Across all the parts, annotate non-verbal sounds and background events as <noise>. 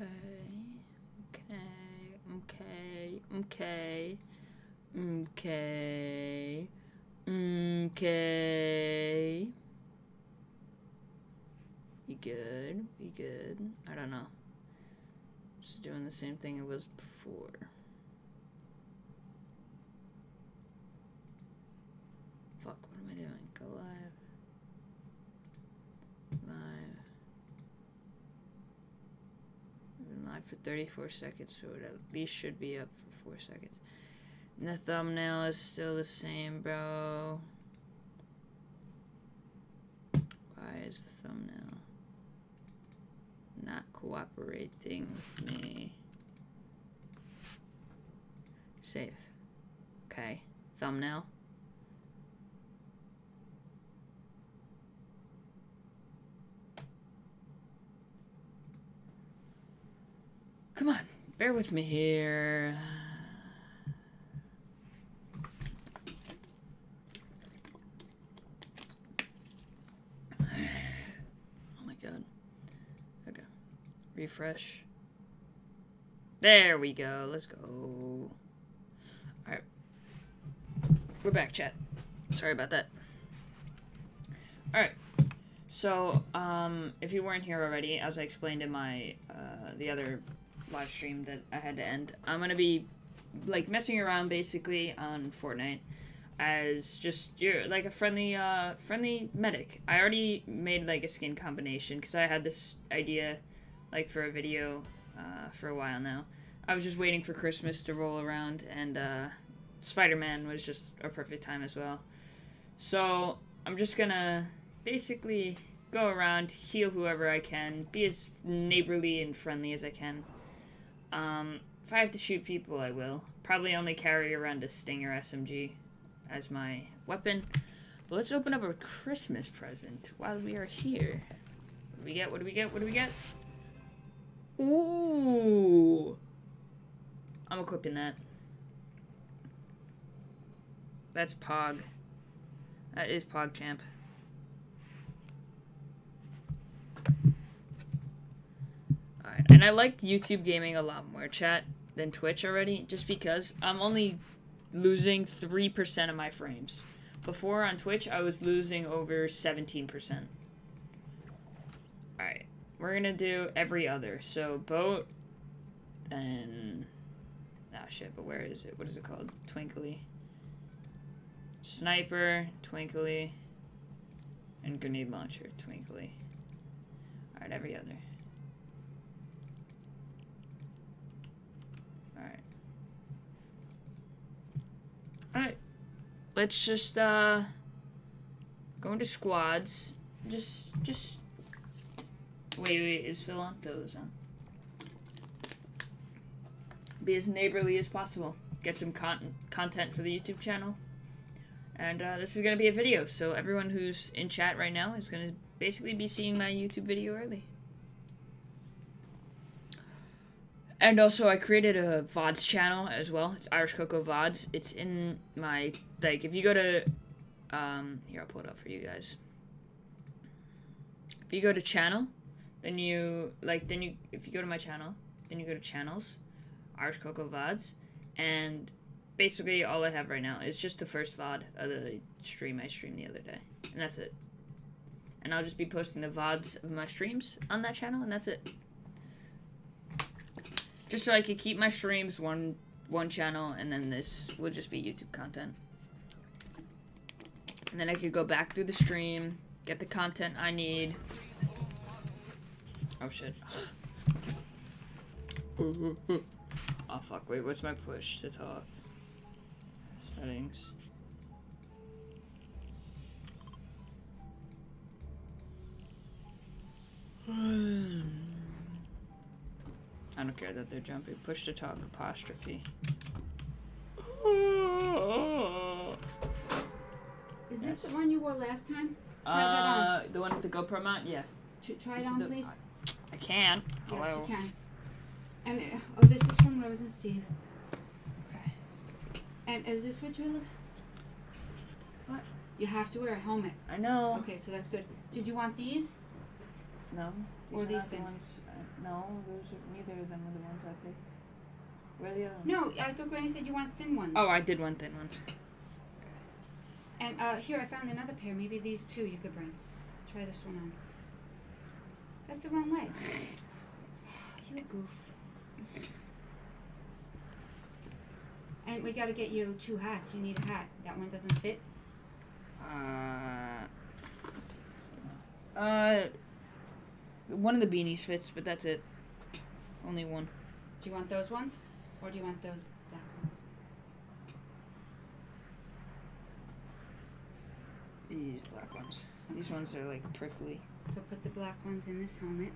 Okay. Okay. Okay. Okay. Okay. We good? We good? I don't know. Just doing the same thing it was before. Fuck, what am I doing? Go live. Live. Been live for 34 seconds, so it at least should be up for 4 seconds. And the thumbnail is still the same, bro. Why is the thumbnail not cooperating with me? Save. Okay. Thumbnail. Come on, bear with me here. Oh my god. Okay. Refresh. There we go. Let's go. Alright. We're back, chat. Sorry about that. Alright. So, um, if you weren't here already, as I explained in my, uh, the other live stream that I had to end, I'm gonna be, like, messing around, basically, on Fortnite as just you're like a friendly uh friendly medic. I already made like a skin combination because I had this idea like for a video uh, for a while now. I was just waiting for Christmas to roll around and uh, Spider-Man was just a perfect time as well. So I'm just gonna basically go around, heal whoever I can, be as neighborly and friendly as I can. Um, if I have to shoot people, I will. Probably only carry around a Stinger SMG as my weapon. But let's open up a Christmas present while we are here. What do we get? What do we get? What do we get? Ooh! I'm equipping that. That's Pog. That is PogChamp. And I like YouTube gaming a lot more, chat, than Twitch already, just because I'm only losing 3% of my frames. Before on Twitch, I was losing over 17%. Alright, we're gonna do every other. So, boat, and... Ah, shit, but where is it? What is it called? Twinkly. Sniper, Twinkly, and grenade launcher, Twinkly. Alright, every other. Alright. Alright. Let's just, uh... Go into squads. Just, just... Wait, wait, is Phil on? Phil is on. Be as neighborly as possible. Get some con content for the YouTube channel. And uh, this is going to be a video, so everyone who's in chat right now is going to basically be seeing my YouTube video early. And also, I created a VODs channel as well. It's Irish Coco VODs. It's in my, like, if you go to, um, here, I'll pull it up for you guys. If you go to channel, then you, like, then you, if you go to my channel, then you go to channels, Irish Coco VODs, and basically all I have right now is just the first VOD of the stream I streamed the other day. And that's it. And I'll just be posting the VODs of my streams on that channel, and that's it. Just so I could keep my streams one one channel, and then this will just be YouTube content. And then I could go back through the stream, get the content I need. Oh shit. oh fuck, wait, what's my push to talk? Settings. I don't care that they're jumping. Push to talk apostrophe. Is this the one you wore last time? Try that Uh, the one with the GoPro mount? Yeah. Tr- try this it on, the- please. I can. Yes, Hello. you can. And uh, oh, this is from Rose and Steve. Okay. And is this what you're looking? What? You have to wear a helmet. I know. Okay, so that's good. Did you want these? No. Or these not the things? ones- uh, No, those are, neither of them were the ones I picked. Where are the other ones? No, I thought Granny said you want thin ones. Oh, I did want thin ones. And uh, here I found another pair. Maybe these two you could bring. Try this one on. That's the wrong way. <sighs> you a goof. And we gotta get you two hats. You need a hat. That one doesn't fit. Uh, uh, one of the beanies fits, but that's it. Only one. Do you want those ones, or do you want those black ones? These black ones. These ones are like prickly. So put the black ones in this helmet,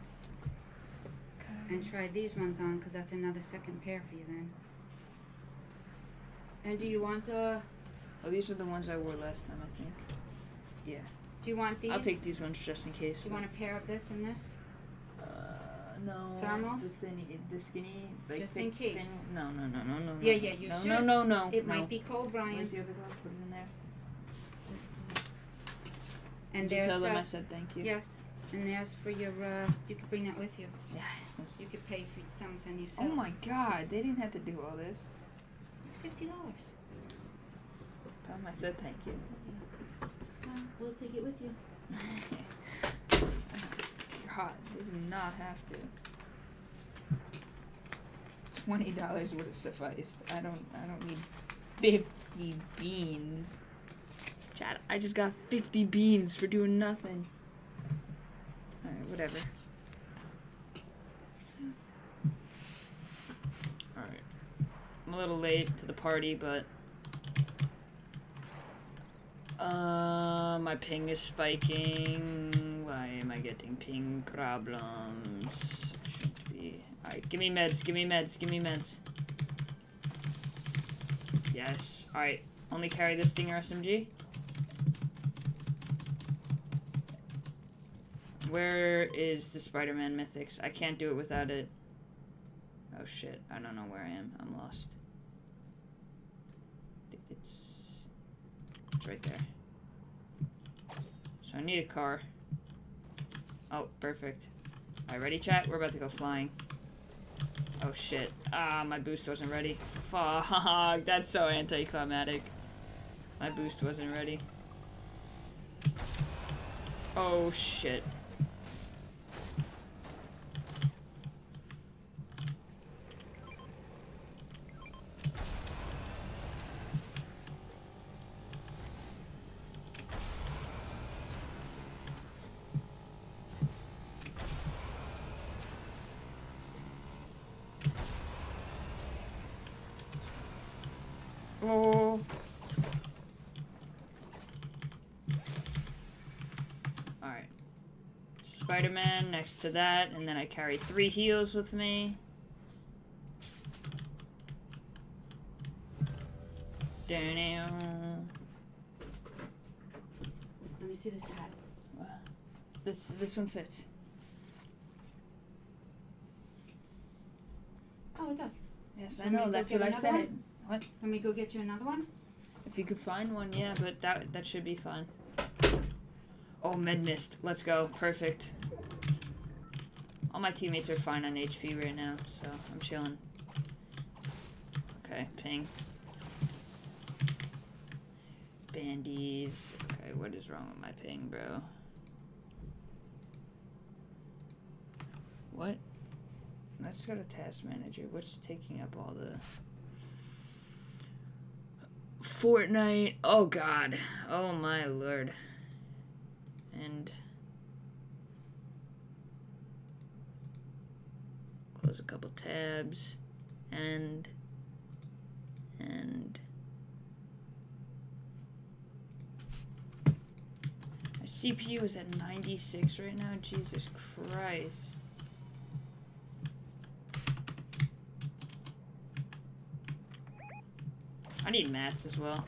and try these ones on, cause that's another second pair for you then. And do you want uh? Oh, these are the ones I wore last time, I think. Yeah. Do you want these? I'll take these ones just in case. Do you want a pair of this and this? No. Thermals? The thinny, the skinny, like Just thick, in case. Thin, no, no, no, no, no. Yeah, no. yeah, you no, should. No, no, no. It no. might be cold, Brian. Where's the other glove? Put it in there. This one. And Did you tell there's them I uh, said thank you? yes, and there's for your uh, you could bring that with you. You could pay for something Oh yourself. my god, they didn't have to do all this. It's fifty dollars. Tell them I said thank you. We'll take it with you. <laughs> God, they do not have to. Twenty dollars would have sufficed. I don't. I don't need fifty beans. Chad, I just got fifty beans for doing nothing. Alright, whatever. Alright. I'm a little late to the party, but uh, my ping is spiking. Why am I getting ping problems? Shouldn't be. Alright, give me meds, give me meds, give me meds. Yes. Alright, only carry this Stinger SMG. Where is the Spider-Man Mythics? I can't do it without it. Oh shit, I don't know where I am. I'm lost. It's... It's right there. So I need a car. Oh, perfect. Alright, ready, chat? We're about to go flying. Oh, shit. Ah, my boost wasn't ready. Fuck, <laughs> that's so anticlimactic. My boost wasn't ready. Oh, shit. Oh. Alright. Spider-Man next to that, and then I carry three heals with me. Down. Let me see this hat. Uh, this this one fits. Oh, it does. Yes, I know. That's what I said. Let me go get you another one. If you could find one, yeah, but that that should be fine. Oh, med mist. Let's go. Perfect. My teammates are fine on HP right now, so I'm chilling. Okay, ping. Bandies. Okay, what is wrong with my ping, bro? What? Let's go to task manager. What's taking up all the Fortnite. Oh god. Oh my lord. And close a couple tabs and and my CPU is at 96 right now. Jesus Christ. I need mats as well.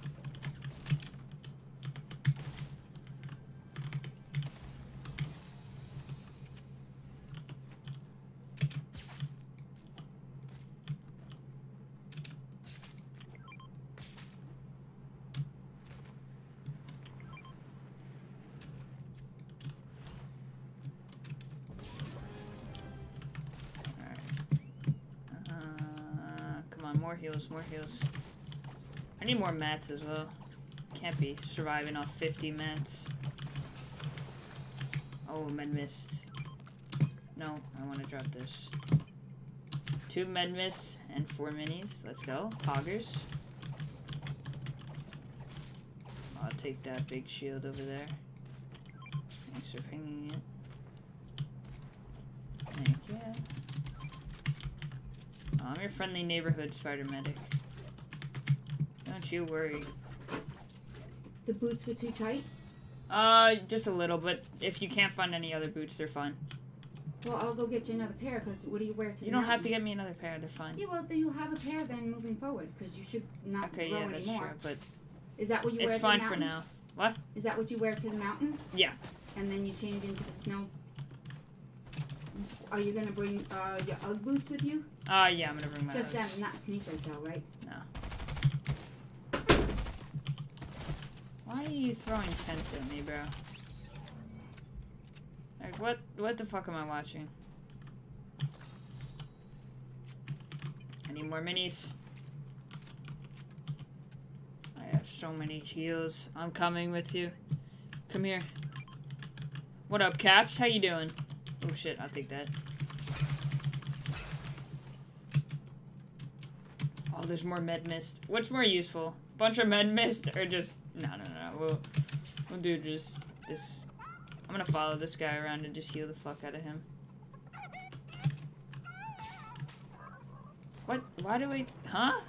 More heals. I need more mats as well. Can't be surviving off 50 mats. Oh, med mist. No, I want to drop this. Two med mists and four minis. Let's go. Poggers. I'll take that big shield over there. Thanks for pinging it. Thank you. Oh, I'm your friendly neighborhood spider medic. Don't you worry. The boots were too tight? Uh, just a little, but if you can't find any other boots, they're fine. Well, I'll go get you another pair, because what do you wear to You don't have to get me another pair, they're fine. Yeah, well, then you'll have a pair then moving forward, because you should not Okay, grow yeah, that's anymore. true, but Is that what you wear it's to fine for now. What? Is that what you wear to the mountain? Yeah. And then you change into the snow? Are you gonna bring uh, your UGG boots with you? Uh, yeah, I'm gonna bring my Just them, not sneakers though, right? No. Why are you throwing tents at me, bro? Like, what, what the fuck am I watching? I need more minis. I have so many heals. I'm coming with you. Come here. What up, Caps? How you doing? Oh shit, I'll take that. Oh, there's more med mist. What's more useful? Bunch of med mist or just no no no. We'll we'll do just this. I'm gonna follow this guy around and just heal the fuck out of him. What? Why do we? Huh?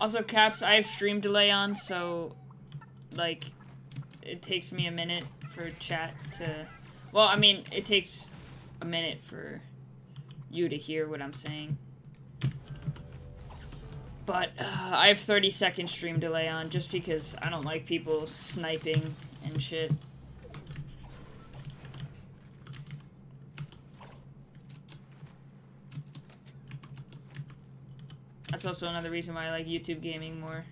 Also, caps. I have stream delay on, so like it takes me a minute for chat to. Well, I mean, it takes a minute for you to hear what I'm saying. But uh, I have 30 second stream delay on just because I don't like people sniping and shit. That's also another reason why I like YouTube gaming more.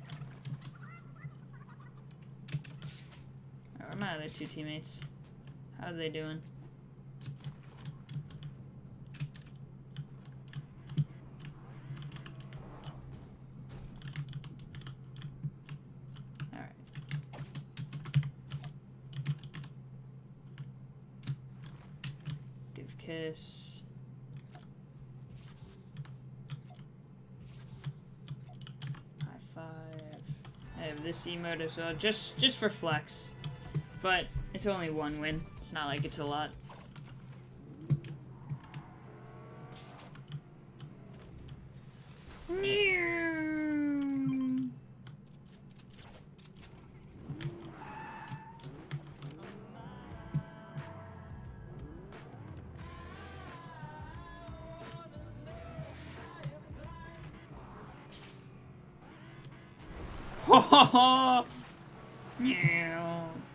Where are my other two teammates? How are they doing? Alright. Kiss. High five. I have this emote as well, just just for flex. But it's only one win. It's not like it's a lot. Meow. Ho!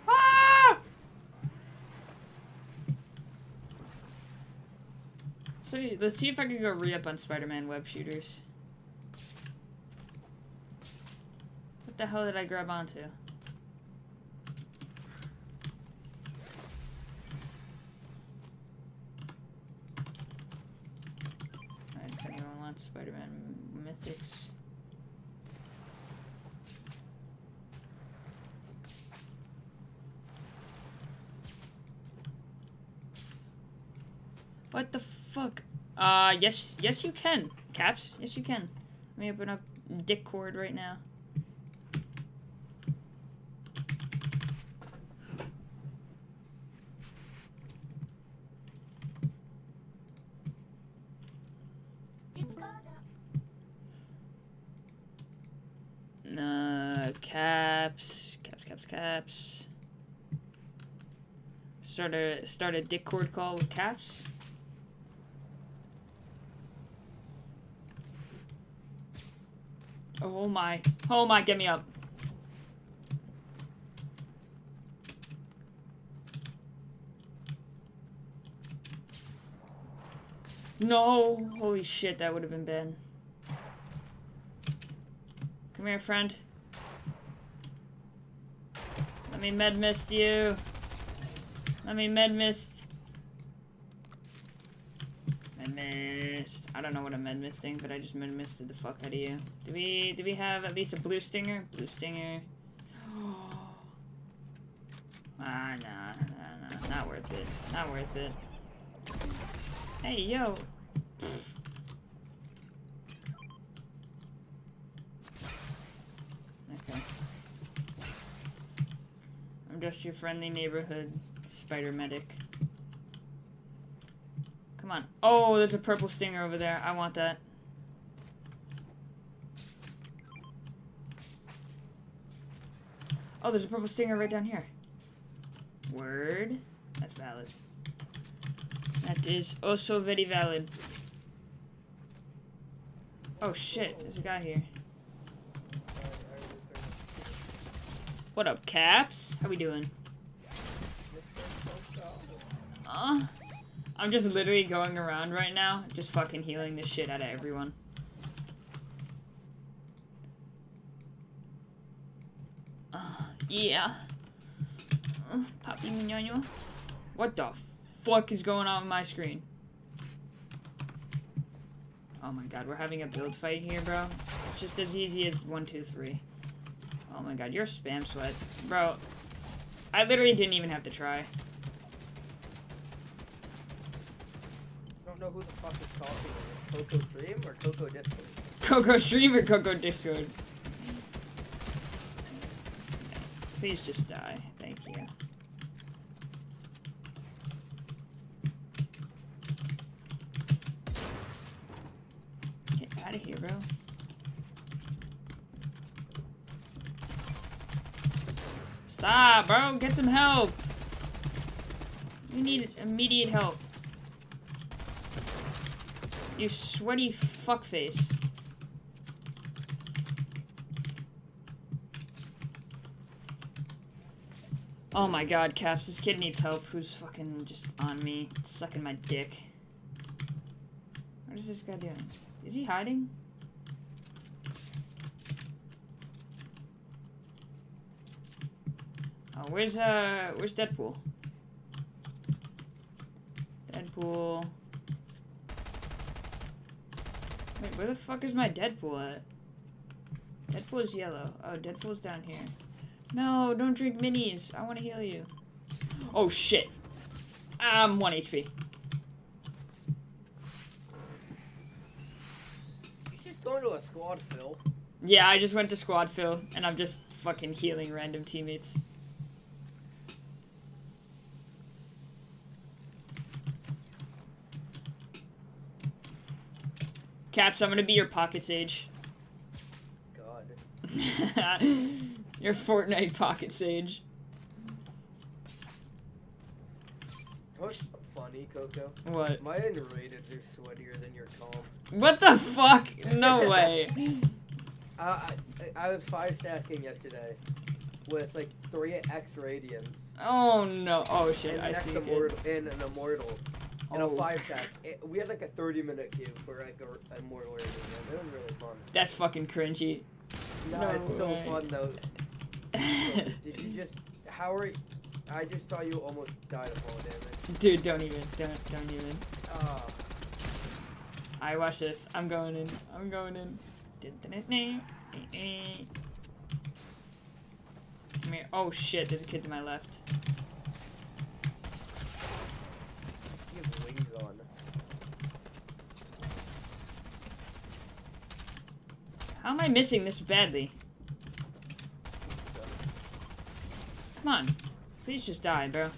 Ah! So let's see if I can go re-up on Spider-Man web shooters. What the hell did I grab onto? Spider-Man mythics. What the fuck? Uh, yes, yes you can. Caps, yes you can. Let me open up Discord right now. Uh, caps, caps, caps, caps. Start a start a Discord call with caps. Oh my, oh my, get me up. No, holy shit, that would have been bad. Come here, friend. Let me med mist you. Let me med mist. Med missed. I don't know what I'm med misting, but I just med misted the fuck out of you. Do we do we have at least a blue stinger? Blue stinger. <gasps> ah, nah, nah, nah, not worth it. Not worth it. Hey, yo. Okay. I'm just your friendly neighborhood spider medic. Oh, there's a purple stinger over there. I want that. Oh, there's a purple stinger right down here. Word. That's valid. That is also very valid. Oh shit, there's a guy here. What up, Caps? How we doing? Uh, I'm just literally going around right now, just fucking healing the shit out of everyone. Uh, <sighs> yeah. Uh, Papi. What the fuck is going on with my screen? Oh my god, we're having a build fight here, bro. It's just as easy as one, two, three. Oh my god, you're spam sweat. Bro, I literally didn't even have to try. Don't know who the fuck is talking. Coco Stream or Coco Discord? Coco Stream or Coco Discord? Please just die. Thank you. Get out of here, bro. Stop, bro. Get some help. You need immediate help. You sweaty fuckface. Oh my god, Caps, this kid needs help. Who's fucking just on me, sucking my dick? What is this guy doing? Is he hiding? Oh, where's, uh, where's Deadpool? Deadpool. Wait, where the fuck is my Deadpool at? Deadpool's yellow. Oh, Deadpool's down here. No, don't drink minis. I want to heal you. Oh, shit. I'm 1 HP. You just going to a squad, fill. Yeah, I just went to squad fill, and I'm just fucking healing random teammates. Caps, I'm gonna be your pocket sage. God. <laughs> your Fortnite pocket sage. What's funny, Coco? What? My underrated is sweatier than your calm. What the fuck? No <laughs> way. I, I, I was five stacking yesterday with like three X Radiants Oh no. Oh shit, and, I see immortal, and an immortal and Oh, a five pack. It, we had like a 30 minute queue for like a, a immortal Radiant. It was really fun. That's fucking cringy. No, No it's so way. fun though. <laughs> Did you just? How are? I just saw you almost die to fall damage. Dude, don't even. Don't don't even. Ah, Alright, watch this. I'm going in. I'm going in. Come here. Oh shit, there's a kid to my left. you have wings on. How am I missing this badly? Come on. Please just die, bro.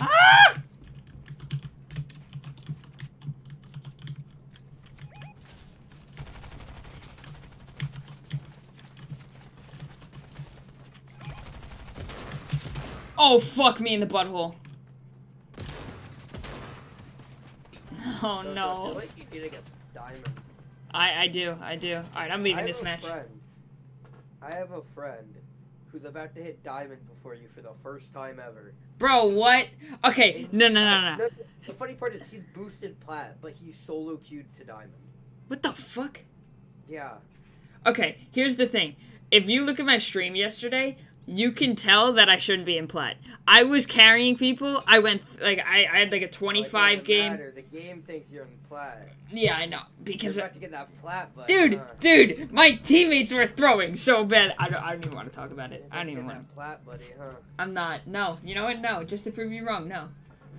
Ah! Oh, fuck me in the butthole. Oh So- so I no. feel like you need to get diamond. I, I do, I do. Alright, I'm leaving I have this a match. Friend. I have a friend who's about to hit diamond before you for the first time ever. Bro, what? Okay, And- no, no, no, no. The, the funny part is he's boosted plat, but he's solo queued to diamond. What the fuck? Yeah. Okay, here's the thing. If you look at my stream yesterday, you can tell that I shouldn't be in plat. I was carrying people. I went like I, I had like a 25 doesn't game. matter, The game thinks you're in plat. Yeah, I know You're because about to get that plat button. dude, huh? dude, my teammates were throwing so bad. I don't I don't even want to talk about it. You're I don't even want. plat buddy, huh? I'm not. No, you know what? No, just to prove you wrong. No,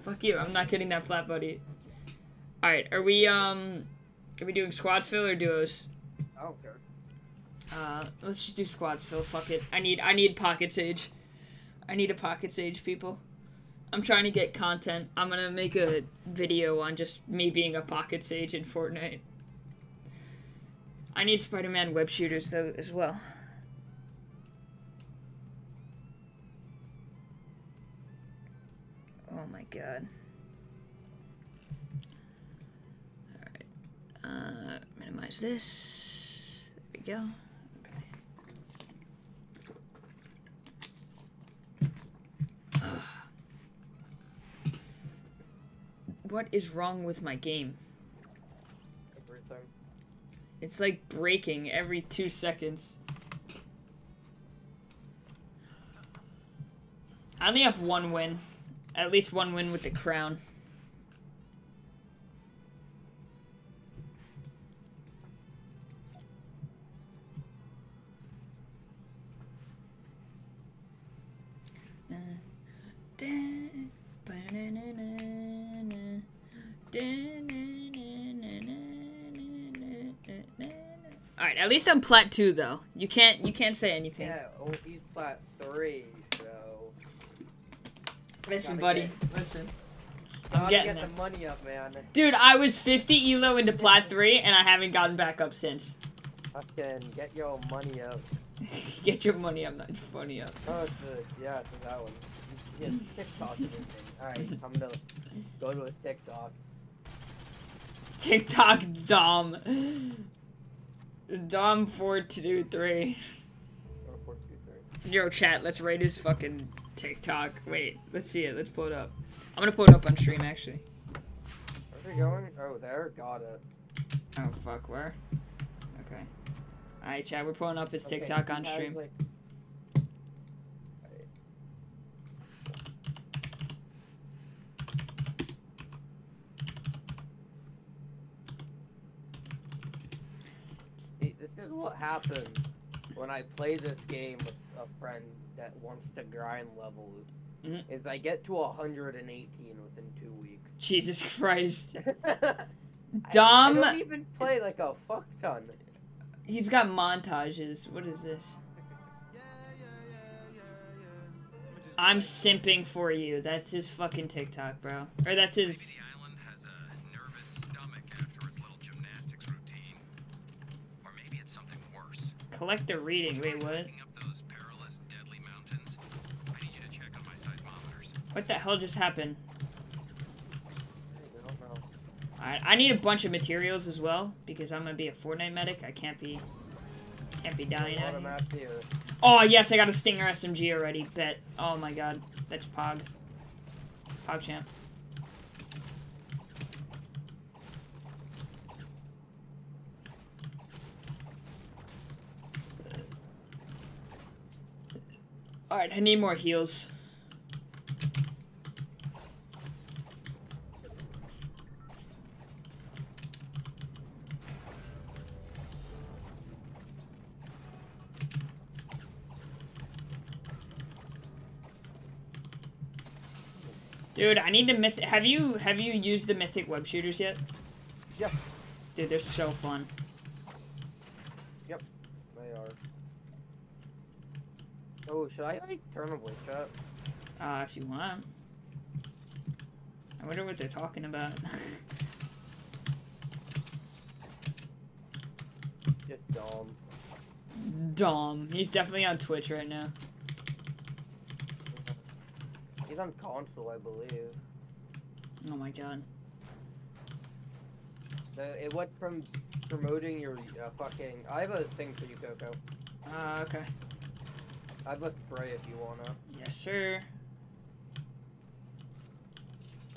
fuck you. I'm not getting that flat buddy. All right, are we um, are we doing squads fill or duos? I don't care. Uh, let's just do squads fill. Fuck it. I need I need pocket sage. I need a pocket sage, people. I'm trying to get content. I'm gonna make a video on just me being a pocket sage in Fortnite. I need Spider-Man web shooters though as well. Oh my god. Alright. Uh, minimize this. There we go. Okay. Ugh. What is wrong with my game? Everything. It's like breaking every two seconds. I only have one win. At least one win with the crown. Alright, at least I'm plat two though. You can't you can't say anything. Yeah, oh, he's plat three, so. Listen, buddy. get- Listen. I'm Gotta getting get there. the money up, man. Dude, I was 50 elo into plat 3 and I haven't gotten back up since. Fucking get your money up. <laughs> Get your money up, not your money up. Oh, it's the, yeah, it's that one. Yes, TikTok. Alright, I'm gonna go to his TikTok. TikTok Dom. Dom 423. Or four, two, three. Yo, chat, let's rate his fucking TikTok. Wait, let's see it. Let's pull it up. I'm gonna pull it up on stream, actually. Where's he going? Oh, there, got it. Oh, fuck, where? Okay. Alright, chat, we're pulling up his Okay, TikTok on stream. like- See, this is what happens when I play this game with a friend that wants to grind levels. Mhm. Is I get to 118 within two weeks. Jesus Christ. <laughs> Dom- I don't even play like a fuck ton. He's got montages. What is this? I'm simping for you. That's his fucking TikTok, bro. Or that's his. To the reading. Wait, what? What the hell just happened? I. Alright, I need a bunch of materials as well because I'm gonna be a Fortnite medic. I can't be, can't be dying out here. here. Oh yes, I got a Stinger SMG already. Bet. Oh my god, that's Pog. Pog champ. Alright, I need more heals. Dude, I need the myth. Have you have you used the mythic web shooters yet? Yeah. Dude, they're so fun. They are. Oh, should I like turn a voice up? Uh, if you want. I wonder what they're talking about. Just Dom. Dom. He's definitely on Twitch right now. He's on console, I believe. Oh my god. So it went from promoting your uh, fucking. I have a thing for you, Coco. Uh, okay. I have a spray if you wanna. Yes, sir.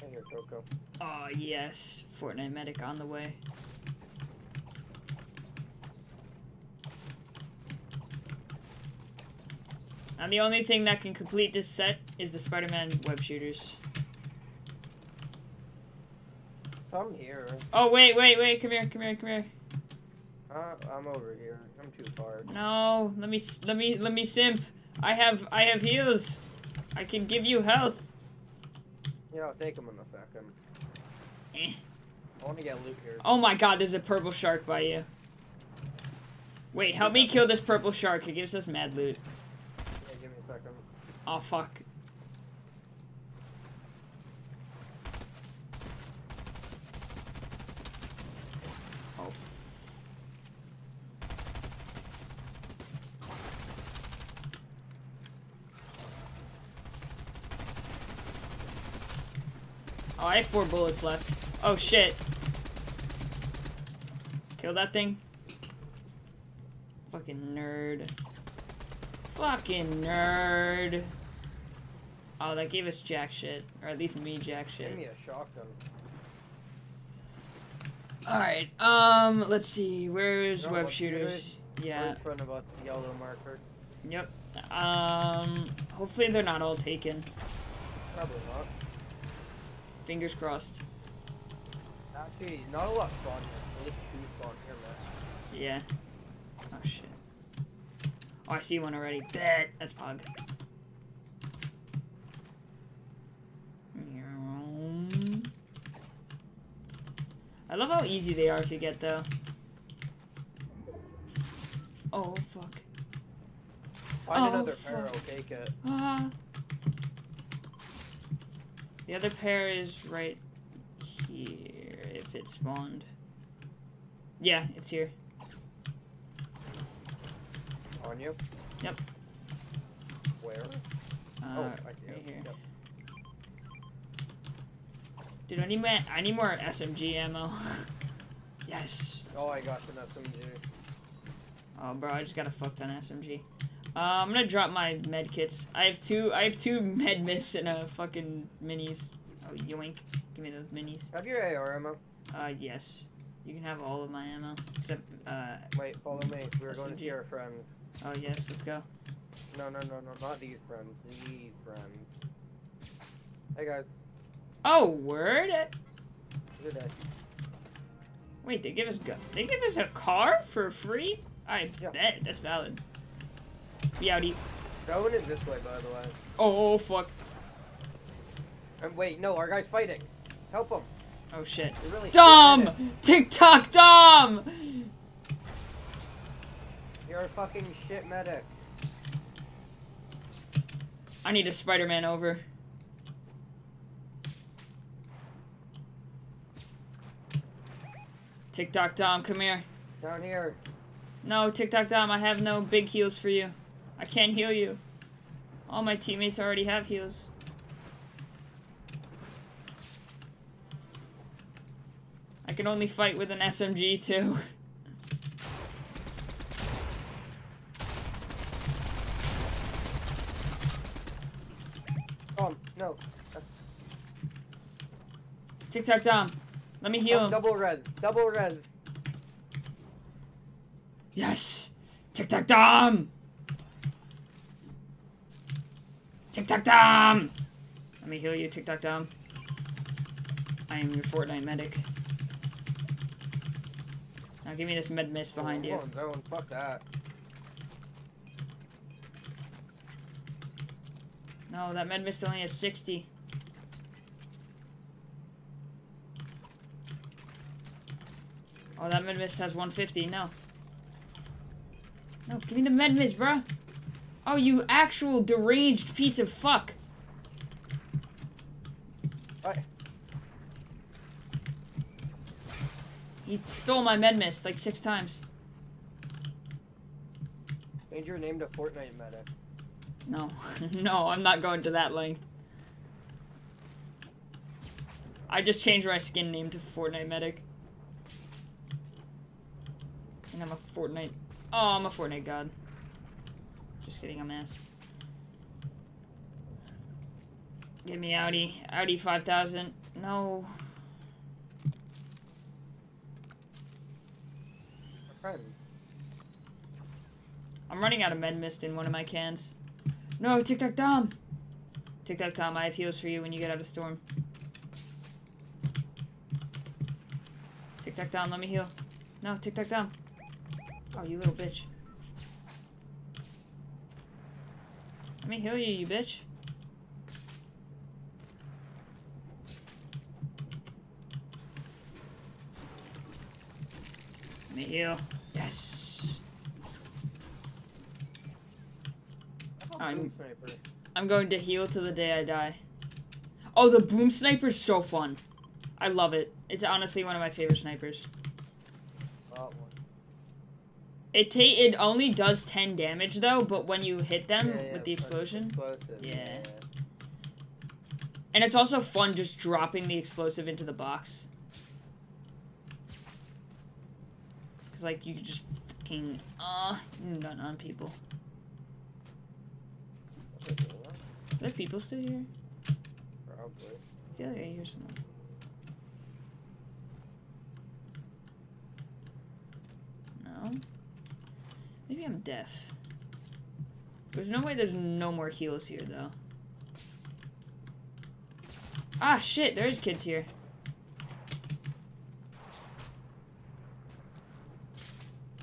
Right here, Coco. Oh, yes. Fortnite medic on the way. And the only thing that can complete this set is the Spider-Man web shooters. Some here. Oh wait, wait, wait! Come here, come here, come here. Uh, I'm over here. I'm too far. No, let me, let me, let me simp. I have, I have heals. I can give you health. Yeah, I'll take them in a second. Eh. I want to get loot here. Oh my God, there's a purple shark by you. Wait, help me kill this purple shark. It gives us mad loot. Yeah, give me a second. Oh fuck. Oh, I have four bullets left. Oh shit. Kill that thing. Fucking nerd. Fucking nerd. Oh, that gave us jack shit. Or at least me jack shit. Give me a shotgun. Alright, um, let's see. Where's web shooters? Yeah, in front of the yellow marker. yep. Um, hopefully they're not all taken. Probably not. Fingers crossed. Actually, not a lot spawn here. Spawn here, man. Yeah. Oh shit. Oh, I see one already. Bet. That's Pog. I love how easy they are to get though. Oh fuck. Find Oh, another pair, fuck. I'll take it. Ah. The other pair is right here, if it spawned. Yeah, it's here. On you? Yep. Where? Uh, oh, I right here. Yep. Dude, I need, ma- I need more SMG ammo. <laughs> yes. Oh, I got an SMG. Oh, bro, I just got a fucked on SMG. Uh, I'm gonna drop my med kits. I have two. I have two <laughs> med miss and a fucking minis. Oh, yoink! Give me those minis. Have your AR ammo? Uh, yes. You can have all of my ammo except. Uh, Wait, follow me. We're going to see our friends. oh yes, let's go. No, no, no, no, not these friends. These friends. Hey guys, Oh, word! good day. Wait, they give us gu- they give us a car for free? I Yeah. bet that's valid. Be outie. One is this way, by the way. Oh fuck. And wait, no, our guy's fighting. Help him. Oh shit. Really Dom! TikTok Dom! You're a fucking shit medic. I need a Spider-Man over. TikTok Dom, come here. Down here. No, TikTok Dom, I have no big heals for you. I can't heal you. All my teammates already have heals. I can only fight with an SMG too. <laughs> Oh, no. TikTok Dom, let me heal Oh, him. double res. Double res. Yes! TikTok Dom! TikTok Dom! Let me heal you, TikTok Dom. I am your Fortnite medic. Now give me this med mist behind you. On, zone. Fuck that. No, that med mist only has 60. Oh, that med mist has 150. No. No, give me the med mist, bruh. Oh, you actual deranged piece of fuck. What? He stole my med mist like six times. Change your name to Fortnite medic. No, <laughs> no, I'm not going to that length. I just changed my skin name to Fortnite Medic. And I'm a Fortnite. Oh, I'm a Fortnite god. Just kidding, I'm ass. Get me Audi. Audi 5000. No. I'm running out of med mist in one of my cans. No, Tic Tac Tom. Tic Tac Tom, I have heals for you when you get out of storm. Tic Tac Tom, let me heal. No, Tic Tac Tom. Oh, you little bitch. Let me heal you, you bitch. Let me heal. Yes. I'm- I'm going to heal to the day I die. Oh, the boom sniper's so fun. I love it. It's honestly one of my favorite snipers. It ta- it only does 10 damage though, but when you hit them Yeah, yeah, with the explosion, Explosive. Yeah. and it's also fun just dropping the explosive into the box. Cause like you could just fucking uh nut on people. What's it doing? Are there people still here? Probably. I feel like I hear someone. No? Maybe I'm deaf. There's no way there's no more heals here, though. Ah, shit, there's kids here.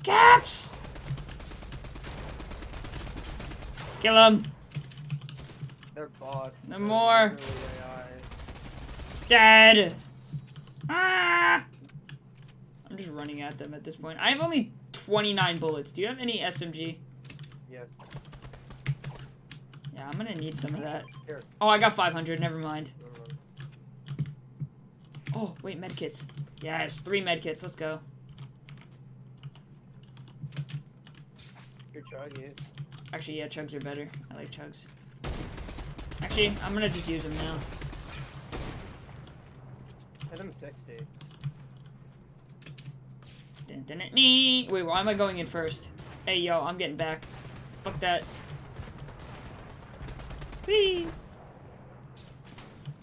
Caps! Kill them. They're bots. No They're more. Dead! Ah! I'm just running at them at this point. I have only 29 bullets. Do you have any SMG? Yes. Yeah, I'm gonna need some of that. Here. Oh, I got 500. Never mind. Oh, wait, medkits. Yes, three medkits. Let's go. You're trying it. Actually, yeah, chugs are better. I like chugs. Actually, I'm gonna just use them now. Hit him 60. Dun, dun, dun, nee. Wait, why am I going in first? Hey, yo, I'm getting back. Fuck that. Whee!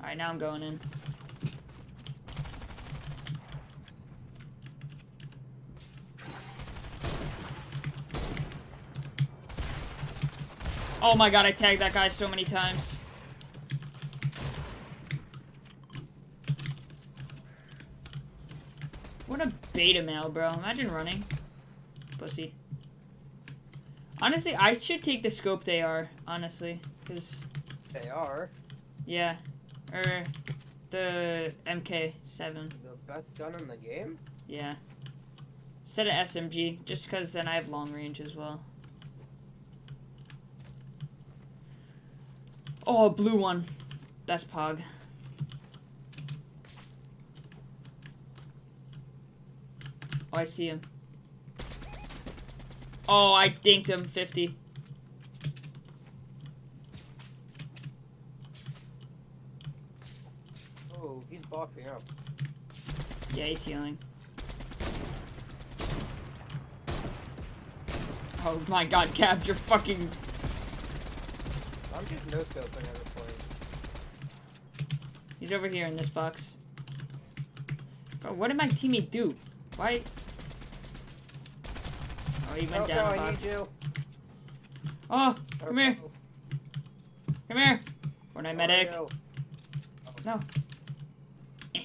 Alright, now I'm going in. Oh my god, I tagged that guy so many times. What a beta male, bro. Imagine running. Pussy. Honestly, I should take the scoped are, honestly. Because, They are yeah. Or the MK7. the best gun in the game. Yeah. Instead of SMG, just because then I have long range as well. Oh, a blue one. That's Pog. Oh, I see him. Oh, I dinked him 50. Oh, he's boxing up. Yeah, he's healing. Oh my god, Cab, you're fucking I'm just no scoping at this point. He's over here in this box. Bro, what did my teammate do? Why? Oh, he went Oh, down no, I need you. Oh, come here, Oh, come here. Fortnite medic. No. Eh.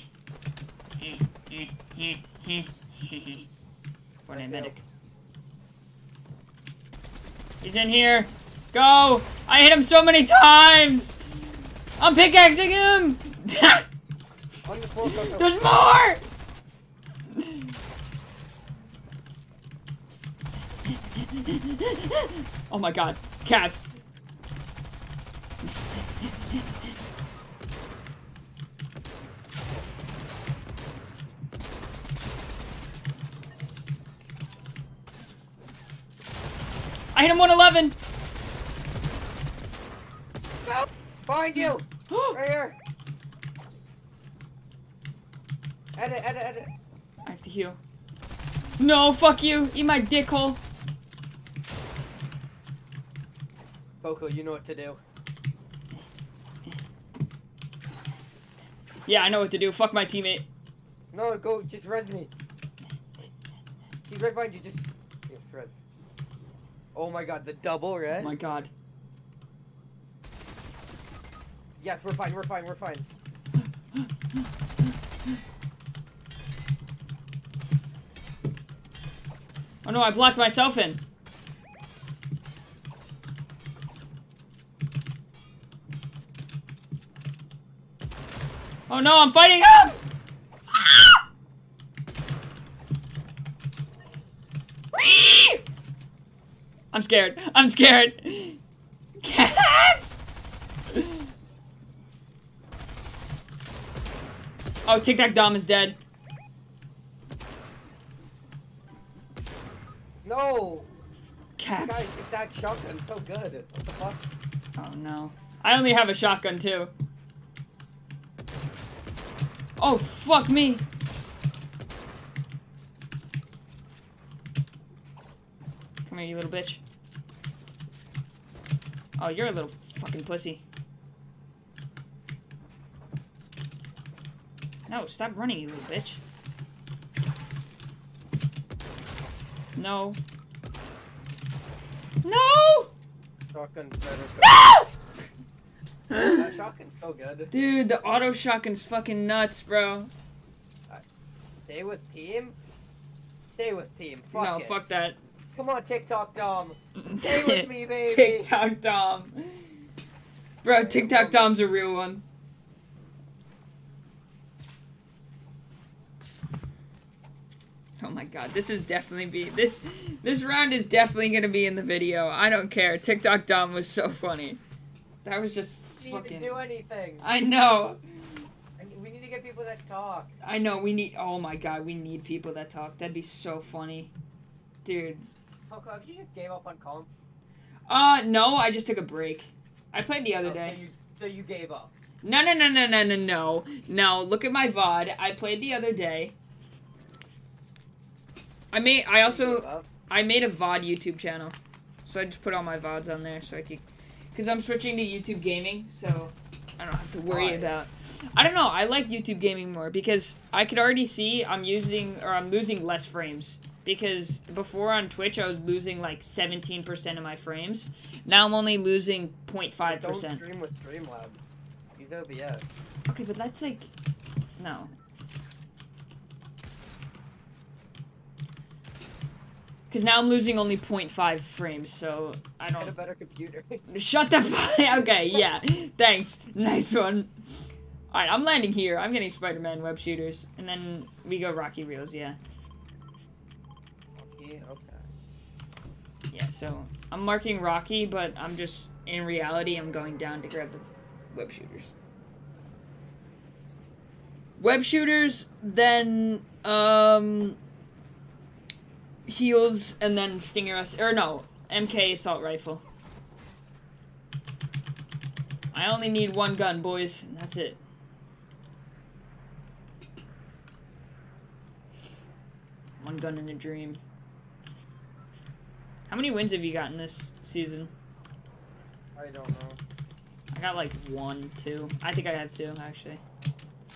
Fortnite medic. He's in here. Go! I hit him so many times! I'm pickaxing him! On the floor, go, go. There's more! Oh my god. Cats. I hit him 111! Find you! <gasps> Right here! Edit, edit, edit. I have to heal. No, fuck you! Eat my dick hole! Coco, you know what to do. Yeah, I know what to do. Fuck my teammate. No, go, just res me. He's right behind you, just... Yes, res. Oh my god, the double res. Oh my god. Yes, we're fine. We're fine. We're fine. Oh no, I blocked myself in. Oh no, I'm fighting him! Ah! I'm scared. I'm scared. Cats! Oh, Tic Tac Dom is dead. No, Cats. guys, it's that shotgun so good. What the fuck? Oh no. I only have a shotgun too. Oh, fuck me. Come here, you little bitch. Oh, you're a little fucking pussy. No, stop running, you little bitch. No. No! Shotgun's better. No! That shotgun's so good. Dude, the auto shotgun's fucking nuts, bro. Stay with team. Stay with team. Fuck no, it. fuck that. Come on, TikTok Dom. Stay with <laughs> me, baby. TikTok Dom. Bro, TikTok Dom's a real one. Oh my god, this is definitely be this this round is definitely gonna be in the video. I don't care. TikTok Dom was so funny. That was just We need to fucking do anything. I know. We need to get people that talk. I know we need oh my god, we need people that talk. That'd be so funny. Dude. Coco, have you just gave up on comp? Uh no, I just took a break. I played the other Oh, day. So you, so you gave up. No, no, no, no, no, no, no. No, look at my VOD. I played the other day. I made, I also. I made a VOD YouTube channel. So I just put all my VODs on there so I could, because I'm switching to YouTube gaming, so I don't have to worry Why? about, I don't know, I like YouTube gaming more because I could already see I'm using, or I'm losing less frames. Because before on Twitch, I was losing like 17% of my frames. Now I'm only losing 0.5%. Don't stream with Streamlabs. Use OBS. Okay, but that's like no. Because now I'm losing only 0.5 frames, so I Get a don't. better computer. <laughs> Shut the fuck. <laughs> okay, yeah. Thanks. Nice one. Alright, I'm landing here. I'm getting Spider Man web shooters. And then we go Rocky Reels, yeah. okay, okay. Yeah, so I'm marking Rocky, but I'm just, in reality, I'm going down to grab the web shooters. Web shooters, then, um, heals, and then Stinger S, or no, MK assault rifle. I only need one gun, boys, and that's it. One gun in a dream. How many wins have you gotten this season? I don't know. I got like one, two. I think I have two, actually.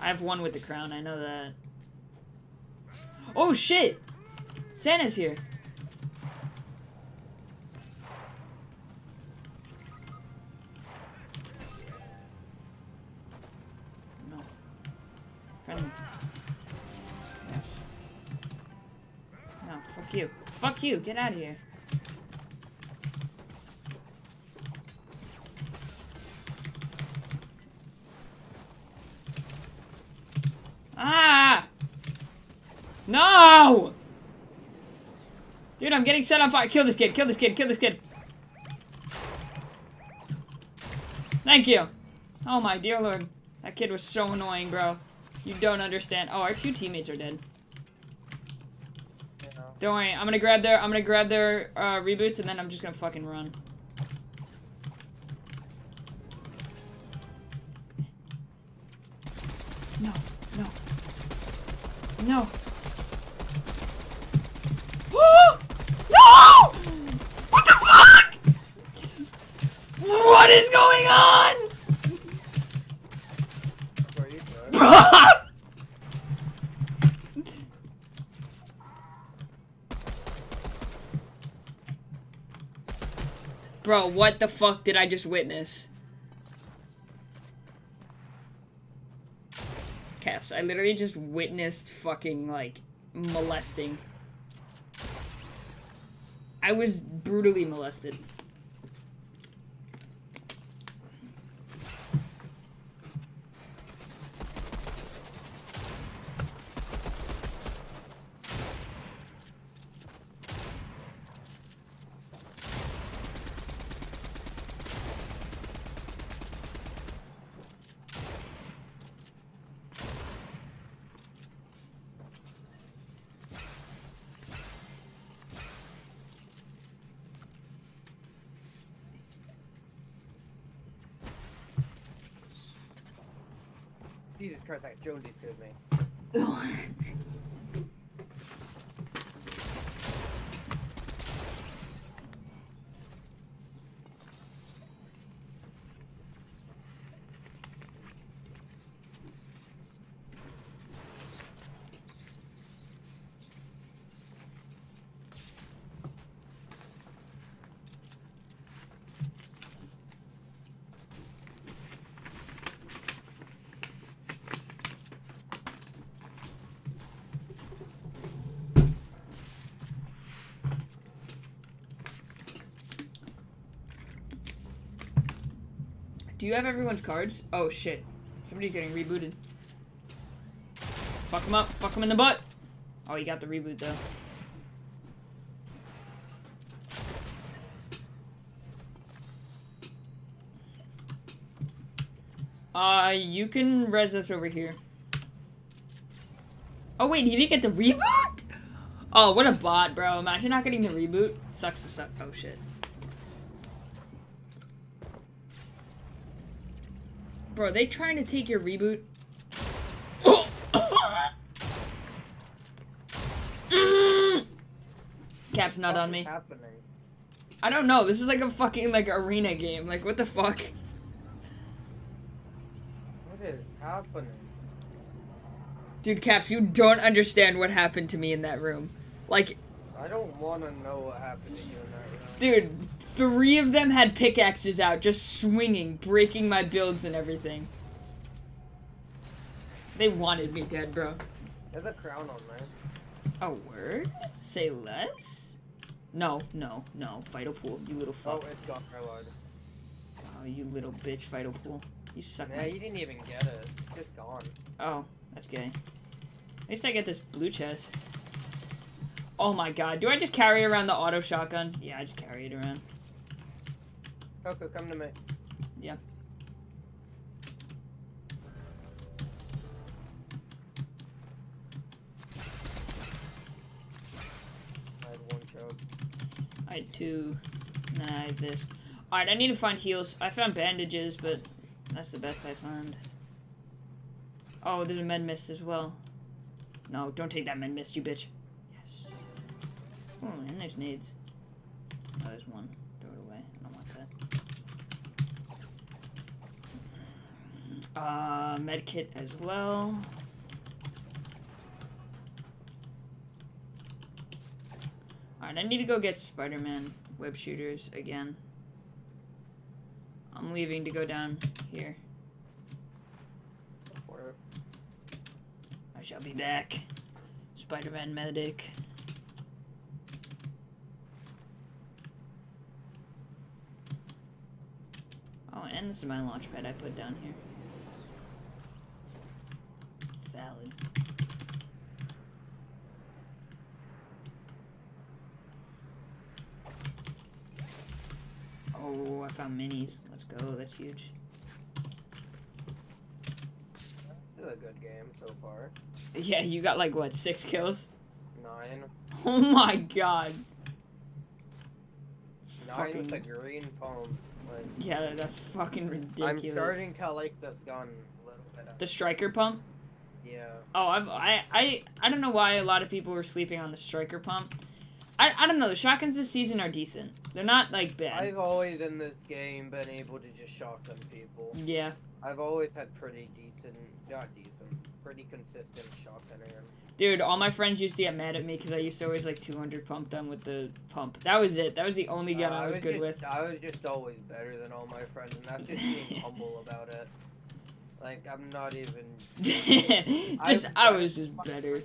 I have one with the crown, I know that. Oh shit! Santa's here. Yes. Fuck you. Fuck you, get out of here. Ah! No! Dude, I'm getting set on fire. Kill this kid, kill this kid, kill this kid. Thank you. Oh my dear lord. That kid was so annoying, bro. You don't understand. Oh, our two teammates are dead. Know. Don't worry, I'm gonna grab their I'm gonna grab their uh, reboots and then I'm just gonna fucking run. No, no. No. <gasps> What the fuck? What is going on? <laughs> Bro, what the fuck did I just witness? caps. I literally just witnessed fucking like molesting. I was brutally molested. Jesus Christ, that Jonesy scared me. Do you have everyone's cards? Oh shit. Somebody's getting rebooted. Fuck him up. Fuck him in the butt. Oh, you got the reboot though. Uh, you can res us over here. Oh wait, he didn't get the reboot? Oh, what a bot, bro. Imagine not getting the reboot. Sucks to suck. Oh shit. Bro, they trying to take your reboot? Cap's not on me. Happening. I don't know. This is like a fucking like arena game. Like what the fuck? What is happening? Dude, Caps, you don't understand what happened to me in that room. Like, I don't want to know what happened to you in that room. dude, three of them had pickaxes out, just swinging, breaking my builds and everything. They wanted me dead, bro. There's a crown on there. A word? Say less? No, no, no. Vital pool, you little fuck. Oh, it's gone. Lied. Oh, you little bitch, vital pool. You suck Yeah, you didn't even get it. It's just gone. Oh, that's gay. At least I get this blue chest. Oh my god, do I just carry around the auto shotgun? Yeah, I just carry it around. Coco, come to me. Yeah. I had one choke. I had two. Then I had this. Alright, I need to find heals. I found bandages, but that's the best I found. Oh, there's a med mist as well. No, don't take that med mist, you bitch. Yes. Oh, and there's nades. Oh, there's one. Throw it away. I don't want that. Uh, med kit as well. Alright, I need to go get Spider-Man web shooters again. I'm leaving to go down here. I shall be back. Spider-Man medic. Oh, and this is my launch pad I put down here. Valid. Oh, I found minis. Let's go. That's huge. This is a good game so far. <laughs> Yeah, you got like what, six kills? Nine. <laughs> Oh my god. Nine with a green foam. Like, Yeah, that's fucking ridiculous. I'm starting to like this gun a little bit. The striker pump? Yeah. Oh, I've, I, I, I don't know why a lot of people were sleeping on the striker pump. I, I don't know. The shotguns this season are decent. They're not like bad. I've always in this game been able to just shotgun people. Yeah. I've always had pretty decent, not decent, pretty consistent shotgun aim. Dude, all my friends used to get mad at me because I used to always like 200 pump them with the pump. That was it. That was the only gun Uh, I was good just, with. I was just always better than all my friends, and that's just being <laughs> humble about it. Like I'm not even. <laughs> just I was just better.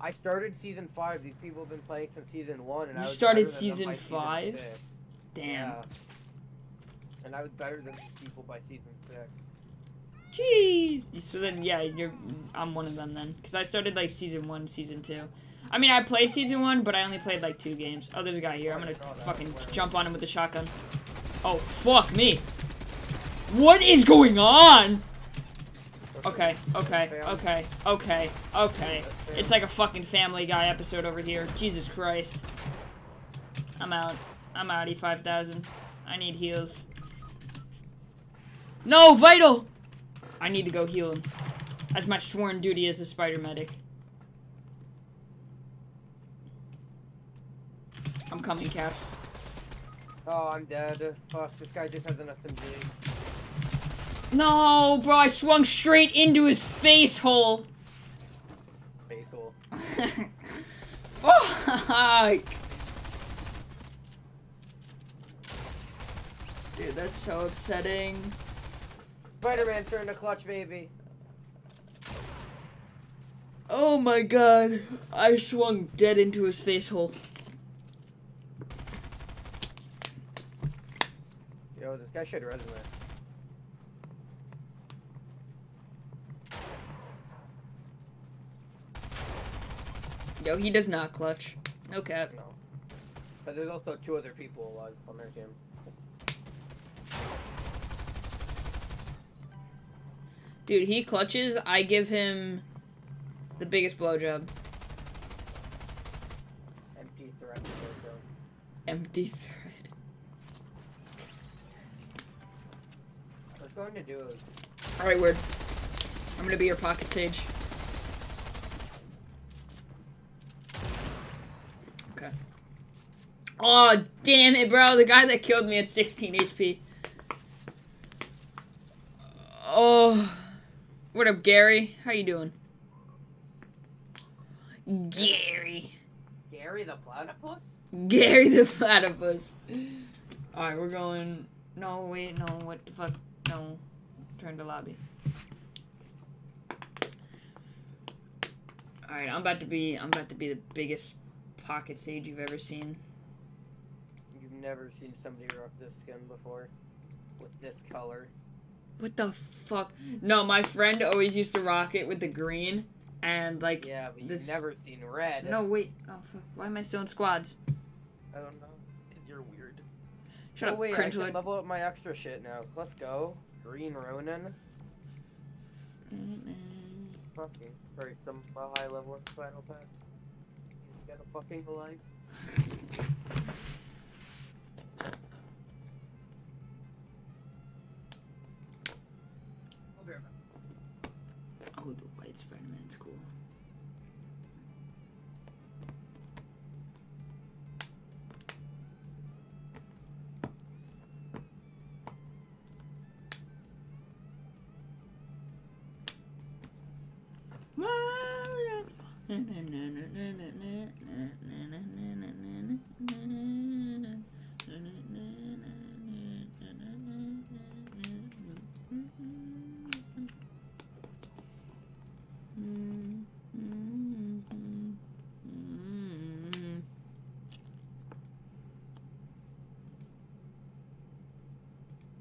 I started season five. These people have been playing since season one, and You I was started better than them season five? Damn. Yeah. And I was better than these people by season six. Jeez. So then, yeah, you're. I'm one of them then, because I started like season one, season two. I mean, I played season one, but I only played like two games. Oh, there's a guy here. I'm gonna fucking jump on him with the shotgun. Oh, fuck me. What is going on? Okay, okay, okay, okay, okay. It's like a fucking Family Guy episode over here. Jesus Christ. I'm out. I'm out, E5000. I need heals. No, Vital! I need to go heal him. As my sworn duty as a spider medic. I'm coming, Caps. Oh, I'm dead. Fuck, this guy just has an SMG. No, bro, I swung straight into his face hole. Face hole. <laughs> Fuck! Dude, that's so upsetting. Spider-Man's turn to clutch, baby. Oh my god. I swung dead into his face hole. Yo, this guy should resume. Yo, he does not clutch. No cap. No. But there's also two other people alive on their team. Dude, he clutches. I give him the biggest blowjob. Empty threat. Empty threat. What's going to do Alright, word. I'm gonna be your pocket sage. Okay. Oh, damn it, bro. The guy that killed me at 16 HP. Oh. What up, Gary? How you doing? Gary. Gary the platypus. Gary the platypus. Alright, we're going. No, wait, no, what the fuck? No. Turn to lobby. Alright, I'm about to be I'm about to be the biggest pocket sage you've ever seen. You've never seen somebody rock this skin before, with this color. What the fuck? No, my friend always used to rock it with the green and like Yeah, but you've this- never seen red. No wait. Oh fuck. Why am I still in squads? I don't know. Cause you're weird. Shut oh up, wait, I can level up my extra shit now. Let's go. Green Ronin. Fucking for some uh, high level in Final Pass. You got a fucking life. I'll be right back. Oh, the white Spider-Man's cool.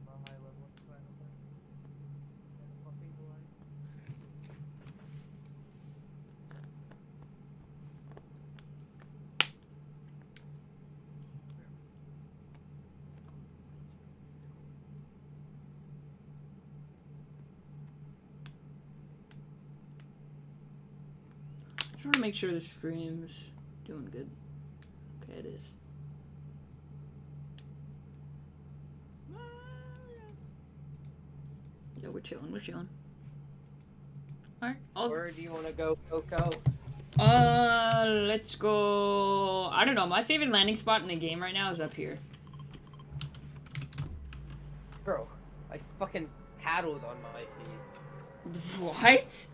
A high level in Final Pass. You got a fucking life. Just want to make sure the stream's doing good. Okay, it is. Yo, we're chilling. We're chilling. All right. I'll, Where do you want to go, Coco? uh, let's go. I don't know. My favorite landing spot in the game right now is up here. Bro, I fucking paddled on my feet. <laughs> What?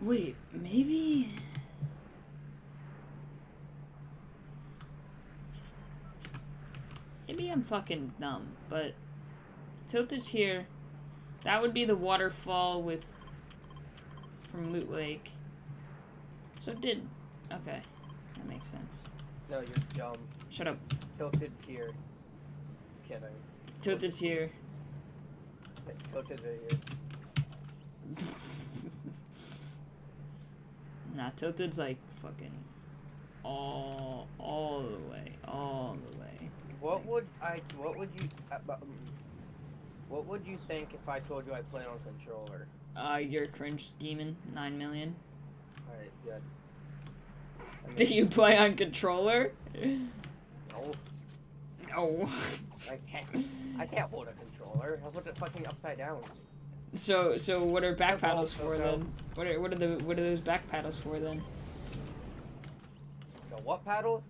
Wait, maybe... Maybe I'm fucking dumb, but... Tilt is here. That would be the waterfall with... From Loot Lake. So did... Okay. That makes sense. No, you're dumb. Shut up. Tilted's here. Kidding. is here. Tilted here nah, Tilted's like fucking all all the way, all the way. What would I? What would you? uh, um, What would you think if I told you I play on controller? Uh, you're a cringe demon. Nine million. All right, good. I <laughs> Do you play on controller? No, No. I can't. I can't hold a controller. I'll put it fucking upside down. So so what are back paddles for then? What are what are the what are those back paddles for then? The what paddles?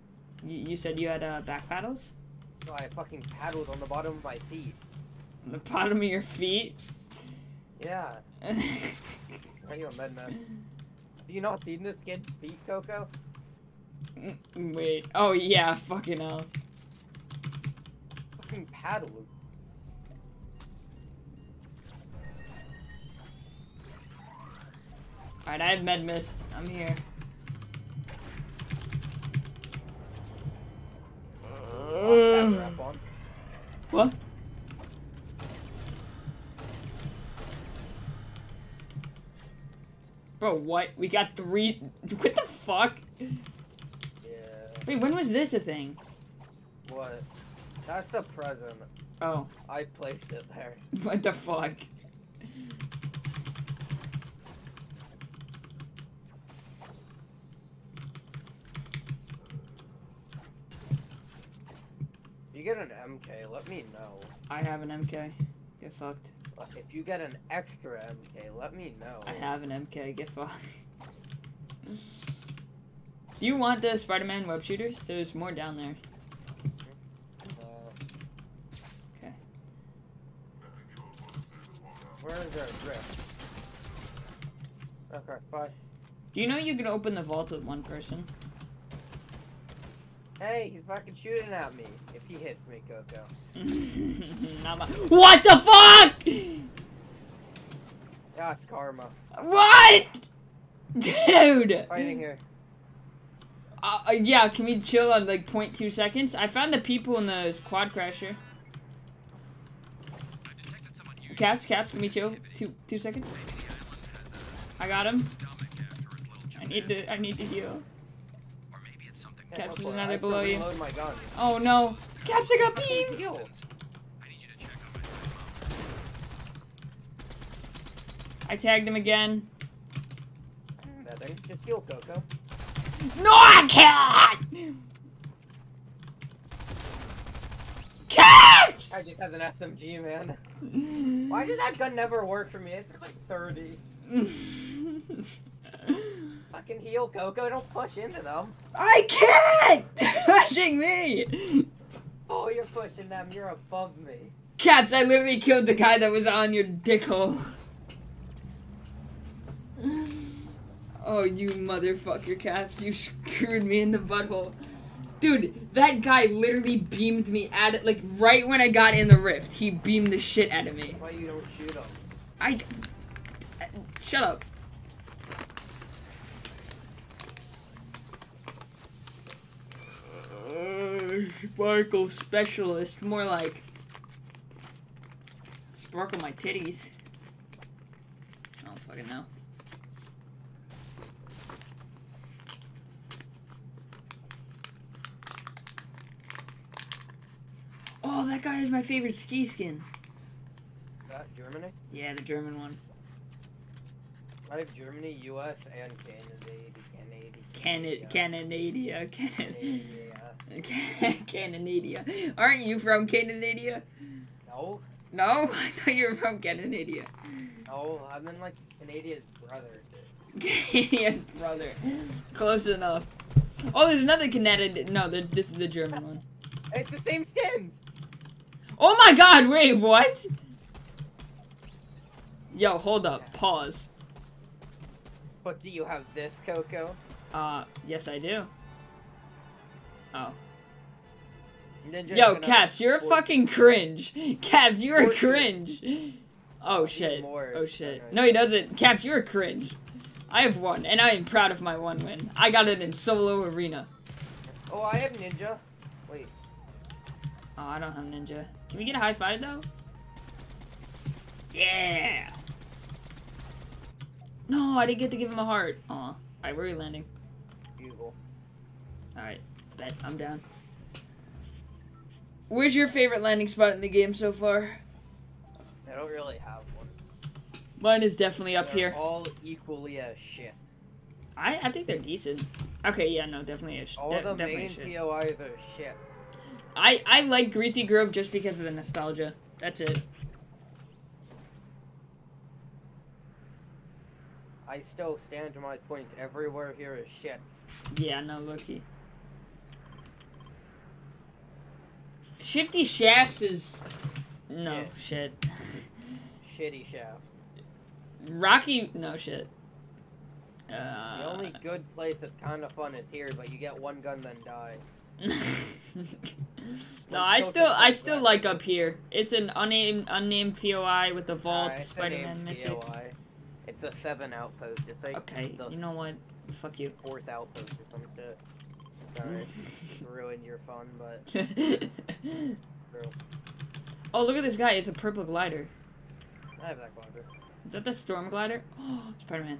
You, you said you had uh, back paddles? No, I fucking paddled on the bottom of my feet. On the bottom of your feet? Yeah. <laughs> Are you a med man? Have you not seen this kid's feet, Coco? Wait. Oh yeah, fucking hell. Fucking paddles. Alright, I have med mist. I'm here. Lock that wrap on. What? Bro, what? We got three. What the fuck? Yeah. Wait, when was this a thing? What? That's the present. Oh, I placed it there. <laughs> what the fuck? You get an MK, let me know. I have an MK. Get fucked. If you get an extra MK, let me know. I have an MK. Get fucked. Do you want the Spider-Man web shooters? There's more down there. Uh, Okay. where is our drift? Okay, bye. Do you know you can open the vault with one person? Hey, he's fucking shooting at me. If he hits me, Coco. <laughs> What the fuck? That's karma. What? Dude. Fighting here. Uh, uh, yeah, can we chill on like 0.2 seconds? I found the people in the quad crasher. I detected someone using Caps, caps, can we chill? Two, two seconds. I got him. stomach after its little I need to, I need to heal. Caps go is for it. I another below you. Oh no, Caps, I got beamed. I need you to check on my cell phone. I tagged him again. Nothing. Just heal, Coco. No, I can't. Caps. I just has an SMG, man. Why did that gun never work for me? It's like 30. <laughs> Fucking heal, Coco. Don't push into them. I can't. They're <laughs> pushing me. Oh, you're pushing them. You're above me. Caps, I literally killed the guy that was on your dick hole. Oh, you motherfucker, Caps. You screwed me in the butthole. Dude, that guy literally beamed me at it, like, right when I got in the rift. He beamed the shit out of me. Why you don't shoot them? I. Shut up. Uh, sparkle specialist. More like. Sparkle my titties. I don't fucking know. Oh, that guy is my favorite ski skin. That Germany? Yeah, the German one. I have Germany, US, and Canada. Canada, Canada. Canada, Canada, Canada. Canada. <laughs> Aren't you from Canada? No, No, <laughs> I thought you were from Canada. no, I'm in like Canadian's brother. <laughs> Canada's brother. Close enough. Oh, there's another Canada. No, this is the German one. It's the same skins. Oh my God! Wait, what? Yo, hold up. Pause. But do you have this, Coco? Uh, yes, I do. Oh. Ninja's Yo, Caps, you're a fucking cringe. <laughs> Caps, you're a cringe. Oh shit. Oh shit. No, he doesn't. Caps, you're a cringe. I have one, and I am proud of my one win. I got it in solo arena. Oh, I have ninja. Wait. Oh, I don't have ninja. Can we get a high five though? Yeah. No, I didn't get to give him a heart. Aw. Alright, where are we landing? Beautiful. Alright, bet. I'm down. Where's your favorite landing spot in the game so far? I don't really have one. Mine is definitely up They're here. all equally as shit. I, I think they're decent. Okay, yeah, no, definitely a sh- All de- the main shit. POIs are shit. I I like Greasy Grove just because of the nostalgia. That's it. I still stand to my point. Everywhere here is shit. Yeah, no, Loki. Shifty Shafts is no Yeah. shit. Shitty shaft. Rocky, no shit. Uh, The only good place that's kind of fun is here, but you get one gun then die. <laughs> no, I still I still like up here. It's an unnamed unnamed POI with the vault, Uh, Spider-Man mythics. POI. It's a seven outpost. It's like Okay, you know what? Fuck you. fourth outpost or some shit. Sorry, <laughs> to ruin your fun, but <laughs> oh, look at this guy. It's a purple glider. I have that glider. Is that the storm glider? Oh, <gasps> Spider-Man.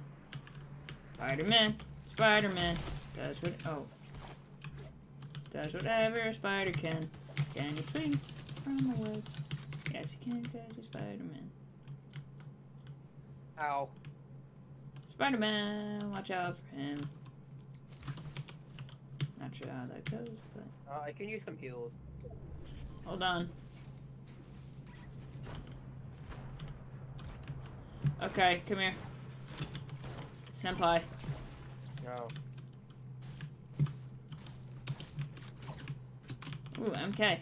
Spider-Man. Spider-Man. Does what? Oh. Does whatever a spider can. Can he swing from the web? Yes, he can. Cause he's Spider-Man. Ow. Spider-Man. Watch out for him. Not sure how that goes, but Uh, I can use some heals. hold on. Okay, come here. Senpai. No. Ooh, MK.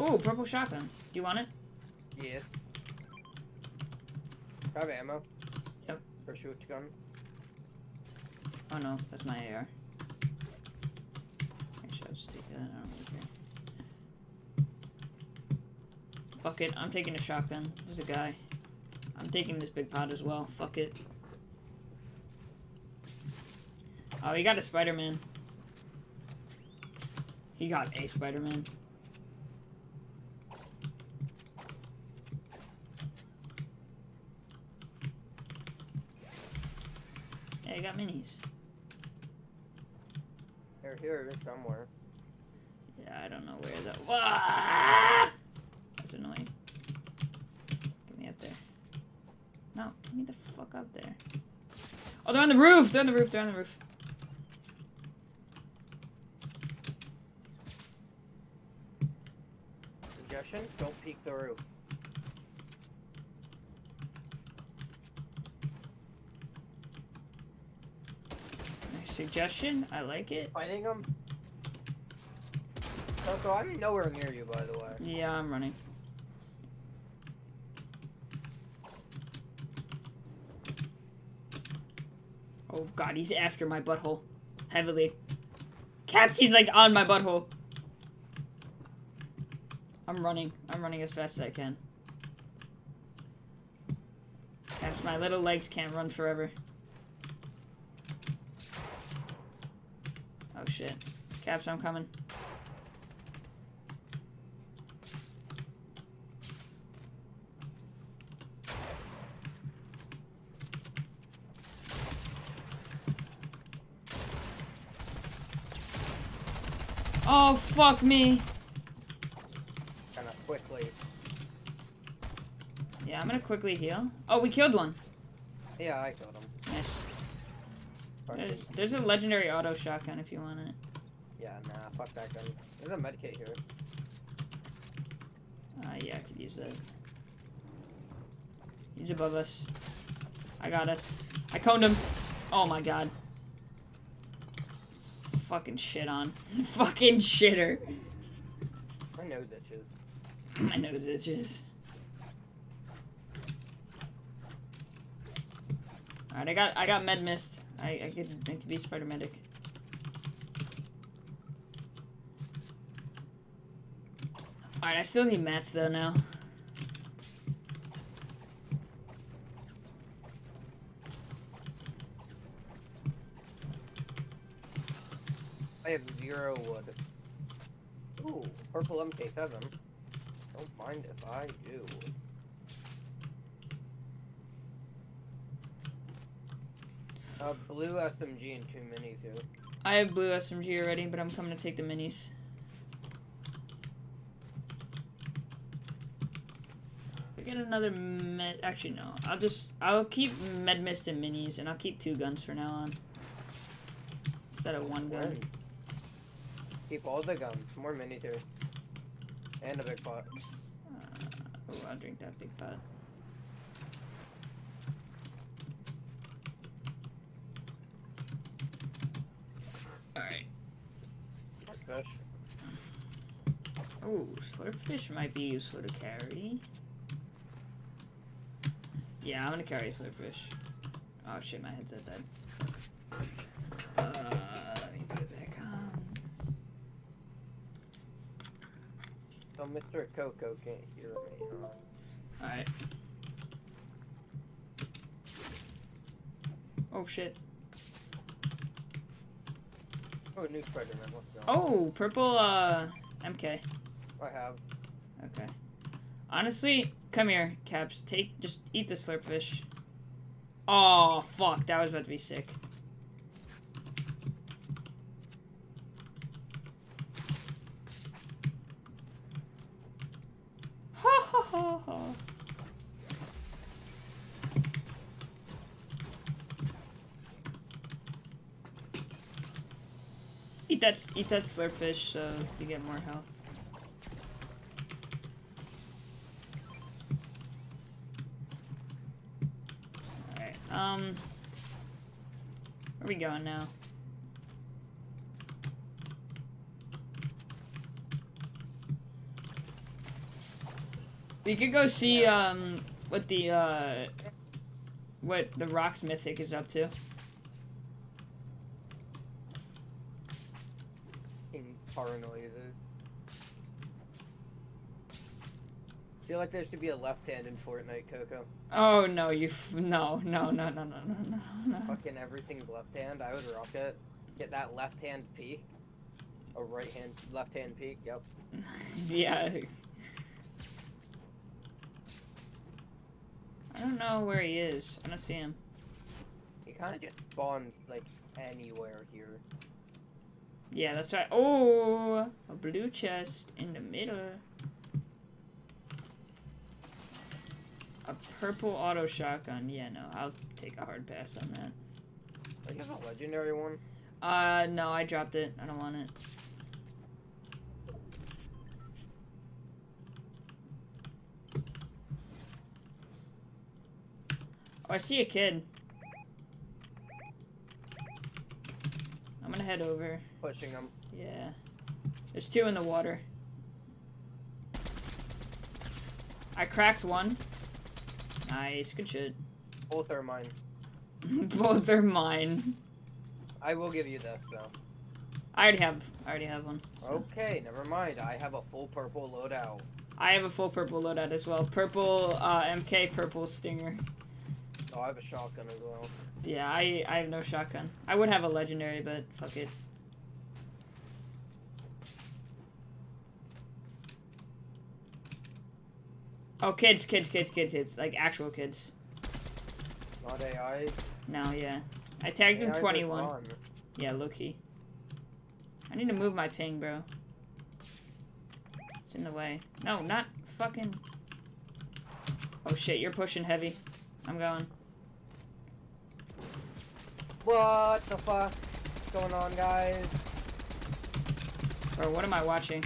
Ooh, purple shotgun. Do you want it? Yes. Have ammo. Yep. For shotgun. Oh no, that's my AR. Actually, I'll just take that. I don't really care. Fuck it, I'm taking a shotgun. There's a guy. I'm taking this big pot as well. Fuck it. Oh, he got a Spider-Man. He got a Spider-Man. He got minis. They're here somewhere. Yeah, I don't know where that. Wah! That's annoying. Get me up there. No, get me the fuck up there. Oh, they're on the roof! They're on the roof, they're on the roof. Suggestion: Don't peek the roof. Suggestion. I like it. Fighting them. Coco, I'm nowhere near you, by the way. Yeah, I'm running. Oh god, he's after my butthole. Heavily. Caps, he's like on my butthole. I'm running. I'm running as fast as I can. Caps, my little legs can't run forever. Oh shit. Caps, I'm coming. Oh, fuck me. Kind of quickly. Yeah, I'm gonna quickly heal. Oh, we killed one. Yeah, I killed him. Nice. There's, there's a legendary auto shotgun if you want it. Yeah, nah, fuck that gun. There's a medkit here. Uh, yeah, I could use that. He's above us. I got us. I coned him. Oh my god. Fucking shit on. <laughs> Fucking shitter. My nose itches. My nose itches. Alright, I got I got med mist. I, I could I could be Spider Medic. Alright, I still need mats though now. I have zero wood. Ooh, purple MK7. Don't mind if I do. Uh, blue SMG and two minis here. I have blue SMG already, but I'm coming to take the minis. We get another med. Actually, no. I'll just. I'll keep med mist and minis, and I'll keep two guns for now on. Instead of one gun. Keep all the guns. More minis here. And a big pot. Uh, oh, I'll drink that big pot. Alright. Fish. Oh, slurpfish might be useful to carry. Yeah, I'm gonna carry slurpfish. Oh shit, my headset dead. Uh, let me put it back on. So Mr. Coco can't hear me, huh? Alright. Oh shit. Oh, new Spider-Man. Oh, purple, uh, MK. I have. Okay. Honestly, come here, Caps. Take, just eat the slurpfish. Oh, fuck. That was about to be sick. Eat that, eat that slurpfish so you get more health. Alright, um... Where are we going now? We could go see, um, what the, uh... What the Rocks Mythic is up to. Car noises. feel like there should be a left hand in Fortnite, Coco. Oh, no, you... F no, no, no, no, no, no, no, no. Fucking everything's left hand. I would rock it. Get that left hand peek. A right hand, left hand peek. Yep. <laughs> yeah. I don't know where he is. I don't see him. He kind of just spawns like anywhere here. Yeah, that's right. Oh, a blue chest in the middle. A purple auto shotgun. Yeah, no, I'll take a hard pass on that. Like, you have a legendary one. Uh, no, I dropped it. I don't want it. Oh, I see a kid. I'm gonna head over. Pushing them. Yeah. There's two in the water. I cracked one. Nice, good shit. Both are mine. <laughs> Both are mine. I will give you this though. I already have I already have one. so. Okay, never mind. I have a full purple loadout. I have a full purple loadout as well. Purple uh, MK, purple Stinger. Oh, I have a shotgun as well. Yeah, I I have no shotgun. I would have a legendary, but fuck it. Oh, kids, kids, kids, kids, kids. Like actual kids. Not AI. No, yeah. I tagged him 21. Yeah, low key. I need to move my ping, bro. It's in the way. No, not fucking. Oh shit, you're pushing heavy. I'm going. What the fuck? What's going on, guys? Bro, what am I watching?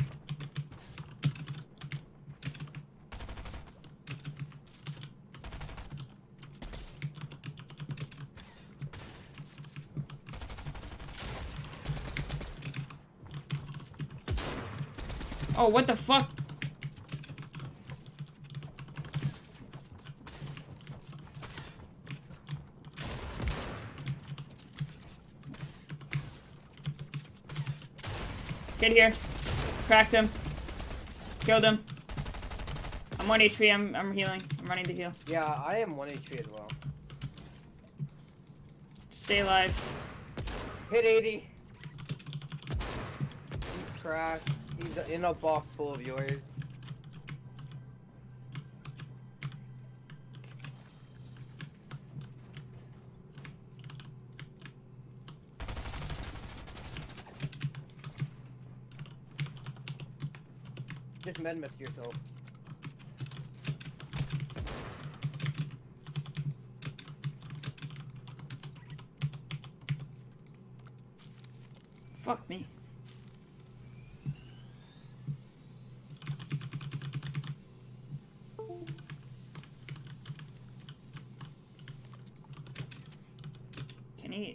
Oh, what the fuck? Get here. Cracked him. Killed him. I'm 1 HP. I'm, I'm healing. I'm running to heal. Yeah, I am 1 HP as well. Stay alive. Hit 80. Cracked. He's in a box full of yours. Just med mist yourself. Fuck me.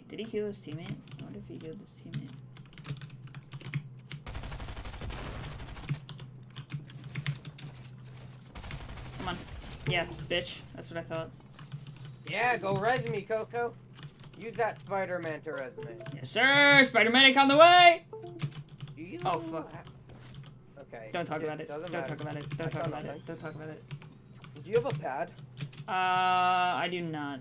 Can he? Did he heal his teammate? I wonder if he healed his teammate. Come on. Yeah, bitch. That's what I thought. Yeah, go res me, Coco. Use that Spider-Man to res me. Yes, sir. Spider-Manic on the way. Oh, fuck. Okay. Don't talk about it. Don't matter. talk about it. Don't I talk about nothing. it. Don't talk about it. Do you have a pad? Uh, I do not.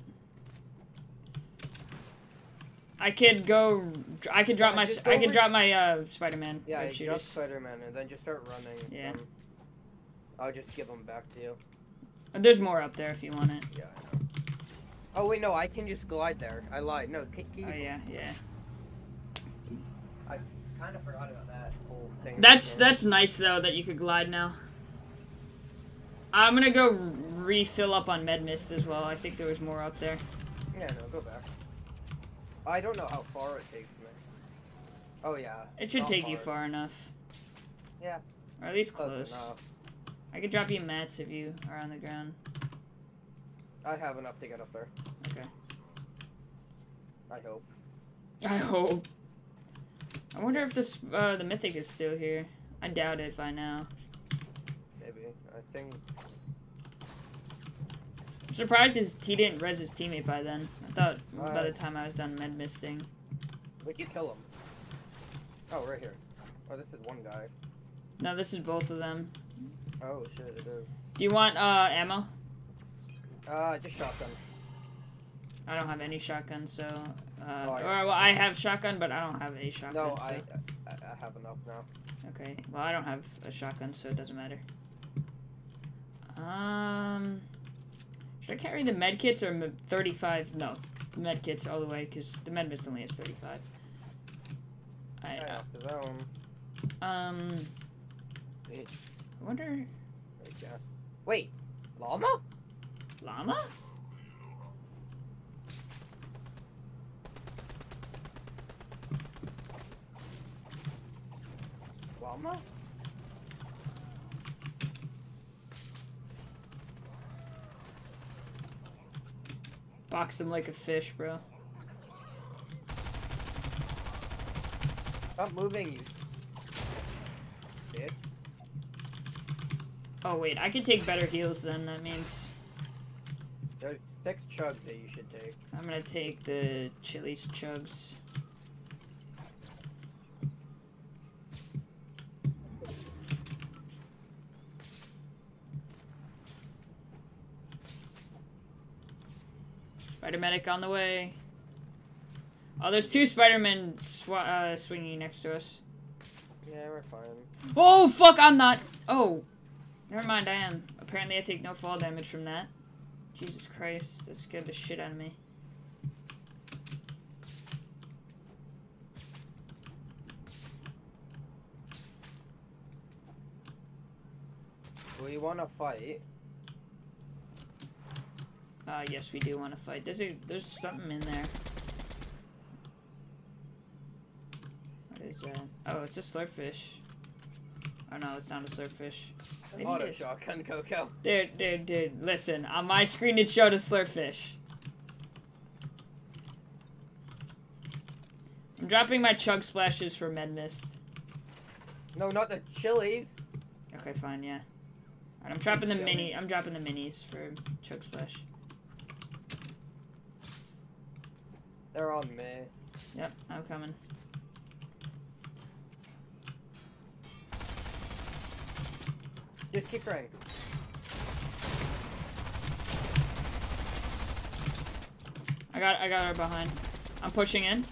I could go. I could drop Yeah, my. I could drop my uh Spider-Man. Yeah, just. Spider-Man, and then just start running. Yeah. I'll just give them back to you. There's more up there if you want it. Yeah, I know. Oh wait, no, I can just glide there. I lied. No, can, can you... Oh yeah, yeah. I kind of forgot about that whole thing. That's Yeah. that's nice though that you could glide now. I'm gonna go refill up on med mist as well. I think there was more up there. Yeah, no, go back. I don't know how far it takes me. Oh yeah. It should take you far enough. Yeah. Or at least Close close. I could drop you mats if you are on the ground. I have enough to get up there. Okay. I hope. I hope. I wonder if this uh, the mythic is still here. I doubt it by now. Maybe. I think. I'm surprised his, he didn't res his teammate by then. I thought by the time I was done med misting. We could kill him. Oh, right here. Oh, this is one guy. No, this is both of them. Oh shit, it is. Do you want uh, ammo? Uh, just shotgun. I don't have any shotgun, so. Uh, Oh, or well, I have shotgun, but I don't have a shotgun. No, so. I, I I have enough now. Okay. Well, I don't have a shotgun, so it doesn't matter. Um. Should I carry the med kits or 35? No, med kits all the way, because the med mist only has 35. I, I have his own. um. I wonder. Wait, llama? Llama? Llama? Box him like a fish, bro. Stop moving, you. Bitch. Oh, wait. I could take better heals then. That means There's six chugs that you should take. I'm gonna take the Chili's chugs. Spider Medic on the way. Oh, there's two Spider-Men sw- uh, swinging next to us. Yeah, we're fine. Oh, fuck, I'm not. Oh, never mind, I am. Apparently, I take no fall damage from that. Jesus Christ, that scared the shit out of me. We want to fight. Uh, yes, we do want to fight. There's a, there's something in there. What is that? Oh, it's a slurpfish. Oh no, it's not a it Auto shotgun, Coco. Dude, dude, dude, listen. On my screen, it showed a slurpfish. I'm dropping my chug splashes for med mist. No, not the chilies. Okay, fine, yeah. Alright, I'm dropping the mini. I'm dropping the minis for chug splash. They're on me. Yep, I'm coming. Just keep trying. I got I got her behind. I'm pushing in.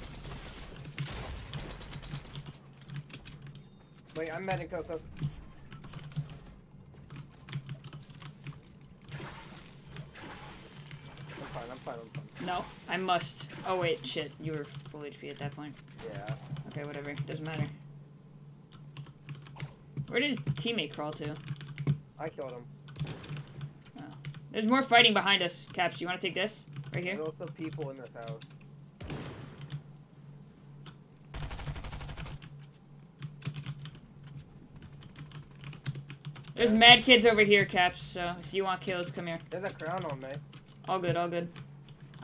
Wait, I'm mad at Coco. I'm fine, I'm fine, I'm fine. No, I must. Oh wait, shit. You were full HP at that point. Yeah. Okay, whatever. Doesn't matter. Where did his teammate crawl to? I killed him. Oh. There's more fighting behind us. Caps, you want to take this? Right here? There's also people in this house. There's mad kids over here, Caps, so if you want kills, come here. There's a crown on me. All good, all good.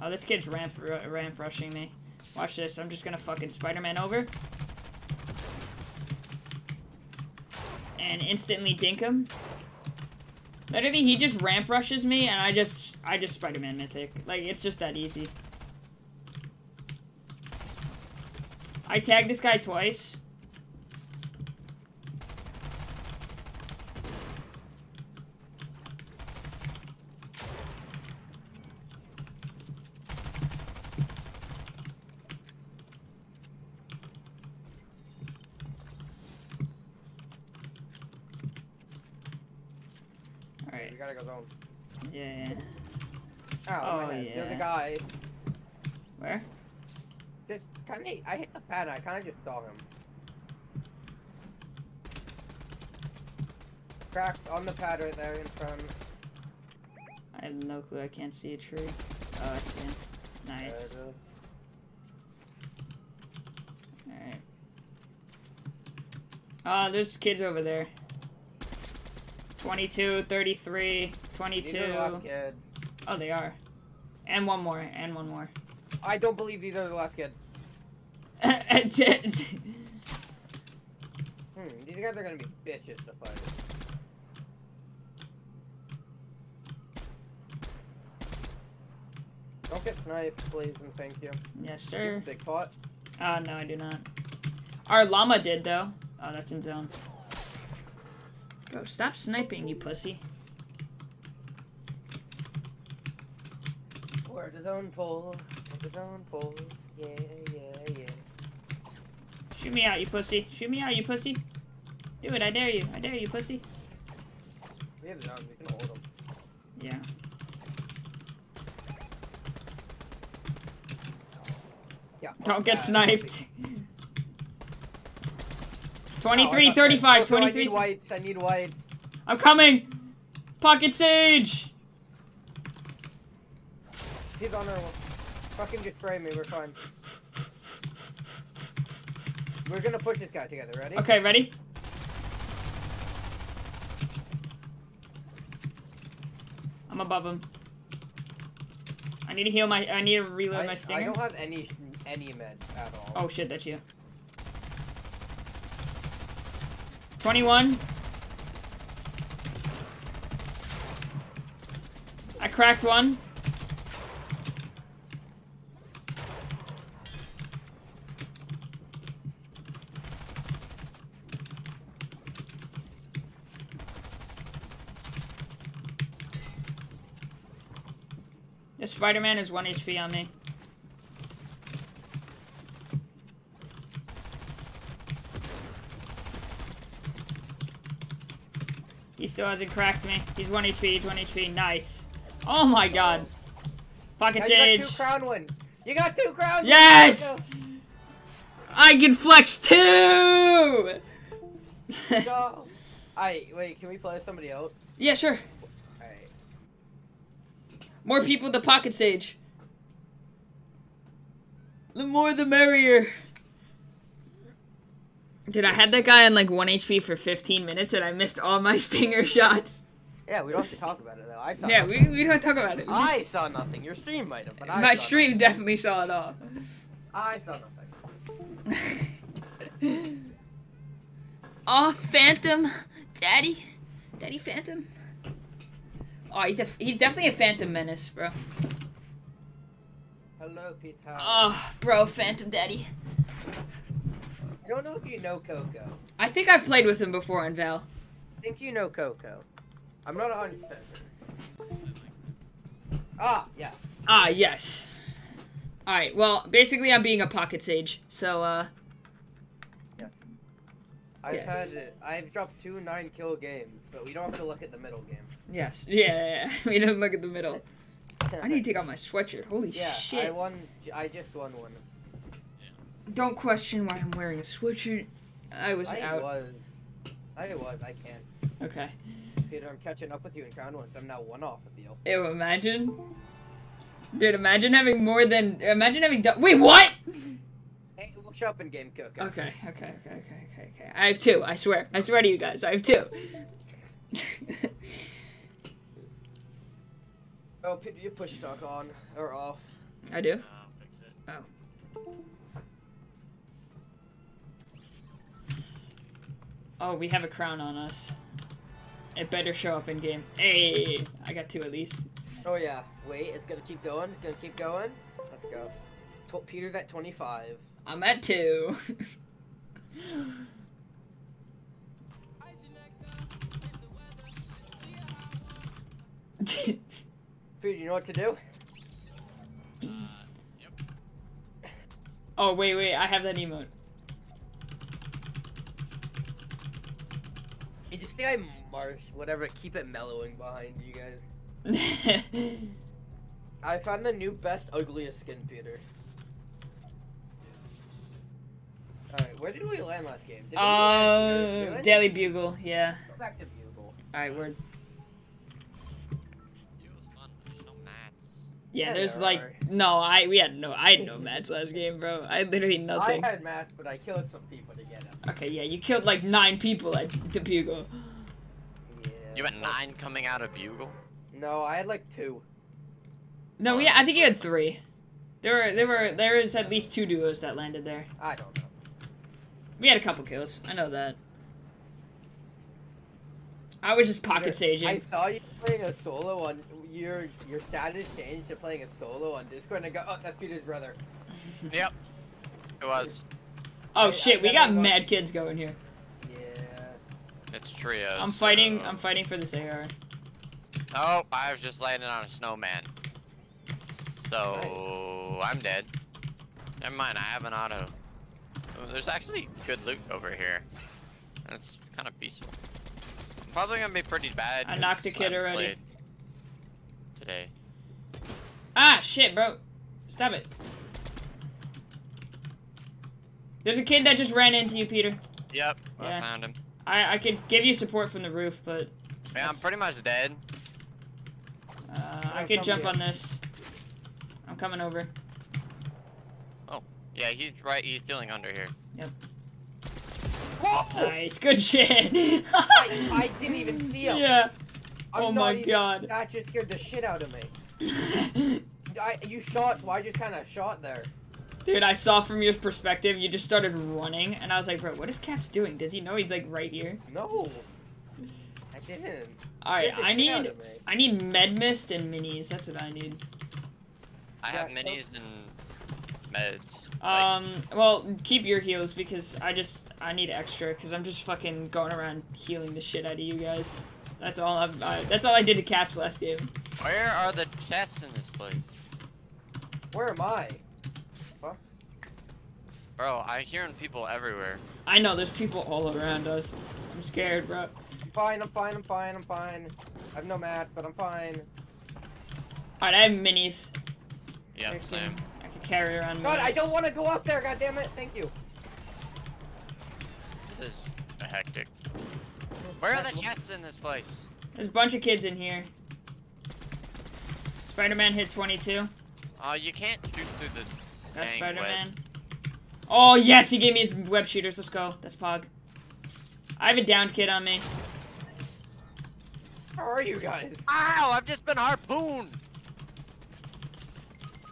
Oh, this kid's ramp, ramp rushing me. Watch this. I'm just gonna fucking Spider-Man over. And instantly dink him. Literally, he just ramp rushes me, and I just, I just Spider-Man mythic. Like, it's just that easy. I tagged this guy twice. Alright, You gotta go zone. yeah, yeah. Oh, Oh, my head. There's yeah. a guy. Where? Just kind of. I hit the pad. I kind of just saw him. Cracked on the pad right there in front. I have no clue. I can't see a tree. Oh, I see him. Nice. There it is. Alright. Ah, there's kids over there. 22, 33, These 22. are the last kids. Oh, they are. And one more, and one more. I don't believe these are the last kids. Hmm, these guys are gonna be bitches to fight. Don't get sniped, please, and thank you. yes, sir. Big pot. Oh, no, I do not. Our llama did, though. Oh, that's in zone. Bro, stop sniping, you pussy. Where's the zone pull? Where's the zone pull? Yeah, yeah, yeah. Shoot me out, you pussy. Shoot me out, you pussy. Do it, I dare you. I dare you, pussy. We have we can hold them. Yeah. Yeah. Don't get sniped. <laughs> Oh, I 23, got 35, sniped. Oh, no, I need whites, I need whites. I'm coming! Pocket Sage! He's on our Fucking just spray me, we're fine. We're gonna push this guy together, ready? Okay, ready? I'm above him. I need to heal my. I need to reload I, my I don't have any any meds at all. Oh shit, that's you. 21. I cracked one. Spider-Man is 1 HP on me. He still hasn't cracked me. He's 1 HP, he's 1 HP. Nice. Oh my god. Pocket Now you got two crown wins. You got two crowns. Yes! I can flex too! go. <laughs> Alright, wait, can we play somebody else? yeah, sure. Alright. More people with the Pocket Sage. The more the merrier. Dude, I had that guy on like 1 HP for 15 minutes and I missed all my <laughs> stinger shots. Yeah, we don't have to talk about it though. I saw Yeah, nothing. we, we don't talk about it. I saw nothing. Your stream might have, but I My saw stream nothing. definitely saw it all. I saw nothing. <laughs> oh, Phantom, Daddy, Daddy Phantom. Oh, he's a he's definitely a Phantom menace, bro. Hello, Peter. Oh, bro, Phantom Daddy. I don't know if you know Coco. I think I've played with him before in Val. I think you know Coco. I'm not 100 percent sure. Ah, yeah. Ah, yes. Alright, well, basically I'm being a pocket sage, so, uh, Yes. I've Yes. had I've dropped two nine kill games, but we don't have to look at the middle game. yes. <laughs> Yeah, yeah, yeah. <laughs> we don't look at the middle. I need to take out my sweatshirt. Holy Yeah, shit. I won. I just won one. Don't question why I'm wearing a sweatshirt. I was I out. was. I was. I can't. Okay. Peter, I'm catching up with you in crown ones. I'm now one off of you. Ew, imagine. Dude, imagine having more than. Imagine having done. Wait, what? <laughs> Hey, we'll show up in game cook. Okay, okay, okay, okay, okay, okay. I have two. I swear. I swear to you guys. I have two. <laughs> Oh, Peter, you push talk on or off. I do. I'll fix it. Oh. oh, we have a crown on us. It better show up in game. Hey, I got two at least. Oh yeah. Wait, it's gonna keep going. It's gonna keep going. Let's go. Tw- Peter's at 25. I'm at two. Peter, you know what to do? Uh, yep. oh wait, wait. I have that emote. You just say I marsh, whatever. Keep it mellowing behind you guys. <laughs> I found the new best ugliest skin, Peter. Where did we land last game? Did we land- uh, Really? Daily Bugle. Yeah. Go back to Bugle. All right, word. It was fun, but there's no mats. Yeah, Yeah, there's there like are. no. I we had no. I had no mats last game, bro. I literally nothing. I had mats, but I killed some people to get them. Okay, yeah, you killed like nine people at the Bugle. Yeah. You had nine coming out of Bugle? No, I had like two. No, yeah, I think you had three. There were there were there is at least two duos that landed there. I don't know. We had a couple kills. I know that. I was just pocket staging. I saw you playing a solo on your your status changed to playing a solo on Discord, and I go, oh, that's Peter's brother. <laughs> Yep. It was. Oh I- shit, I we got got- mad kids going here. Yeah. It's trios. I'm fighting. so- I'm fighting for this AR. Oh, I was just landing on a snowman. So I'm dead. Never mind, I have an auto. There's actually good loot over here. And it's kind of peaceful. Probably gonna be pretty bad. I knocked a kid already. Today. Ah shit, bro. Stop it. There's a kid that just ran into you, Peter. Yep, Yeah. I found him. I I could give you support from the roof, but Yeah, I'm pretty much dead. uh, I could jump here. on this. I'm coming over. Yeah, he's right. He's healing under here. Whoa! Nice, good shit. I, I <laughs> didn't even see him. yeah. I'm oh my even- god. That just scared the shit out of me. <laughs> I, you shot, well, I just kind of shot there. Dude, I saw from your perspective, you just started running, and I was like, bro, what is Caps doing? Does he know he's like right here? No. I didn't. Alright, I need. I need med mist and minis. That's what I need. I have minis oh. and meds. Like, Um, well, keep your heals because I just I need extra because I'm just fucking going around healing the shit out of you guys. That's all I've, I, that's all I did to Caps last game. where are the chests in this place? Where am I? What? Bro, I'm hearing people everywhere. I know there's people all around us. I'm scared, bro. I'm fine, I'm fine, I'm fine, I'm fine. I have no mats, but I'm fine. Alright, I have minis. Yep, I can, same. I carry around. God, I don't want to go up there, God damn it! Thank you. This is hectic. Where are the chests in this place? There's a bunch of kids in here. Spider-Man hit 22. Oh, you can't shoot through the. That's Spider-Man. Oh yes, he gave me his web shooters. Let's go. That's Pog. I have a downed kid on me. How are you guys? Ow! I've just been harpooned.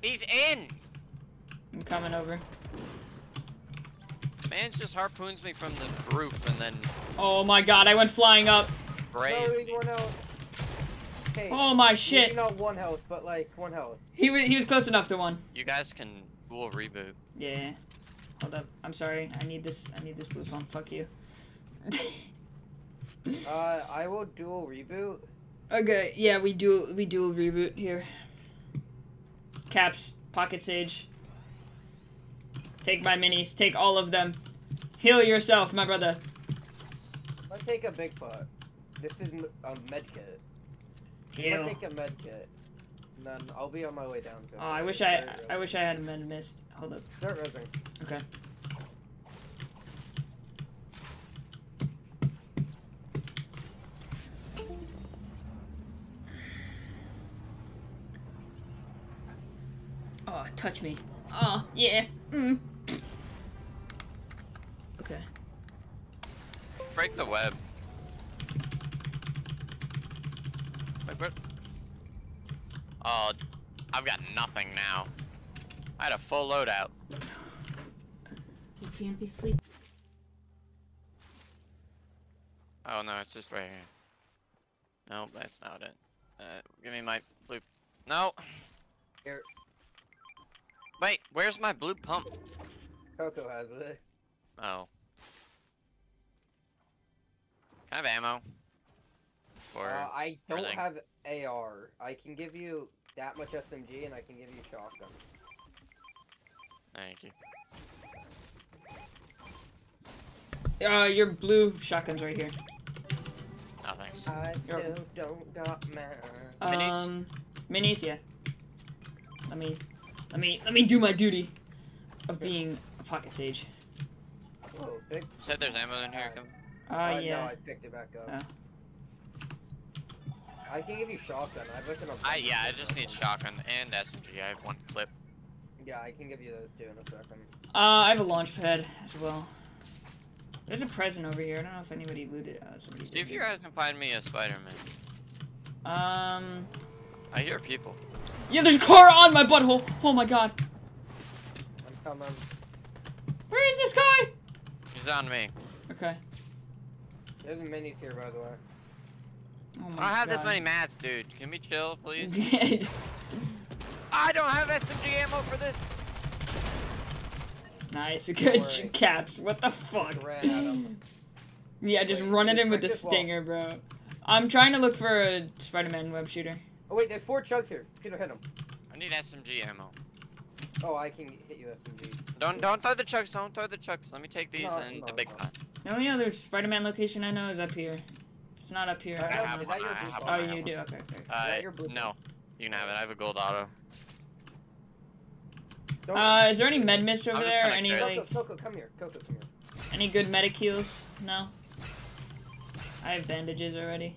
He's in. I'm coming over. Man just harpoons me from the roof and then Oh my god, I went flying up. brave. No, me. one health. Hey, Oh my maybe shit. not one health, but like one health. He was he was close enough to one. You guys can dual reboot. Yeah. Hold up. I'm sorry. I need this. I need this blue pump. Fuck you. <laughs> Uh, I will dual reboot. Okay, yeah, we do we do a reboot here. Caps, pocket sage. Take my minis. Take all of them. Heal yourself, my brother. Let's take a big pot. This is a med kit. Heal. Let's take a med kit. And then I'll be on my way down. Oh, I wish I I wish I had men missed. Hold up. Start resing. Okay. Oh, touch me. Oh, yeah. Mm. Break the web. Wait, where? Oh, I've got nothing now. I had a full loadout. You can't be sleeping. Oh no, it's just right here. No, that's not it. Uh, give me my blue. No. Here. Wait, where's my blue pump? Coco has it. Oh. Can I have ammo? For Uh, I don't everything. have AR. I can give you that much SMG and I can give you shotgun. thank you. Uh, your blue shotgun's right here. No thanks. I You're- still don't got mine. Minis? Um, minis, yeah. Let me, let me, let me do my duty of being a pocket sage. Oh, big. You said there's ammo in here. Come. Uh, Uh, No, yeah. I picked it back up. Oh. I can give you shotgun. I have like an I yeah, I just need shotgun and SMG. I have one clip. Yeah, I can give you those two in a second. Uh, I have a launch pad as well. There's a present over here. I don't know if anybody looted it. Uh, See if you guys can find me a Spider-Man. Um, I hear people. yeah, there's a car on my butthole. Oh my god. I'm coming. Where is this guy? He's on me. Okay. There's minis here, by the way. Oh I my don't have this many mats, dude. Can we chill, please? <laughs> I don't have SMG ammo for this. nice, good worry. <laughs> caps. What the fuck? Ran at him. <laughs> Yeah, just Wait, run at just him with the this wall. stinger, bro. I'm trying to look for a Spider-Man web shooter. Oh wait, there's four chugs here. Peter, hit him. I need SMG ammo. Oh, I can hit you SMG. Don't don't throw the chugs. Don't throw the chugs. Let me take these No, and no, the big no. pot. The only other Spider-Man location I know is up here. It's not up here. I I I have one. I have one. Oh, you do. Okay. okay. Uh, that your blue no, you can have it. I have a gold auto. Uh, is there any med mist over there? gonna Any carry- like Coco, Coco, come here. Coco, come here. any good medic heals? No. I have bandages already.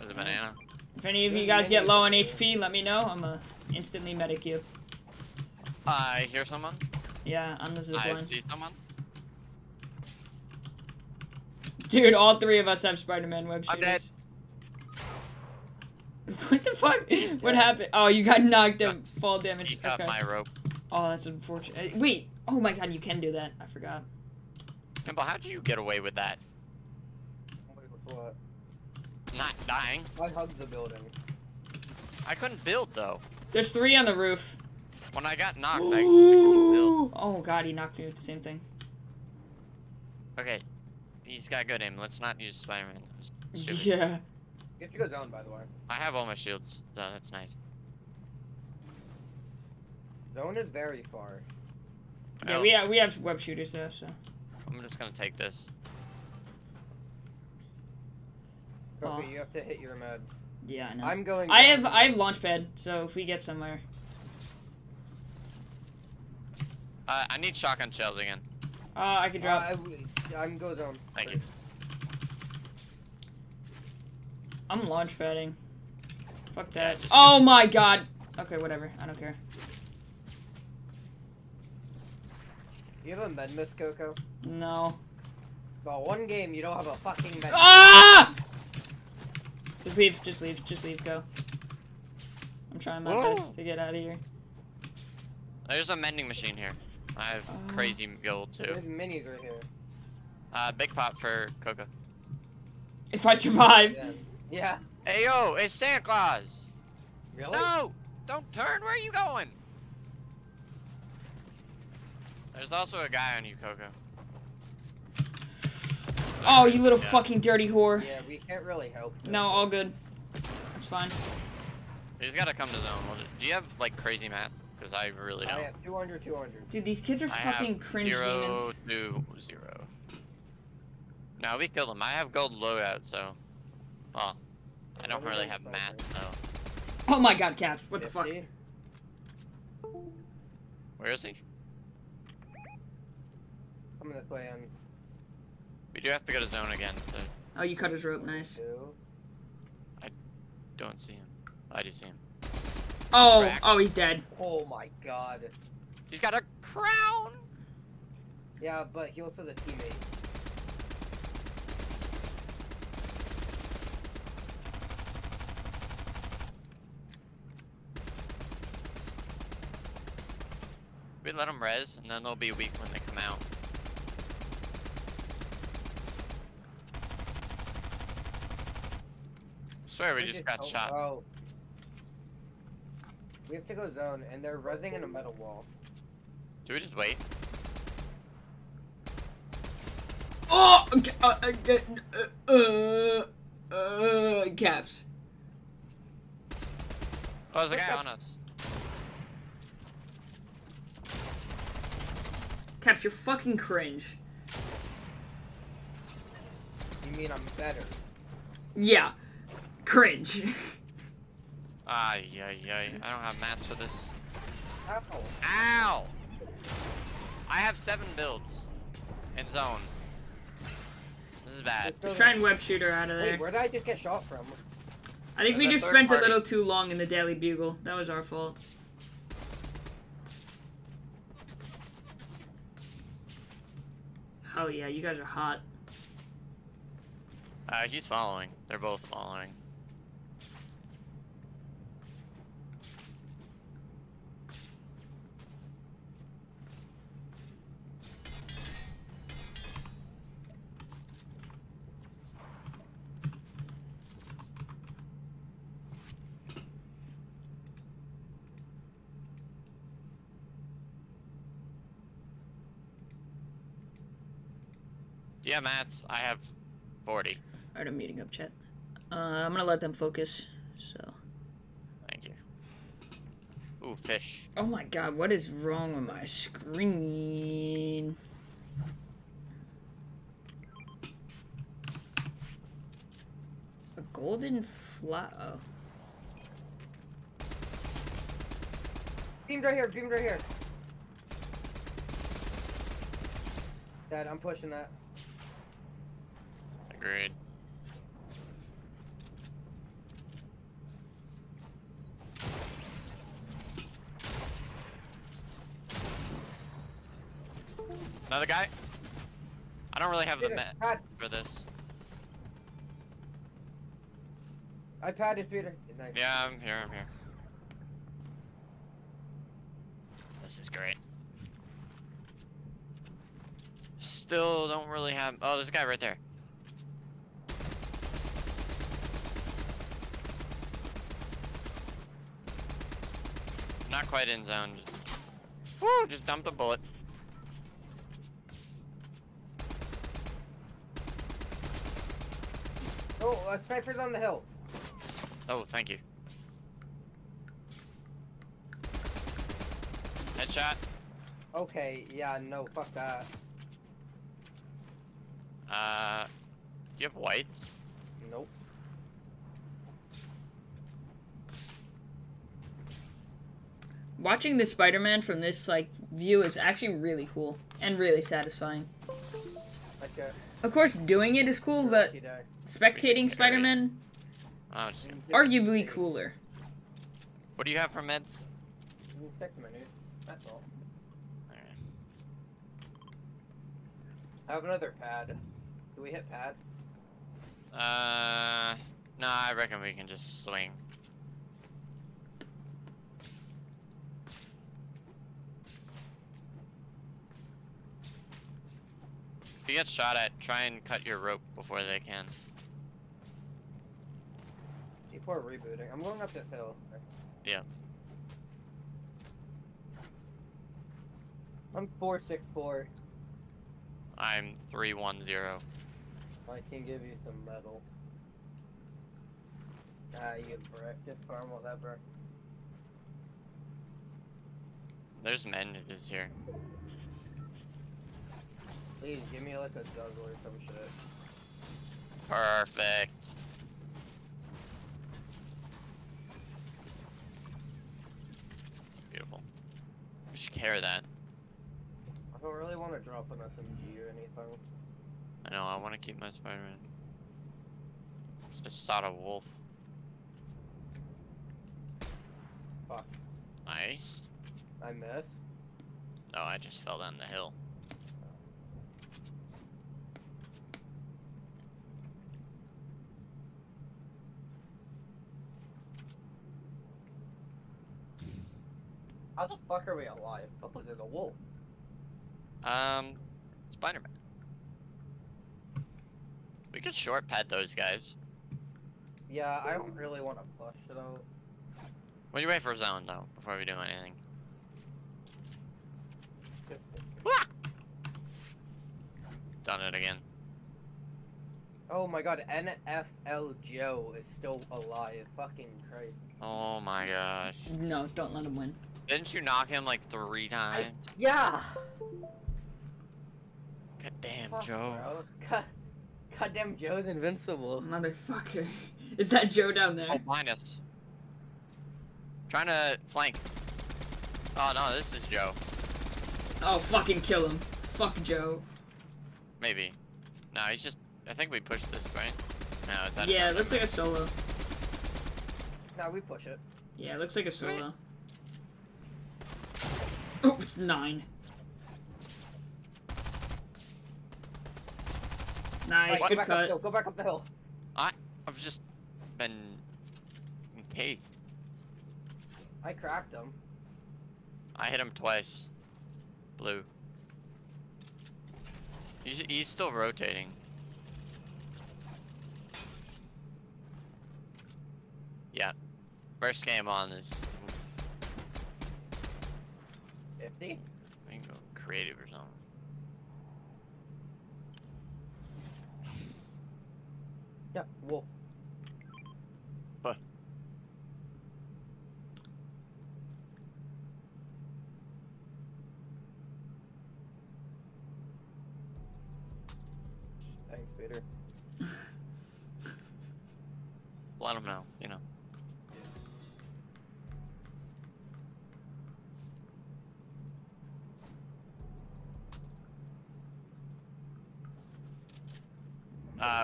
There's a banana. If any of you guys get low on HP, let me know. I'm gonna instantly medic you. I hear someone. Yeah, on the zip I line. see someone. Dude, all three of us have Spider-Man web I'm shooters. <laughs> What the fuck? What happened? Oh, you got knocked out. Fall damage. He cut Okay. my rope. Oh, that's unfortunate. Wait. Oh my god, you can do that. I forgot. Kimble, how did you get away with that? What? Not dying. I hugged the building. I couldn't build though. There's three on the roof. When I got knocked, I, I <gasps> couldn't build. Oh god, he knocked me with the same thing. Okay, he's got good aim. Let's not use Spider-Man. Stupid. Yeah. You have to go down, by the way. I have all my shields, so that's nice. Zone is very far. Yeah, we have we have web shooters though, so. I'm just gonna take this. Coco, Oh. you have to hit your med. Yeah, I know. I'm going. I down. have I have launch pad, so if we get somewhere. Uh, I need shotgun shells again. Uh, I can drop. Uh, I, I'm go zone. Thank you. I'm launch padding. Fuck that. Oh my god. Okay, whatever. I don't care. You have a med mist, Coco? No. Well, one game you don't have a fucking med. Ah! Just leave. Just leave. Just leave. Go. I'm trying my Whoa. best to get out of here. There's a mending machine here. I have Oh. crazy gold too. There's minis right here. Uh, big pop for Coca. If I survive. Yeah. Yeah. Hey yo, it's Santa Claus. Really? No, don't turn. Where are you going? There's also a guy on you, Coco. Oh, you little Yeah. fucking dirty whore. Yeah, we can't really help. them. No, all good. That's fine. He's gotta come to zone. We'll just- Do you have like crazy mats? Because I really don't. I have 200, 200. Dude, these kids are I fucking cringe zero demons. to zero. No, we killed him. I have gold loadout, so. Well, I don't really have mats though. Oh my god, Caps. What the fuck? Where is he? Coming this way on We do have to go to zone again. So Oh, you cut his rope. Nice. I don't see him. I do see him. Oh, Crack. oh, he's dead. Oh my god. He's got a crown. Yeah, but heal for the teammate. We let him res, and then they'll be weak when they come out. Swear we They just got oh, shot. Oh. We have to go zone, and they're resing in a metal wall. Do we just wait? Oh, okay, uh, uh, uh, uh, uh, Caps. Oh, there's a guy on us. Caps, you're fucking cringe. You mean I'm better? Yeah, cringe. <laughs> Ay, ay, ay. I don't have mats for this. Ow. Ow! I have seven builds in zone. This is bad. Just try and web shooter out of there. Wait, where did I just get shot from? I think we just third spent a little too long in the Daily Bugle. That was our fault. Hell yeah, you guys are hot. Uh, he's following. They're both following. Yeah, mats. I have 40. Alright, I'm meeting up, chat. Uh, I'm gonna let them focus. So. Thank you. Ooh, fish. Oh my god, what is wrong with my screen? A golden flat. Oh. Beamed right here, beamed right here. Dad, I'm pushing that. Agreed. Another guy? I don't really have the met for this. I padded feeder. Nice. Yeah, I'm here, I'm here. This is great. Still don't really have. Oh, there's a guy right there. Not quite in zone. Just, woo, just dumped a bullet. Oh, a sniper's on the hill. Oh, thank you. Headshot. Okay, yeah, no, fuck that. Uh, do you have whites? Nope. Watching the Spider-Man from this like view is actually really cool and really satisfying. Like a Of course, doing it is cool, but spectating Spider-Man Oh, arguably cooler. what do you have for meds? You can check the menu. That's all. Alright. I have another pad. Do we hit pad? Uh, no, I reckon we can just swing. If you get shot at, try and cut your rope before they can. People are rebooting. I'm going up this hill. Yeah. I'm 464. I'm 310. I can give you some metal. Ah, you brick. Just farm all that brick. There's bandages here. Please give me like a juggle or some shit. Perfect. Beautiful. We should carry that. I don't really want to drop an SMG or anything. I know, I want to keep my Spider-Man. Just shot a wolf. Fuck. Nice. I miss. No, I just fell down the hill. How the fuck are we alive? Oh, there's a wolf. Um, Spider-Man. We could short pad those guys. Yeah, I don't really want to push it out. What do you wait for zone though, before we do anything? Just thinking. Done it again. Oh my god, NFL Joe is still alive. Fucking crazy. Oh my gosh. No, don't let him win. Didn't you knock him like three times? Yeah! God damn, Fuck, Joe. God, goddamn Joe's invincible. Motherfucker. <laughs> Is that Joe down there? Oh, behind us. Trying to flank. Oh no, this is Joe. Oh, fucking kill him. Fuck Joe. Maybe. No, he's just. I think we pushed this, right? No, is that? Yeah, it looks like a solo. Now we push it. Yeah, it looks like a solo. Oh, it's nine. Nice, Alright, good go back up the cut. hill. Go back up the hill. I've just been. Okay. I cracked him. I hit him twice. Blue. He's, he's still rotating. Yeah. First game on is. 50. We can go creative or something. Yeah, wolf. What? Thanks, Peter. <laughs> Let him know,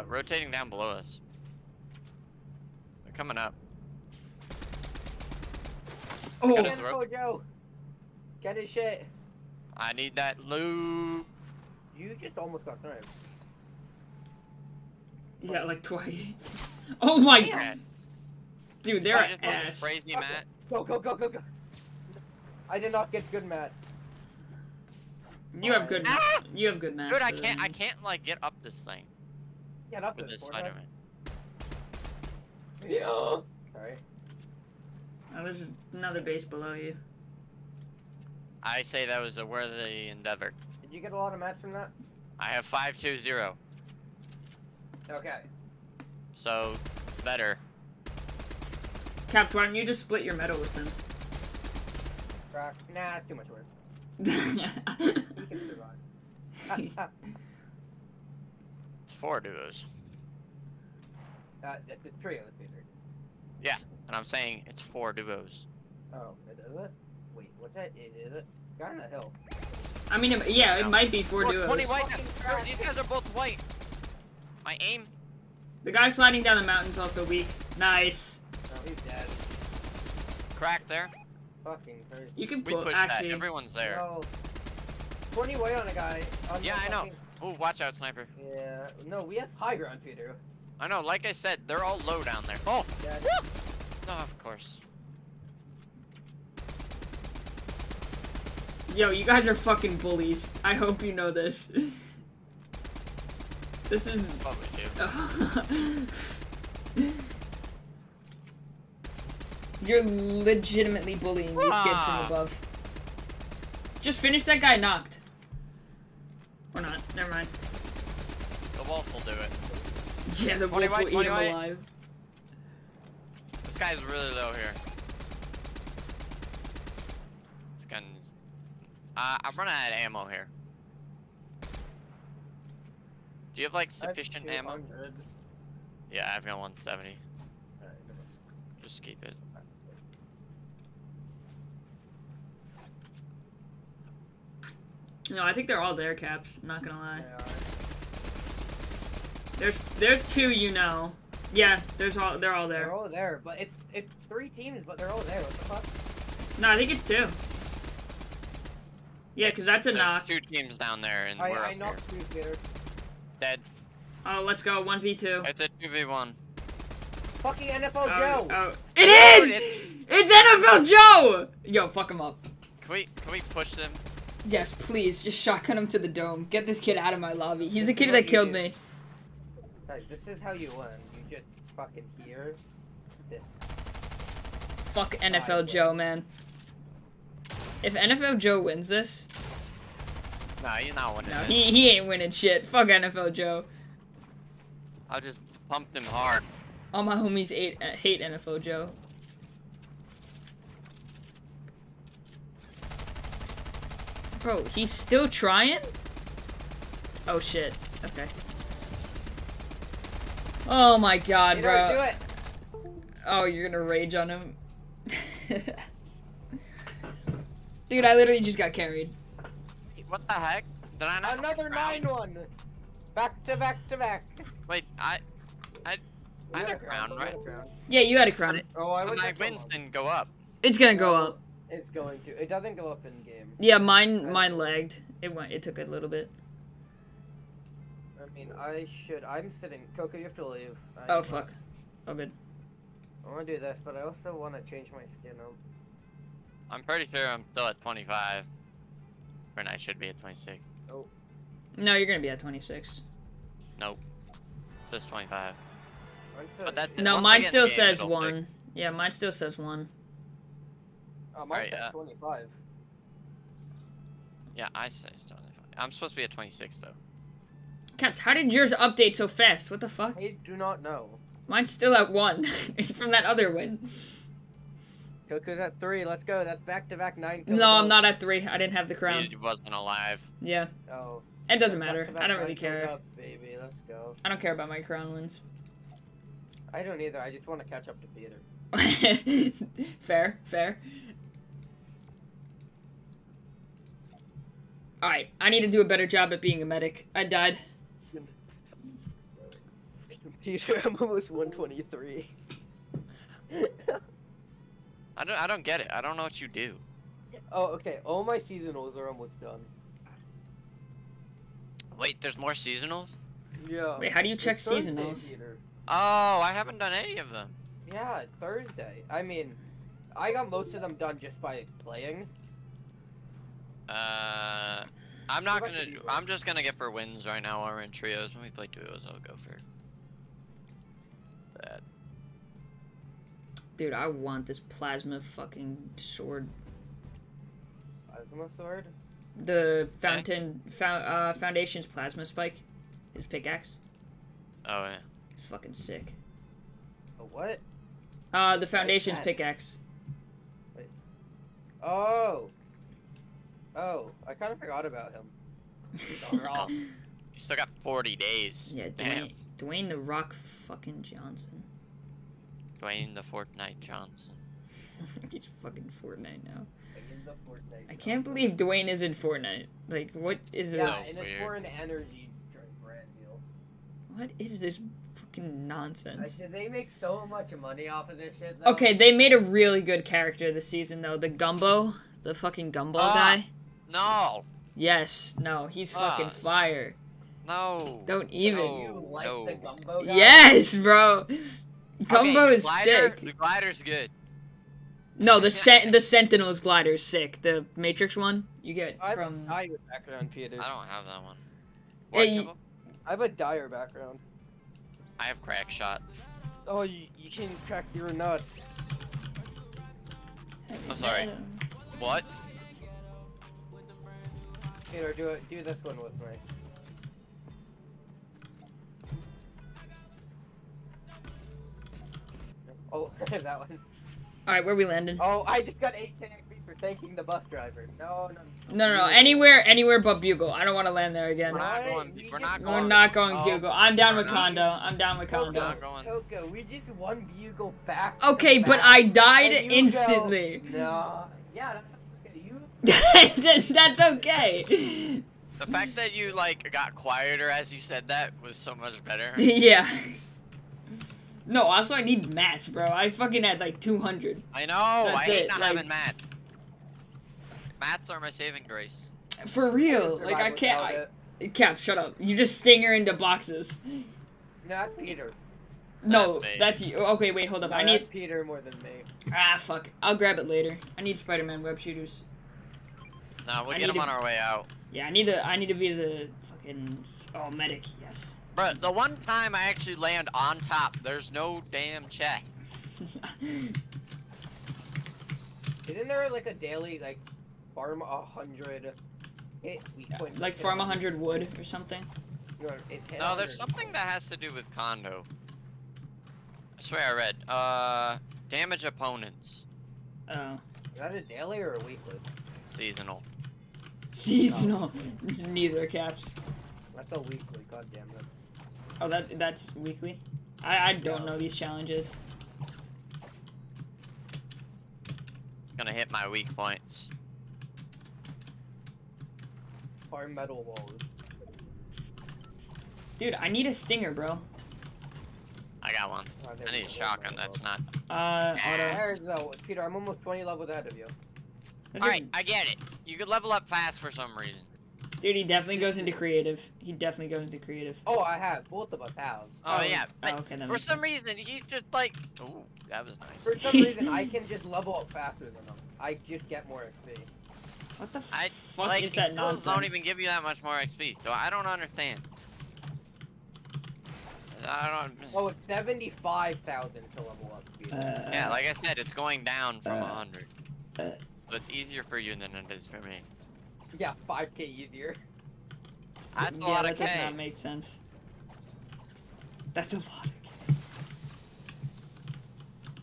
Uh, rotating down below us. They're coming up. Oh, Get his info, Joe. Get his shit. I need that loot. You just almost got sniped. yeah, like twice. <laughs> Oh my Yeah. Dude, they're I just ass. crazy, Okay. Matt. Go, go, go, go, go. I did not get good Matt. You have good. Ah! You have good match. Dude, I can't. I can't like get up this thing Get up with there, this Fortnite. Spider-Man. Yeah. Sorry. Oh, there's another base below you. I say that was a worthy endeavor. Did you get a lot of match from that? I have five two zero, Okay. so it's better. Caps, why don't you just split your metal with them? Crack. Nah, it's too much work. <laughs> <laughs> <laughs> He can survive. uh, It's four duos, uh, the, the trio is Peter. and I'm saying it's four duos. Oh, it is it? Wait, what that? It is it? Guy on the hill. I mean, it, yeah, it might be four Four- duos. 20 white. Dude. These guys are both white. My aim. The guy sliding down the mountain's also weak. Nice. No, he's dead. Cracked there. Fucking crazy. You can We pull. pushed Actually, that. Everyone's there. No. 20 white on a guy. On Yeah, the I know. Fucking- Ooh, watch out, sniper. Yeah. No, we have high ground, Peter. I know. Like I said, they're all low down there. Oh, Dead. no, of course. yo, you guys are fucking bullies. I hope you know this. This is. Probably do. <laughs> You're legitimately bullying these kids from Ah. above. Just finish that guy knocked. Or not. Never mind. The wolf will do it. Yeah, the 20 wolf will eat him white. alive. This guy's really low here. This gun's. Uh, I'm running out of ammo here. Do you have like sufficient ammo? Yeah, I've got 170. Alright, Just keep it. No, I think they're all there, Caps. Not gonna lie. There's there's two you know. Yeah, there's all they're all there. They're all there, but it's it's three teams, but they're all there. What the fuck? No, I think it's two. Yeah, because that's a There's knock. two teams down there, and I we're I up here. knocked two Peter. Dead. Oh, let's go. 1v2. It's a 2v1. Fucking NFL Oh, Joe. oh. It Oh, it's- It's NFL Joe! Yo, fuck him up. Can we can we push them? Yes, please. Just shotgun him to the dome. Get this kid out of my lobby. He's This the kid that killed do. me. Guys, this is how you win. You just fucking hear. Fuck NFL Joe, man. If NFL Joe wins this, Nah, you're not winning. no, this. he, he ain't winning shit. Fuck NFL Joe. I just pumped him hard. All my homies hate, uh, hate NFL Joe. Bro, he's still trying? Oh shit. Okay. Oh my god, Peter, bro. do it. Oh, you're gonna rage on him? <laughs> Dude, I literally just got carried. What the heck? Did I not? Another nine one. Back to back to back. Wait, I, I, I You had a got crown, right? got a crown. Yeah, you had a crown. Oh, I But was my just so wins didn't go up. It's gonna go up. It's going to. It doesn't go up in game. Yeah, mine mine lagged. It went it took a little bit. I mean, I should. I'm sitting. Coco, you have to leave. I Oh want- fuck. Oh good. I want to do this, but I also want to change my skin up. I'm pretty sure I'm still at 25. When I should be at 26. Oh. No, you're gonna be at 26. Nope. Just 25. I'm But that- No, mine still game, says it'll one. Yeah, mine still says one. Oh, mine's Alright, at uh, 25. Yeah, I say still 25. I'm supposed to be at 26 though. Caps, how did yours update so fast? What the fuck? I do not know. Mine's still at one. <laughs> it's from that other win. Coco's at three. Let's go. That's back to back nine. kills No, I'm not at three. I didn't have the crown. He wasn't alive. Yeah, Oh. it doesn't matter. back-to-back I don't really care. up, baby, let's go. I don't care about my crown wins. I don't either. I just want to catch up to Peter. <laughs> fair, fair. Alright, I need to do a better job at being a medic. I died. Peter, I'm <laughs> almost 123. I don't. I don't get it. I don't know what you do. oh, okay. All my seasonals are almost done. Wait, there's more seasonals? Yeah. Wait, how do you check Thursday, seasonals? Peter. Oh, I haven't done any of them. Yeah, Thursday. I mean, I got most of them done just by playing. Uh, I'm not gonna. to I'm just gonna get for wins right now while we're in trios. When we play duos, I'll go for that. Dude, I want this plasma fucking sword. Plasma sword. The fountain, fou- uh, foundation's plasma spike. His pickaxe. Oh yeah. It's fucking sick. A what? Uh, the foundation's that? pickaxe. Oh. Oh, I kind of forgot about him. You <laughs> still got 40 days. Yeah, Dwayne, Dwayne the Rock fucking Johnson. Dwayne the Fortnite Johnson. <laughs> He's fucking Fortnite now. In the Fortnite I can't believe Dwayne is in Fortnite. Like, what is Yeah, this? and it's weird. for an energy drink brand deal. What is this fucking Like, nonsense? did they make so much money off of this shit? Though? Okay, they made a really good character this season though. The Gumbo, the fucking Gumbo Ah. guy. No, Yes, no, he's fucking Ah. fire. no. Don't Do even. you like no. the gumbo guy? Yes, bro. Gumbo Okay, is the glider, sick. The glider's good. No, the <laughs> sen- the Sentinel's glider is sick. The Matrix one you get I have a dire background, Peter. I don't have that one. Yeah, What, you- I have a dire background. I have crack shot. Oh, you, you can crack your nuts. I'm sorry. What? Peter, do it. Do this one with me. <laughs> Oh, <laughs> that one. All right, where we landing? Oh, I just got 8k for thanking the bus driver. No, no. No, no, no. Anywhere, anywhere but Bugle. I don't want to land there again. We're not going. We're not going. We're not going oh, Bugle. I'm down with Condo. I'm down with Condo. We're not going. Coco, we just won Bugle back. Okay, back. but I died instantly. No. Yeah, that's that's okay. The fact that you like got quieter as you said that was so much better. <laughs> yeah. No, also I need mats, bro. I fucking had like 200. I know. I That's hate it, not like- having mats. Mats are my saving grace. For real. Like I can't. I, it. Cap, shut up. You just stinger into boxes. No, that's Peter. No, That's that's you. Okay, wait, hold up. No, I need. Peter more than me. Ah, fuck. I'll grab it later. I need Spider-Man web shooters. No, we'll I get need them to- on our way out. Yeah, I need to. I need to be the fucking. Oh, medic. Yes. Bro, the one time I actually land on top, there's no damn check. <laughs> Isn't there like a daily like farm a hundred hit weak point? like farm 100? 100 wood or something. No, No, there's something that has to do with condo. I swear I read. Uh, damage opponents. Oh. Is that a daily or a weekly? Seasonal. Seasonal. It's neither caps. That's a weekly. God damn it. Oh, that that's weekly. I I don't No. know these challenges. Gonna hit my weak points. Farm metal walls. Dude, I need a stinger, bro. I got one. Oh, I need a shotgun. That's not. Uh, auto. There's no Peter. I'm almost 20 levels ahead of you. This All is- right, I get it. You could level up fast for some reason. Dude, he definitely goes into creative. He definitely goes into creative. Oh, I have. Both of us have. Oh, yeah, Oh, but okay, for some sense. reason he just like. Ooh, that was nice. For some reason, I <laughs> can just level up faster than them. I just get more XP. What the I fuck like is that nonsense? don't even give you that much more XP, so I don't understand. I don't. Oh, it's 75,000 to level up. Uh, Yeah, like I said, it's going down from Uh, 100. uh. So it's easier for you than it is for me. yeah, 5k easier. That's a lot that of does K. not make sense. That's a lot of K.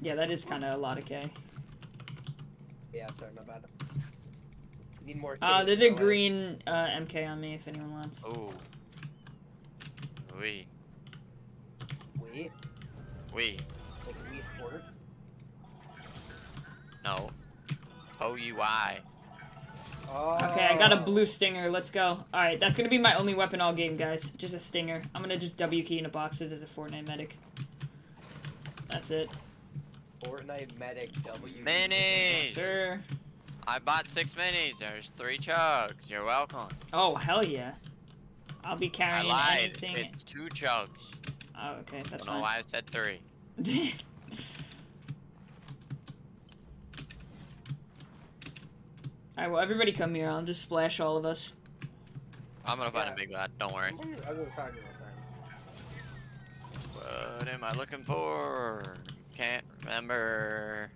Yeah, that is kind of a lot of K. Yeah, sorry, my bad. Need more. Uh, Ks there's a green uh, MK on me if anyone wants. Oh. We. Wait, We. like Wii Sports. No. O U I. Oh. Okay, I got a blue stinger. Let's go. All right, that's gonna be my only weapon all game, guys. Just a stinger. I'm gonna just W key into boxes as a Fortnite medic. That's it. Fortnite medic W. Minis! Sure. I bought six minis. There's three chugs. You're welcome. Oh hell yeah. I'll be carrying I lied. anything. It's two chugs. Oh, okay, that's don't know why I said three. <laughs> Alright, well, everybody come here. I'll just splash all of us. I'm gonna find Yeah. a big lad. Don't worry. I was talking about. What am I looking for? Can't remember.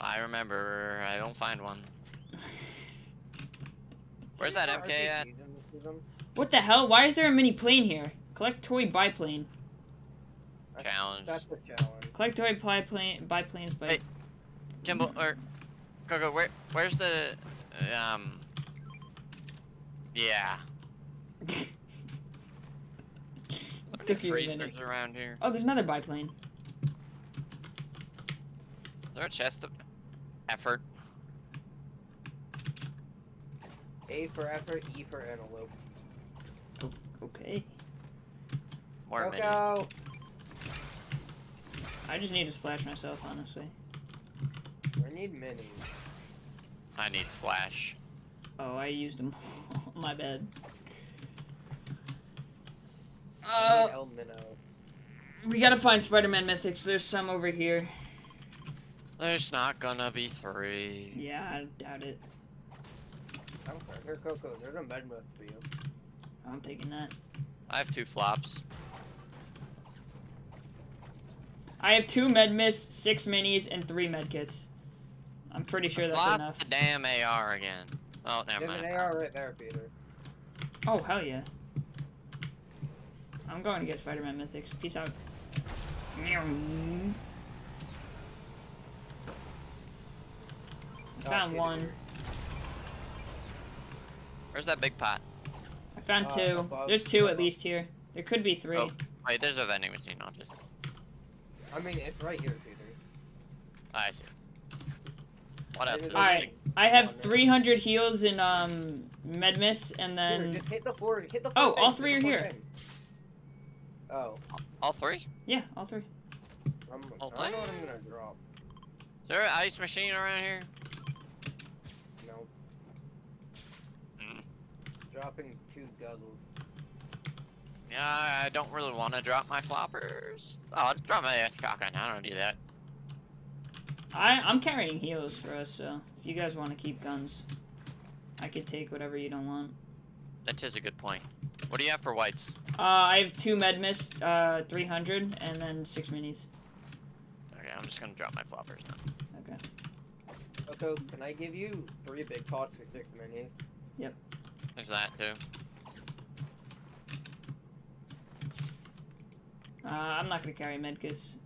I remember. I don't find one. Where's that Isn't MK at? RPGs in this season? What the hell? Why is there a mini plane here? Collect toy biplane. Challenge. That's the challenge. Collect toy biplane, biplanes by. Hey. Jimbo or Coco, where where's the um Yeah. <laughs> Are there you a freezers around here? Oh, there's another biplane. Is there a chest of effort? A for effort, E for antelope. Okay. More minis. Coco. I just need to splash myself, honestly. I need minis. I need splash. Oh, I used them. <laughs> My bad. I Uh, El Minnow. we gotta find Spider-Man mythics. There's some over here. There's not gonna be three. Yeah, I doubt it. I'm sorry. Here, Coco. There's a med mist for you. I'm taking that. I have two flops. I have two med mist, six minis, and three med kits. I'm pretty sure that's Lost enough. Lost the damn AR again. Oh, never There's mind. There's an AR right there, Peter. Oh, hell yeah. I'm going to get Spider-Man Mythics. Peace out. I found one. Where's that big pot? I found uh, two. There's two at least here. There could be three. Oh, wait, there's a vending machine. I'll just... I mean, it's right here, Peter. I see. What else? Is a- Alright. I have 300 heals in um Medmist, and Peter, then just hit the four. Hit the. Four Oh, all things, three hit are here. things. Oh, All three? yeah, all three. I'm, Oh, I don't know what I'm gonna drop. Is there an ice machine around here? No, Mm. dropping two guzzles. Yeah, I don't really want to drop my floppers. Oh, let's drop my shotgun. I don't do that. I I'm carrying heals for us, so if you guys want to keep guns, I could take whatever you don't want. That is a good point. What do you have for whites? Uh, I have two Medmist, uh, 300, and then six minis. Okay, I'm just gonna drop my floppers then. Okay. Okay, can I give you three big pots for six minis? Yep. There's that too. Uh, I'm not gonna carry medkits.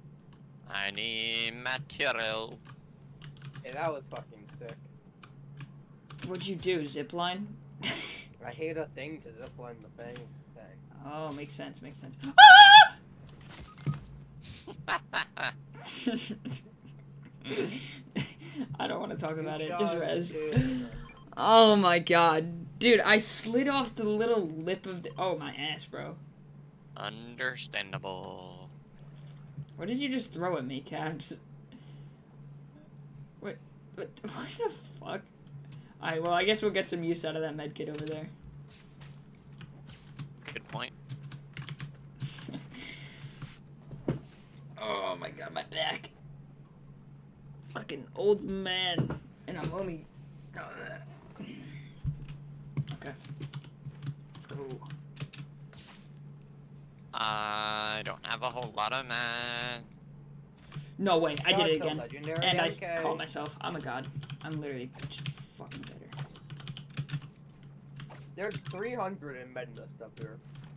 I need material. Hey, that was fucking sick. What'd you do? Zipline? I hate a thing to zipline the thing. thing. oh, makes sense. Makes sense. <laughs> <laughs> I don't want to talk about Good it. Just job, res. dude. <laughs> Oh my god, dude! I slid off the little lip of the. Oh my ass, bro. Understandable. What did you just throw at me, Caps? What? What? <laughs> What the fuck? Alright, well, I guess we'll get some use out of that med kit over there. Good point. <laughs> oh my god, my back. Fucking old man. And I'm only. Uh, <sighs> okay. Let's go. I don't have a whole lot of man. No way, I did it again. And I okay. call myself. I'm a god. I'm literally just fucking better. There's 300 in Medmist up here.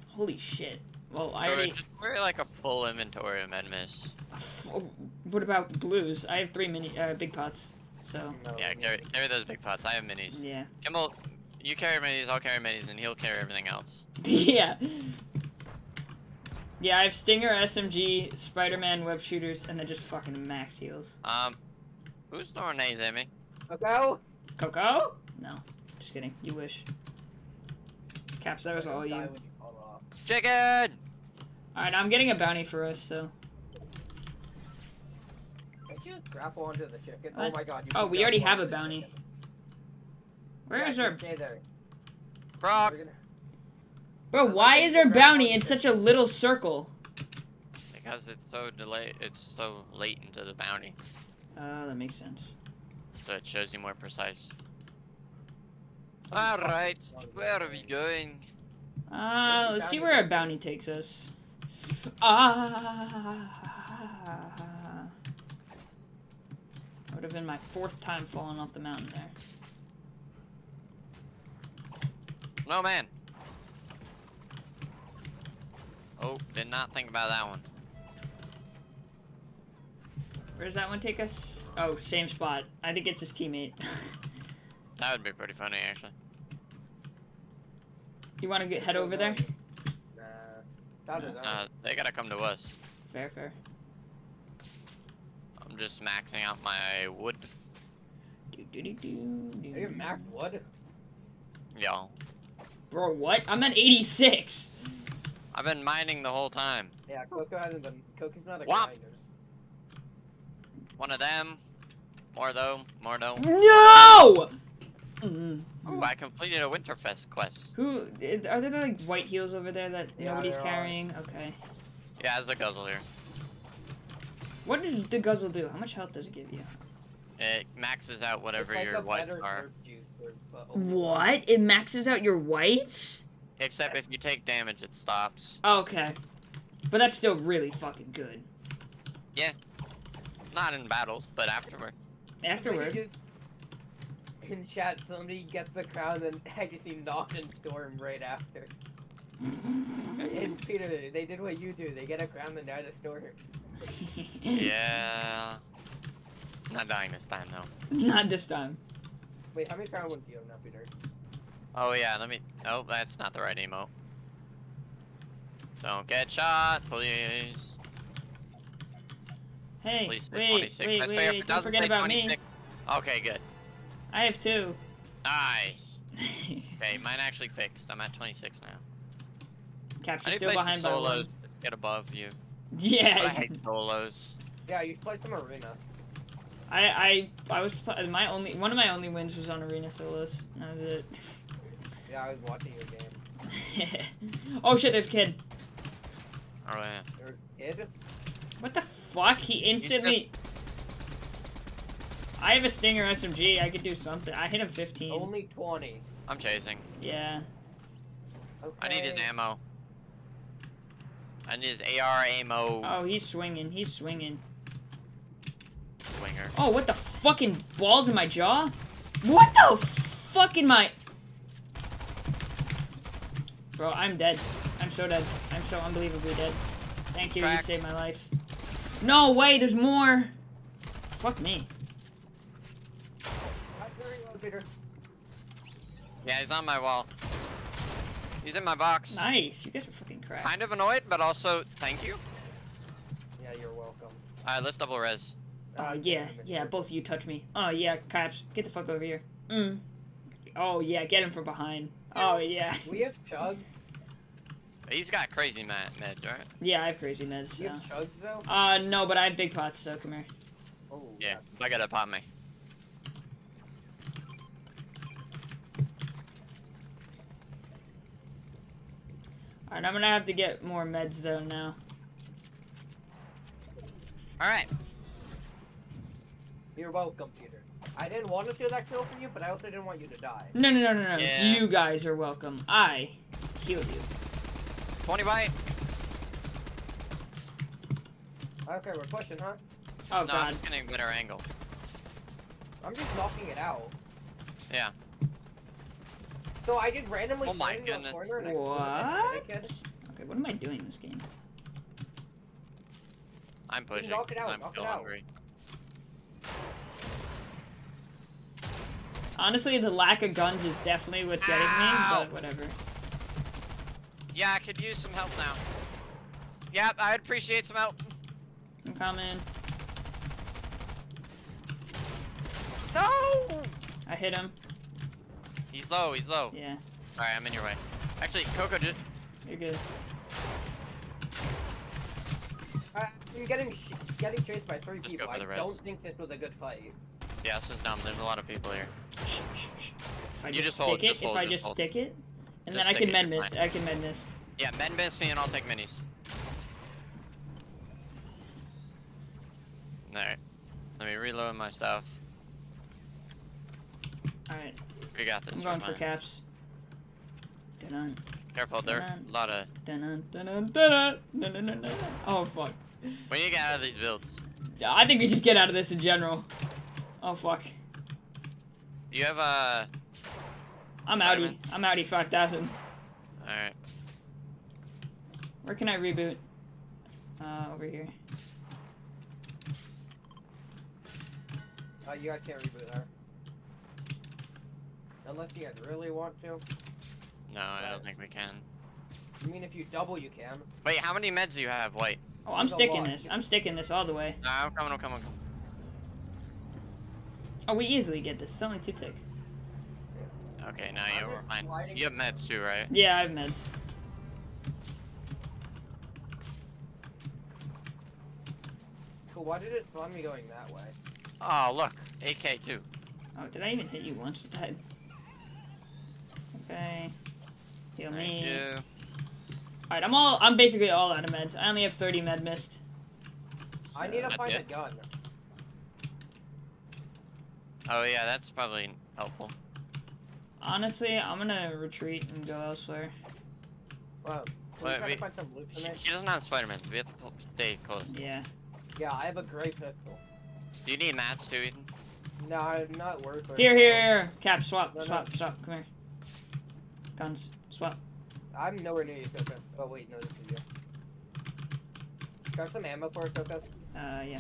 Holy shit. Well, I So already. just we're like a full inventory of Medmist. Oh, What about blues? I have three mini, uh, big pots. So, No, Yeah, no. carry, carry those big pots. I have minis. yeah. Kimball, you carry minis, I'll carry minis, and he'll carry everything else. <laughs> yeah. Yeah, I have Stinger, SMG, Spider-Man, web shooters, and then just fucking max heals. Um, who's throwing names at me? Coco? Coco? No. Just kidding. You wish. Caps, that was all Die you. when you fall off. Chicken! Alright, I'm getting a bounty for us, so. Can't you grapple onto the chicken? What? Oh my god. You Oh, we already have a bounty. chicken. Where Yeah, is our. Stay there. Brock! We're gonna- Bro, why is our bounty in such a little circle? Because it's so delayed, it's so late into the bounty, Uh, that makes sense. so it shows you more precise. Alright, where are we going? Uh, let's see where our bounty takes us. Ah. Would have been my fourth time falling off the mountain there. No man! Oh, did not think about that one. Where does that one take us? Oh, same spot. I think it's his teammate. <laughs> That would be pretty funny, actually. you want to get head over there? Nah. Uh, they gotta come to us. Fair, fair. I'm just maxing out my wood, Do, do, do, do, do. Are you max wood? y'all. Bro, what? I'm at 86. I've been mining the whole time. Yeah, Coco hasn't been. Coco's not a Whop. grinder. One of them. More though. More though. No! Mm. Ooh, I completed a Winterfest quest. Who are there like white heals over there that Yeah, nobody's there are. carrying? Okay. Yeah, there's a guzzle here. What does the guzzle do? How much health does it give you? It maxes out whatever like your whites are. juice for- but- What? It maxes out your whites? Except if you take damage, it stops. Okay. But that's still really fucking good. Yeah. Not in battles, but afterward. Afterward. Just- In chat, somebody gets the crown, and <laughs> I just see Noct and Storm right after. <laughs> And Peter, they did what you do. They get a crown, and now the Storm. <laughs> Yeah. Not dying this time though. Not this time. Wait, how many crown ones do you have now, Peter? Oh yeah, let me. Oh, that's not the right emote. Don't get shot, please. Hey, Please say wait, 26. wait, Let's wait, wait, don't forget about 26. Okay, good. I have two. Nice. <laughs> Okay, mine actually fixed. I'm at 26 now. Caps I are need to still behind some by one. solos to get above you. But I Yeah, hate solos. Yeah, you should play some arena. I, I, I was my only one of my only wins was on arena solos. That was it. <laughs> Yeah, I was watching your game. <laughs> oh shit, there's a kid. Oh yeah. There's kid. What the fuck? He instantly. I have a Stinger SMG. I could do something. I hit him 15. Only 20. I'm chasing. Yeah. Okay. I need his ammo. I need his AR ammo Oh, he's swinging. He's swinging. winger. Oh, what the fucking balls in my jaw? What the fuck in my... Bro, I'm dead. I'm so dead. I'm so unbelievably dead. Thank you, Cracked. you saved my life. No way, there's more! Fuck me. That's very low, Peter. Yeah, he's on my wall. He's in my box. Nice, you guys are fucking cracked. Kind of annoyed, but also thank you. Yeah, you're welcome. Alright, let's double res. Oh, Uh, yeah, yeah, both of you touch me. Oh, yeah, Caps, get the fuck over here. Mm. Oh, yeah, get him from behind. Oh, yeah. <laughs> We have Chug. He's got crazy meds, right? Yeah, I have crazy meds, Do you so. have chugs, though? Uh, no, but I have big pots, so come here. Oh, Yeah. I gotta pop me. Alright, I'm gonna have to get more meds, though, now. Alright. You're welcome, Peter. I didn't want to steal that kill from you, but I also didn't want you to die. No, no, no, no, no. Yeah. You guys are welcome. I healed you. 20 bite. Okay, we're pushing, huh? Oh, no, God. I'm just getting a better angle. I'm just knocking it out. Yeah. So I just randomly Oh my stand in goodness. the corner and What? that. Okay, what am I doing this game? I'm pushing. knock it 'cause out, I'm knock still it out. hungry. Honestly, the lack of guns is definitely what's getting Ow. me, but whatever. Yeah, I could use some help now. Yep, I'd appreciate some help. I'm coming. No! I hit him. He's low, he's low. Yeah, Alright, I'm in your way. Actually, Coco just. you're good. Uh, I'm getting getting chased by three Just people. I don't think this was a good fight. Yeah, this is dumb. There's a lot of people here. Shh, shh, shh. If I You just, just stick hold, it, just if I just just hold. stick it, and Just then I can it, med you're mist. I can med mist. Yeah, men miss me and I'll take minis. Alright. Let me reload my stuff. Alright, We got this. I'm going for caps. Dun Careful, there are a lot of. dun dun dun dun dun dun dun. Oh fuck. We need to get out of these builds. Yeah, I think we just get out of this in general. Oh fuck. You have a. I'm Vitamin? outie. I'm outie 5000. Alright. Where can I reboot? Uh, over here. Uh, you guys can't reboot there. Unless you guys really want to. No, I don't think we can. I mean, if you double, you can. Wait, how many meds do you have? Wait. Oh, I'm There's sticking this. I'm sticking this all the way. No, I'm coming, I'm coming. I'm coming. Oh, we easily get this. It's only two tick. Okay, now you're just fine. You have meds too, right? Yeah, I have meds. Cool, why did it spawn me going that way? Oh, look. AK too. Oh, did I even hit you once with that? Okay. Heal Thank me. you. Alright, I'm all. I'm basically all out of meds. I only have 30 med mist. I need to That's find a it? gun. Oh yeah, that's probably helpful. Honestly, I'm gonna retreat and go elsewhere. Well, can we Wait, try we- to find some loot He, for me? doesn't have Spider-Man. We have to pull- stay close. Yeah. Yeah, I have a great pistol. Do you need mats too, Ethan? No, I'm not worth it. Here, here, here. Cap, swap, No, no. swap, swap. Come here. Guns, swap. I'm nowhere near you, Coco. Oh wait, no, this is you. Grab some ammo for it, Coco. Uh, yeah.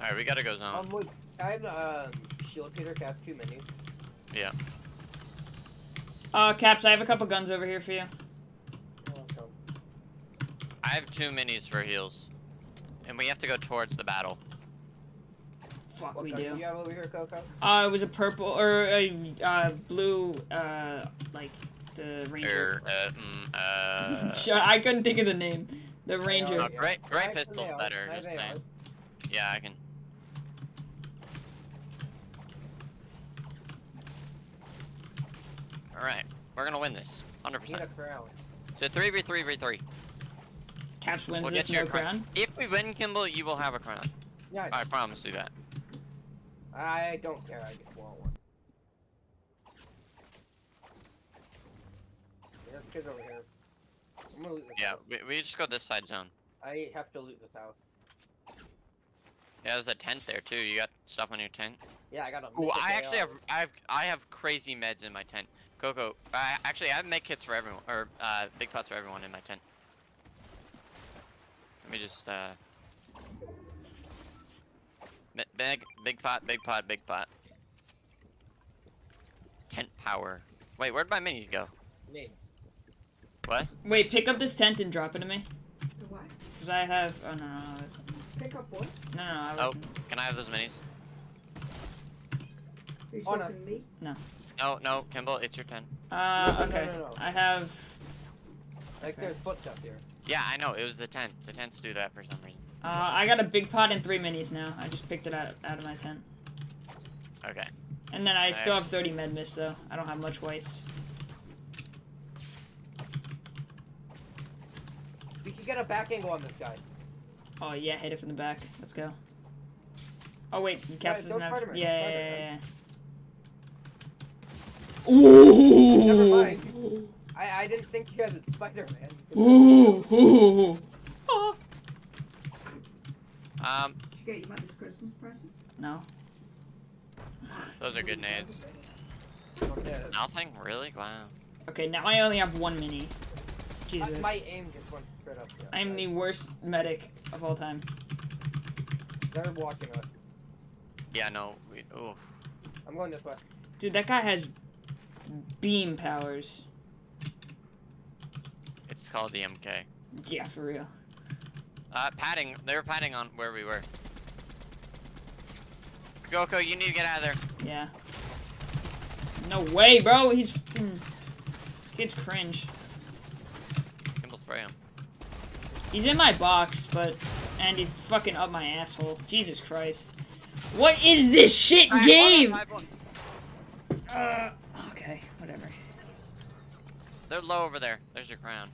Alright, we gotta go zone. Um, wait, I have um shield hitter cast two menus. Uh, Caps, I have a couple guns over here for you. Awesome. I have two minis for heals. And we have to go towards the battle. Fuck, What we do. you have over here, Coco? Uh, it was a purple or a uh, blue, uh, like the Or, ranger. uh, mm, uh... <laughs> Sure, I couldn't think of the name. The ranger. No, great, great Nice pistol's better, just Yeah, I can. Alright, we're gonna win this. 100%. Need a crown. So 3v3 v3. Caps wins We'll this get you no a crown. crown. If we win, Kimball, you will have a crown. Yeah, I promise you that. I don't care. I just want one. There's kids over here. I'm gonna loot this Yeah, house. we, we just go this side zone. I have to loot this house. Yeah, there's a tent there too. You got stuff on your tent? Yeah, I got a. Ooh, I actually have I have I have crazy meds in my tent. Coco, I actually I have med kits for everyone or uh big pots for everyone in my tent. Let me just uh mi- big big pot, big pot, big pot. Tent power. Wait, where'd my minis go? Nades. What? Wait, pick up this tent and drop it to me. The what? Cause I have. Oh no, no, Pick up what? no, no. no I Oh, can I have those minis? Are you Oh, no. talking me? No, no, no, Kimball, it's your tent. Uh, No, no, no, okay. no, no. I have. Like Okay. there's footsteps here. Yeah, I know, it was the tent. The tents do that for some reason. Uh, I got a big pot and three minis now. I just picked it out out of my tent. Okay. And then I still Alright. have 30 med mist though. I don't have much whites. We could get a back angle on this guy. Oh yeah, hit it from the back. Let's go. Oh wait, Caps Yeah, doesn't have. Yeah, yeah, yeah, yeah. Ooh. Never mind. I I didn't think you had a Spider-Man. Ooh. Ooh. <laughs> Um, Did you get your mother's Christmas present? No. those are good nades. Okay. Nothing? Really? Wow. Okay, now I only have one mini. I- Jesus. My aim just went straight up here. I'm the worst medic of all time. They're watching us. Yeah, no. We, ooh. I'm going this way. Dude, that guy has beam powers. It's called the MK. Yeah, for real. Uh, padding. They were padding on where we were. Coco, you need to get out of there. Yeah. No way, bro. He's. mm, Kid's cringe. Kimball, spray him. He's in my box, but. And he's fucking up my asshole. Jesus Christ. What is this shit Alright, game? hold on, hold on. Uh, okay, whatever. They're low over there. There's your crown.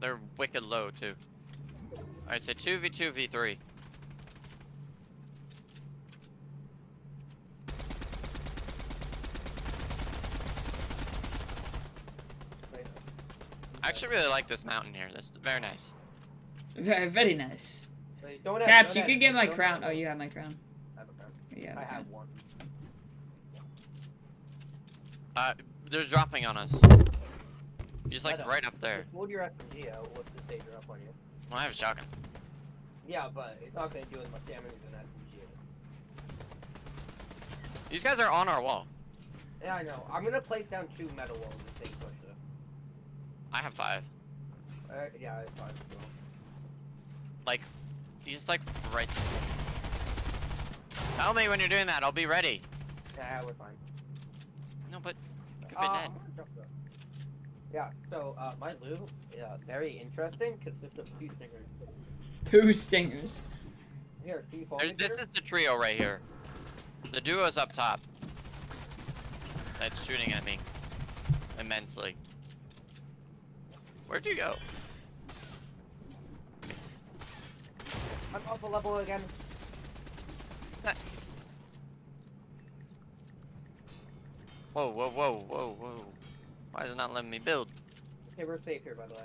They're wicked low, too. Alright, so 2v2, v3. I actually really like this mountain here. That's very nice. Very, very nice. Wait, don't end, Caps, don't you end. can get my crown. end. Oh, you have my crown. I have a crown. Yeah. I have one. Uh, they're dropping on us. He's like right up there. Just load your SMG out. What's the stage up on you? Well, I have a shotgun. Yeah, but it's not gonna do as much damage as an SMG. These guys are on our wall. Yeah, I know. I'm gonna place down two metal walls and stay push it. I have five. Uh, yeah, it's fine. as well. Like, he's like right. Tell me when you're doing that. I'll be ready. Yeah, we're fine. No, but could be Uh, Ned. I'm gonna jump though. Yeah, so uh, my loot, uh, very interesting, consists of two stingers. Two stingers. Here, see fall There's, this is the trio right here. The duo's up top. That's shooting at me immensely. Where'd you go? I'm up a level again. Whoa, whoa, whoa, whoa, whoa. Why is it not letting me build? Okay, we're safe here, by the way.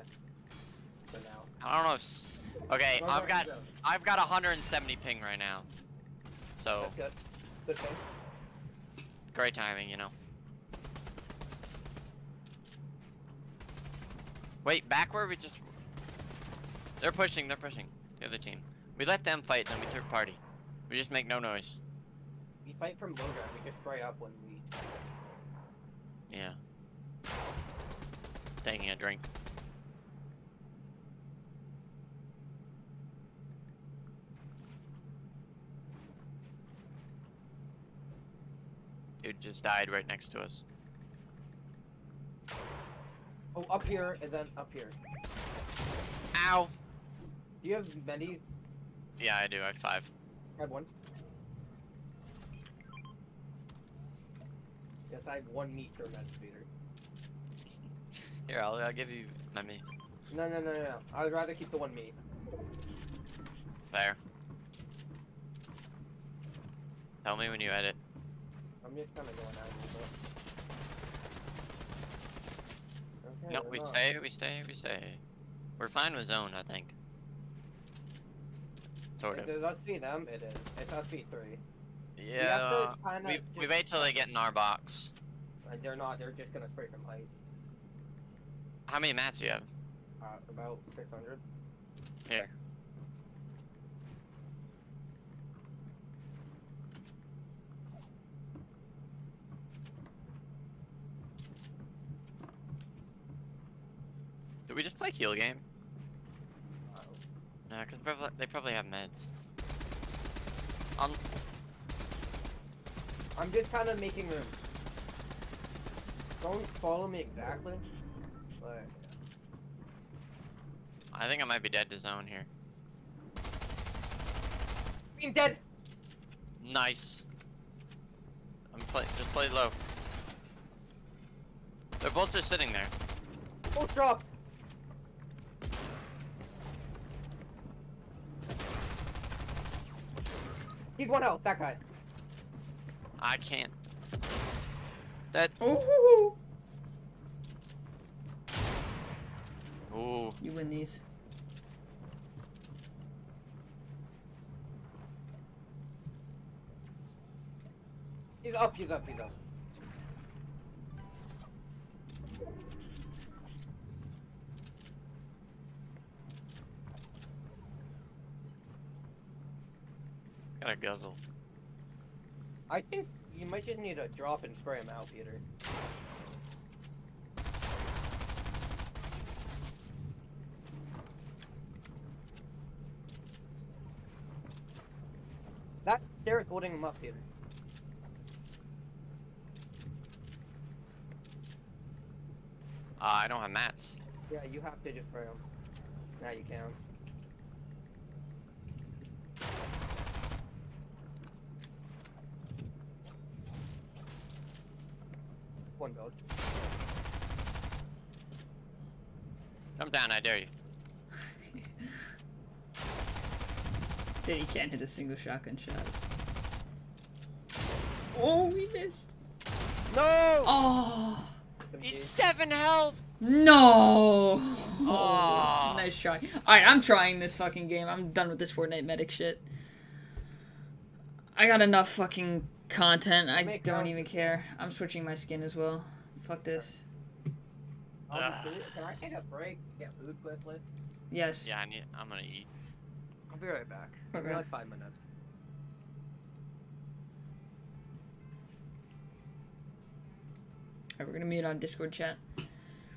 For now. I don't know if. Okay, I've got go. I've got 170 ping right now. So That's good. Good thing. great timing, you know. Wait, back where we just. They're pushing. They're pushing. The other team. We let them fight, then we third party. We just make no noise. We fight from low ground. We just spray up when we. Yeah. Taking a drink. Dude just died right next to us. Oh, up here and then up here. Ow! Do you have many? Yeah, I do. I have five. I have one. Yes, I have one meat per med speeder. Here, I'll, I'll give you my meat. No, no, no, no, no. I would rather keep the one meat. There. Tell me when you edit. I'm just kind of going out a. Okay, No, not. stay, we stay, we stay. We're fine with zone, I think. Sort If of. it's us v them, it is. It's us v three. Yeah. We, we just- wait till they get in our box. They're not. They're just gonna spray from height. How many mats do you have? Uh, about 600. Here. Did we just play heal game? Uh, No, cause they probably have meds. Um, I'm just kind of making room. Don't follow me exactly, but I think I might be dead to zone here. being dead. Nice. I'm play just play low. They're both just sitting there. Both dropped. He's one health. That guy. I can't. That. Oh, Ooh. you win these. He's up. He's up. He's up. Got a guzzle. I think you might just need to drop and spray him out, Peter. That Derek's holding him up, Peter. Uh, I don't have mats. Yeah, you have to just spray him. Now you can. One build. Jump down, I dare you. <laughs> Dude, he can't hit a single shotgun shot. Oh, we missed. No! Oh, He's seven health! no. Oh. <laughs> nice try. Alright, I'm trying this fucking game. I'm done with this Fortnite medic shit. I got enough fucking content. I don't even care. I'm switching my skin as well. Fuck this. Um, can, I take a break? Get food quickly. Yes. Yeah, I need. I'm gonna eat. I'll be right back. Give me Okay. like five minutes. Alright, we're gonna meet on Discord chat.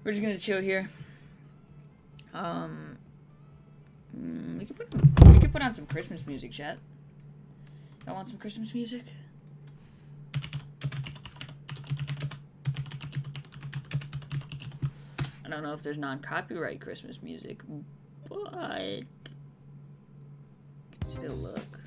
We're just gonna chill here. Um, mm, we could put we could put on some Christmas music, chat. I want some Christmas music. I don't know if there's non-copyright Christmas music, but still look.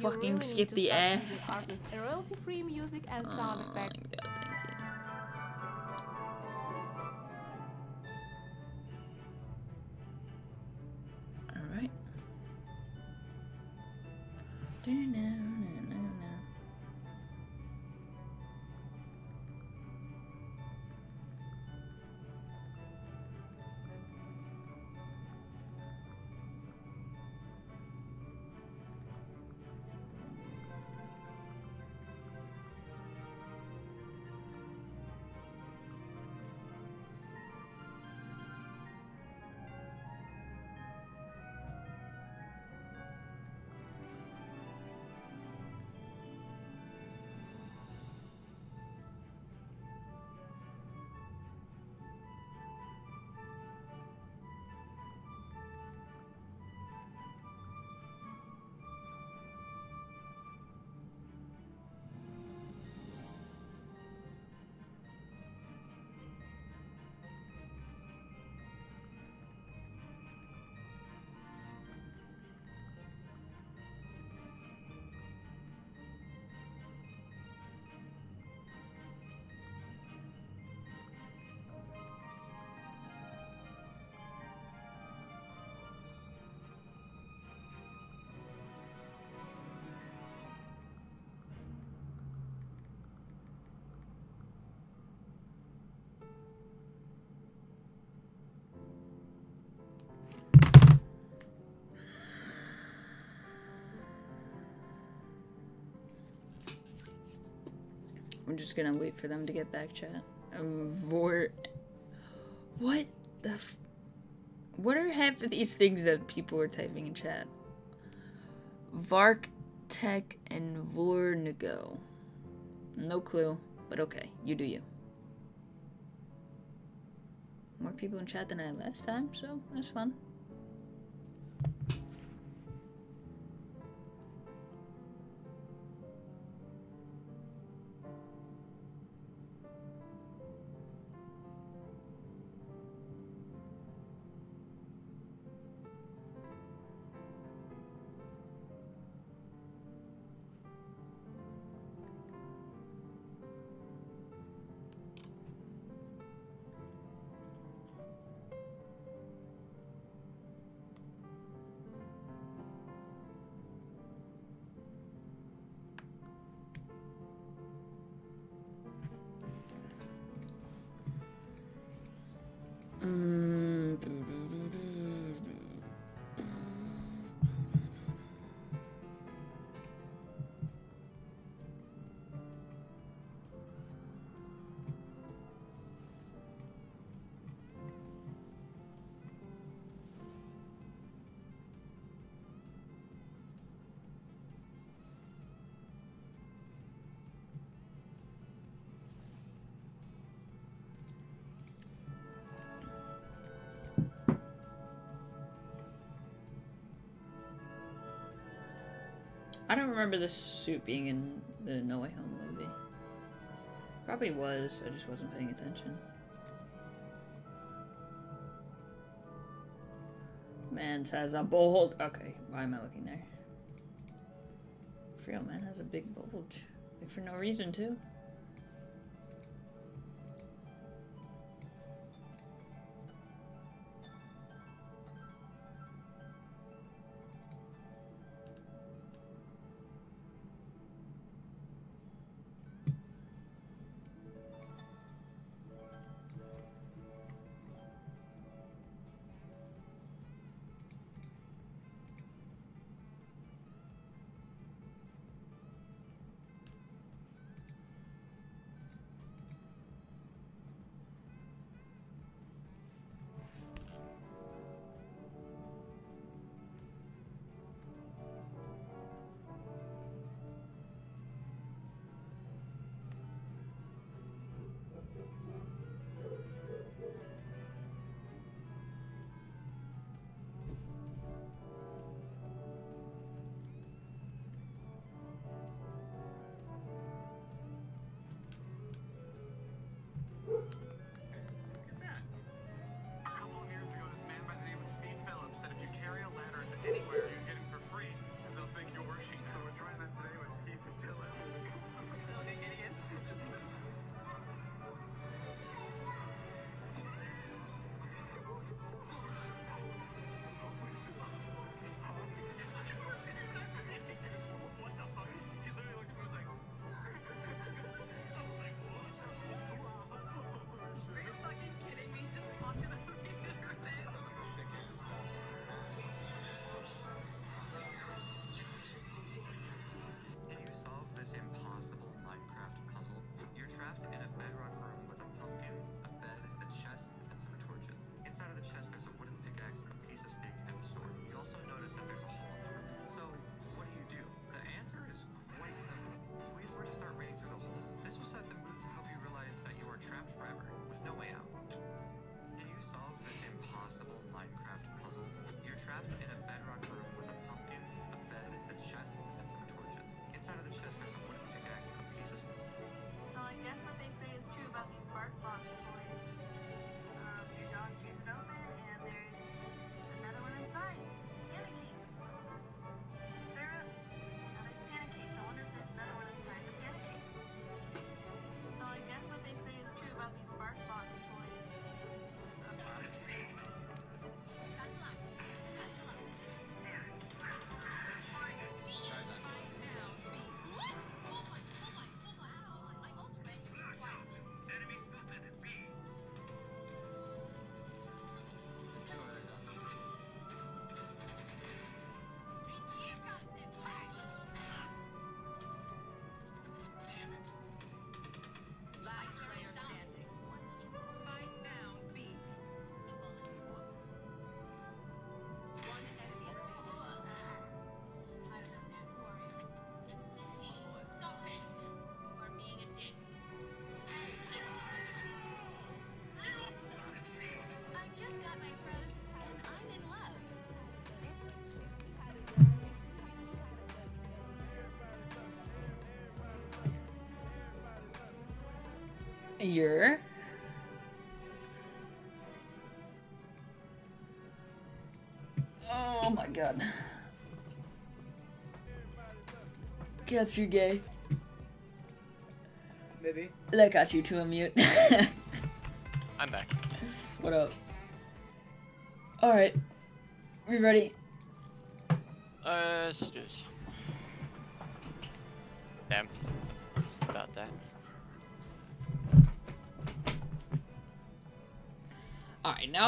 Fucking skip the air. artists royalty-free music and oh, sound Oh effects. Just gonna wait for them to get back, chat. Vor. What the? F- what are half of these things that people are typing in chat? Vark, Tech, and Vornigo. No clue, but okay, you do you. More people in chat than I had last time, so that's fun. Remember this suit being in the No Way Home movie. Probably was, I just wasn't paying attention. Man has a bulge. Okay, why am I looking there? Frio man has a big bulge. Like for no reason too. You're. Oh my god. Capture gay. Maybe. That got you to a mute. <laughs> I'm back. what up? Alright. We ready?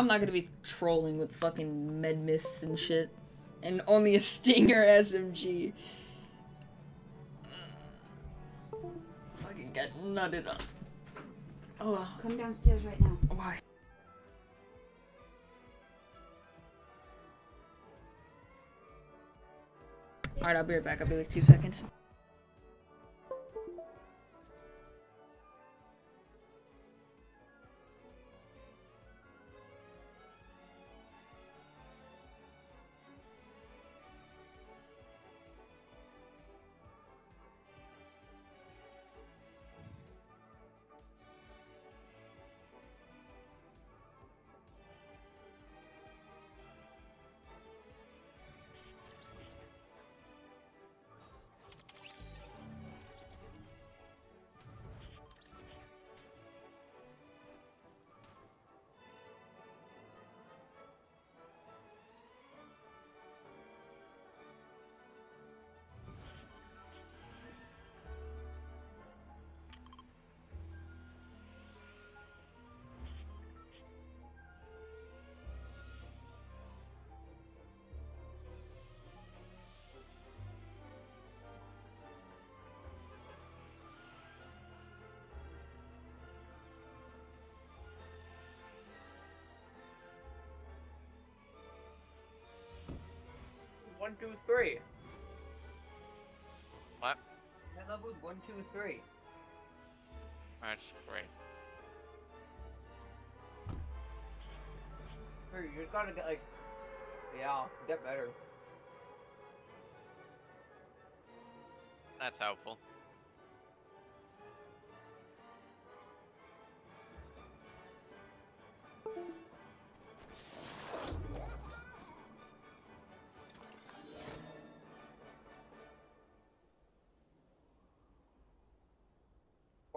I'm not gonna be trolling with fucking med mists and shit. And only a Stinger <laughs> SMG. Fucking get nutted up. Oh, Come downstairs right now. why? Alright, I'll be right back. I'll be like two seconds. One, two, three. What? I leveled one, two, three. That's great. Hey, you just gotta get like, yeah, get better. That's helpful.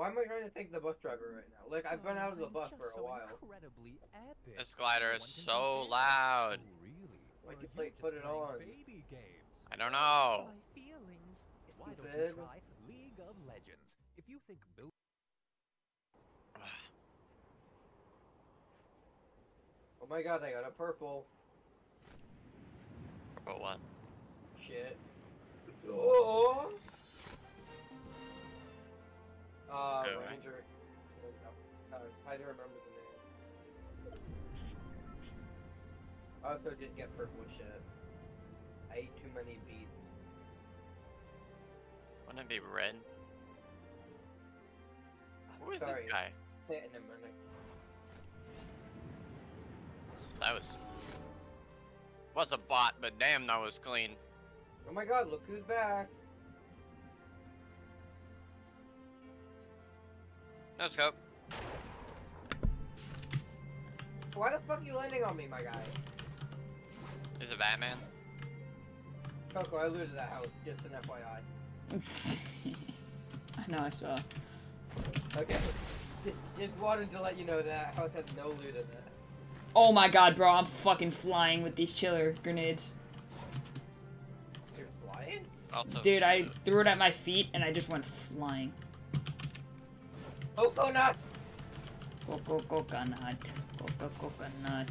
Why am I trying to take the bus driver right now? Like I've been oh, out of the bus for a while. Incredibly epic. This glider is so loud. Oh, really? Why'd you play- just put it on? Baby games. I don't know. My feelings. Why don't Stupid. you try League of Legends? If you think build <sighs> Oh my god, I got a purple. But what? Shit. <gasps> Oh. Uh. Ranger. There we go. Uh, I don't remember the name. I also did get purple shit. I ate too many beets. Wouldn't it be red? Who is Sorry. this guy? Hit in a minute. That was was a bot, but damn, that was clean. Oh my god, look who's back. No scope. Why the fuck are you landing on me, my guy? Is it Batman? Coco, I looted that house, just an FYI. <laughs> I know, I saw. Okay. Just, just wanted to let you know that house has no loot in it. Oh my god, bro, I'm fucking flying with these chiller grenades. You're flying? Dude, I uh, threw it at my feet and I just went flying. Coco nut! Coco coconut. Coco coconut.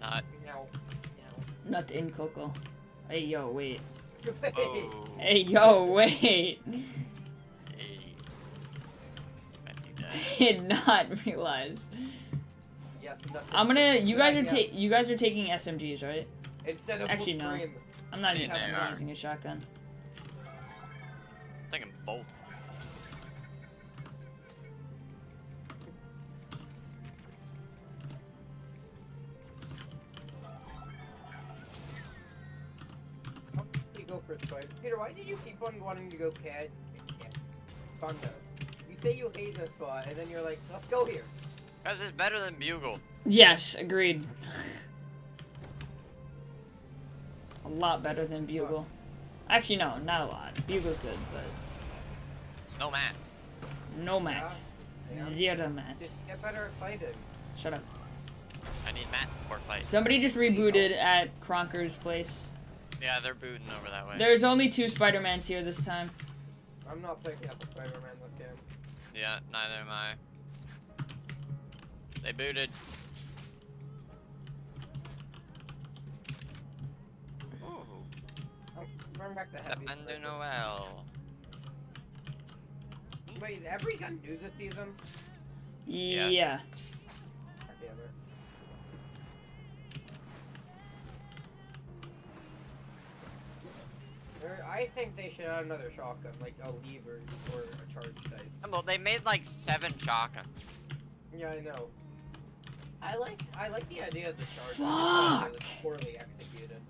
not. No. Nut in cocoa. Hey yo, wait. <laughs> Your! Oh. Hey yo, wait. Hey. Might be dead. Did not realize. Yes. I'm gonna. You guys are Yeah. ta- You guys are taking SMGs, right? Instead of Actually, no. Supreme. I'm not even I'm using a shotgun. I'm thinking both. You first, Spider. Peter, why did you keep on wanting to go cat Condo. You say you hate this spot, and then you're like, let's go here. Because it's better than Bugle. Yes, agreed. a lot better than Bugle. Actually, no, not a lot. Bugle's good, but No mat. no mat. Yeah. Zero mat. Just get better at fighting. Shut up. I need mat for fight. Somebody just rebooted at Chonker's place. Yeah, they're booting over that way. There's only two Spider-Mans here this time. I'm not picking up a Spider-Man with him. Yeah, neither am I. They booted. Ooh, I'm bring back the heavy. Sapin de. Noel. Wait, is every gun new this season? Yeah. Yeah. There- I think they should add another shotgun, like a lever or a charge type. Well, they made like seven shotguns. Yeah, I know. I like I like the idea of the charge. Fuck. It's poorly executed.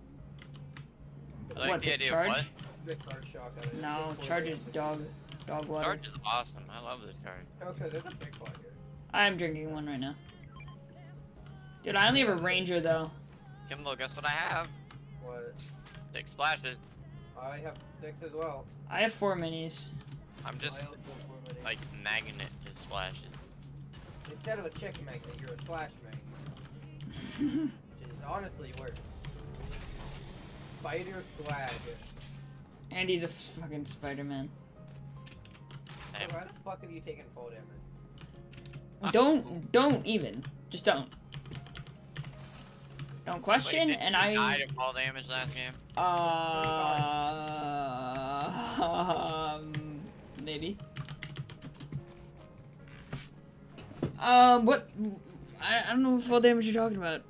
I like what, the, the idea charge? of what? The charge shotgun. It's no, charge is dog, dog water. Charge is awesome. I love this charge. Okay, there's a big one here. I am drinking one right now. Dude, I only have a Ranger though. Kimball, guess what I have? What? Six splashes. I have six as well. I have four minis. I'm just I also have four minis. like magnet to splashes. Instead of a chick magnet, you're a splash magnet. <laughs> Which is honestly worse. Spider swag. and he's a fucking Spider-Man. Hey, Why the fuck have you taken full <laughs> damage? Don't, don't even. Just don't. Don't wait, question, and I. die to fall damage last game? Uh, <laughs> um, maybe. Um, what? I, I don't know what full damage you're talking about.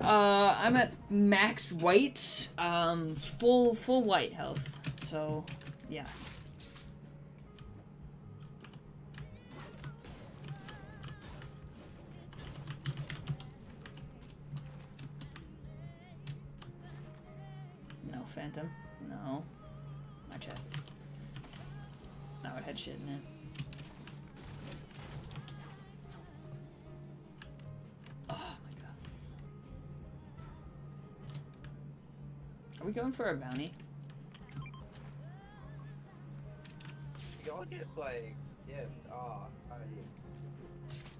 Uh, I'm at max white, um, full full white health. So, yeah. Phantom. No. My chest. No, it had shit in it. Oh my god. Are we going for a bounty? Y'all just like dipped off. I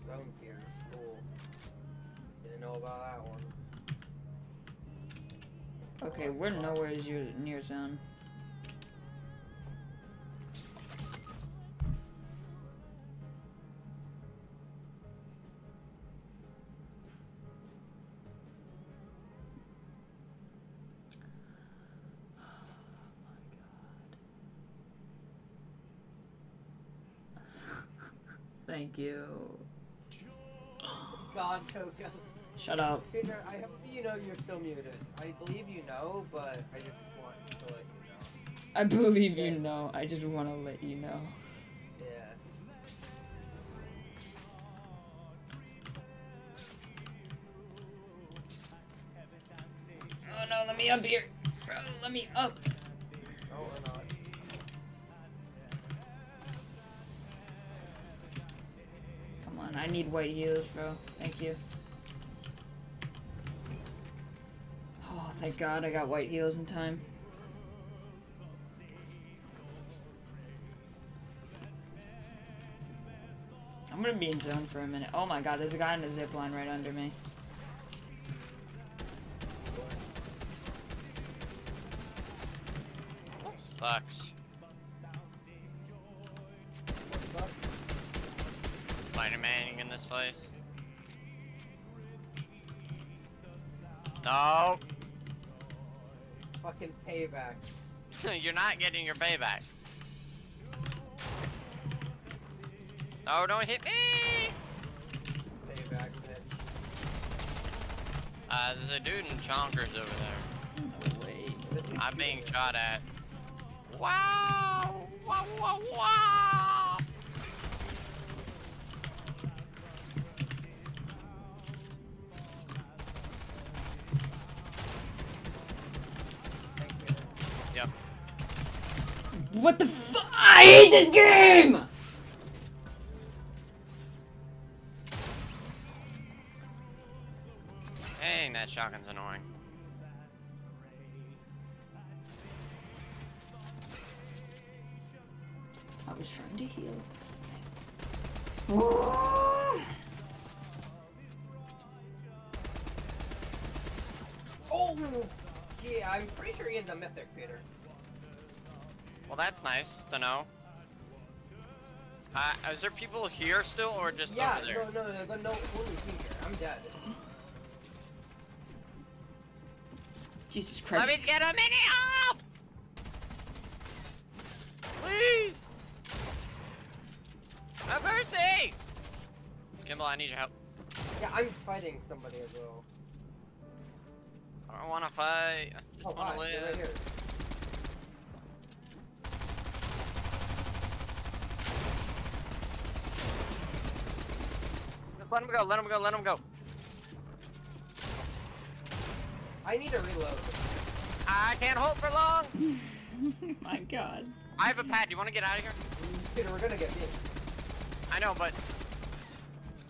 zone here. Cool. Didn't know about that one. Okay, we're nowhere near, near zone. <sighs> Thank you. God, Coco. Shut up. Peter, I hope you know you're still muted. I believe you know, but I just want to let you know. I believe you know. I just want to let you know. Yeah. Oh no, let me up here. Bro, let me up. No, we're not. Come on, I need white heals, bro. Thank you. Thank God I got white heals in time. I'm gonna be in zone for a minute. Oh my God, there's a guy in the zip line right under me. Sucks. Spider-Man in this place. No, Fucking payback. <laughs> you're not getting your payback. No, don't hit me! Payback, bitch. Uh, there's a dude in Chonker's over there. No. I'm being shot at. Wow! Wow! Wow! Wow! What the fu- I hate this game! Is there people here still, or just Yeah, over there? no, no, no, no, no, only here. I'm dead. Jesus Christ. Let me get a mini up! Please! Have mercy! Kimball, I need your help. Yeah, I'm fighting somebody as well. I don't wanna fight. I just Oh, wanna hi, live. Let him go, let him go, let him go. I need to reload. I can't hold for long! <laughs> My god. I have a pad, Do you wanna get out of here? Peter, we're gonna get hit. I know, but...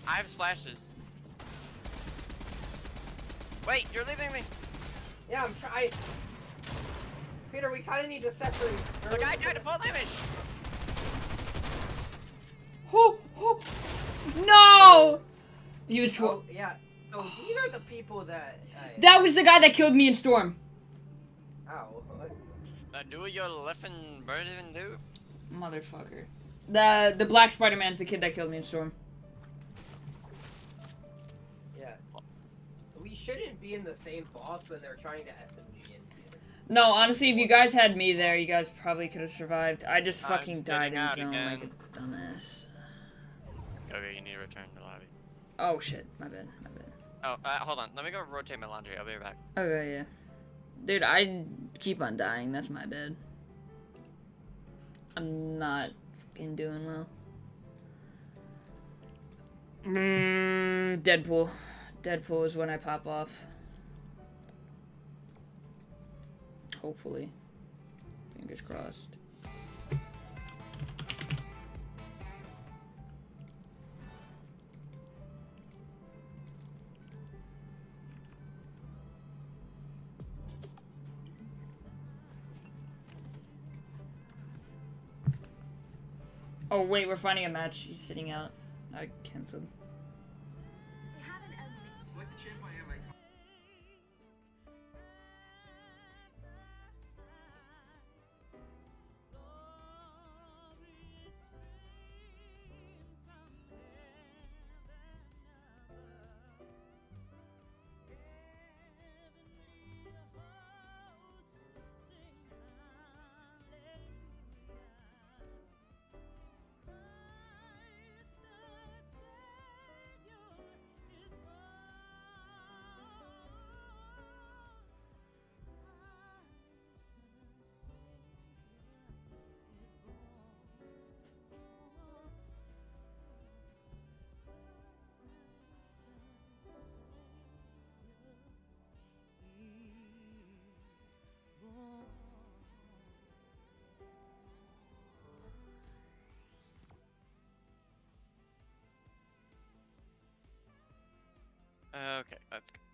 I have splashes. Wait, you're leaving me! Yeah, I'm trying. Peter, we kind of need to separate. The guy died to full damage! Oh, oh. No! He was. Tw- Oh, yeah. So these are the people that. Uh, that was the guy that killed me in Storm. Ow. what? Uh, do your liffin' bird even do? Motherfucker. The the black Spider Man's the kid that killed me in Storm. Yeah. We shouldn't be in the same boss when they're trying to SMG in. No, honestly, if you guys had me there, you guys probably could have survived. I just fucking died sitting in out zone like a dumbass. Okay, you need to return to lobby. Oh shit, my bad, my bad. Oh, uh, hold on. Let me go rotate my laundry. I'll be right back. Okay, yeah. Dude, I keep on dying. That's my bad. I'm not fucking doing well. Mm, Deadpool. Deadpool is when I pop off. Hopefully. Fingers crossed. Oh wait, we're finding a match. He's sitting out. I canceled. Okay, let's go.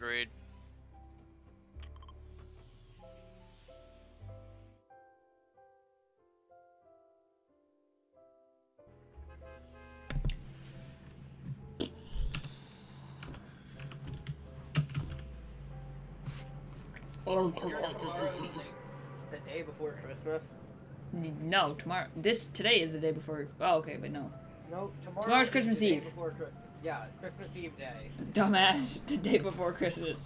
Agreed. The day before Christmas. No, tomorrow. This today is the day before. Oh, okay, but no. No, tomorrow. Tomorrow's is Christmas the day Eve. Before Chris- yeah, Christmas Eve day. Dumbass. The day before Christmas.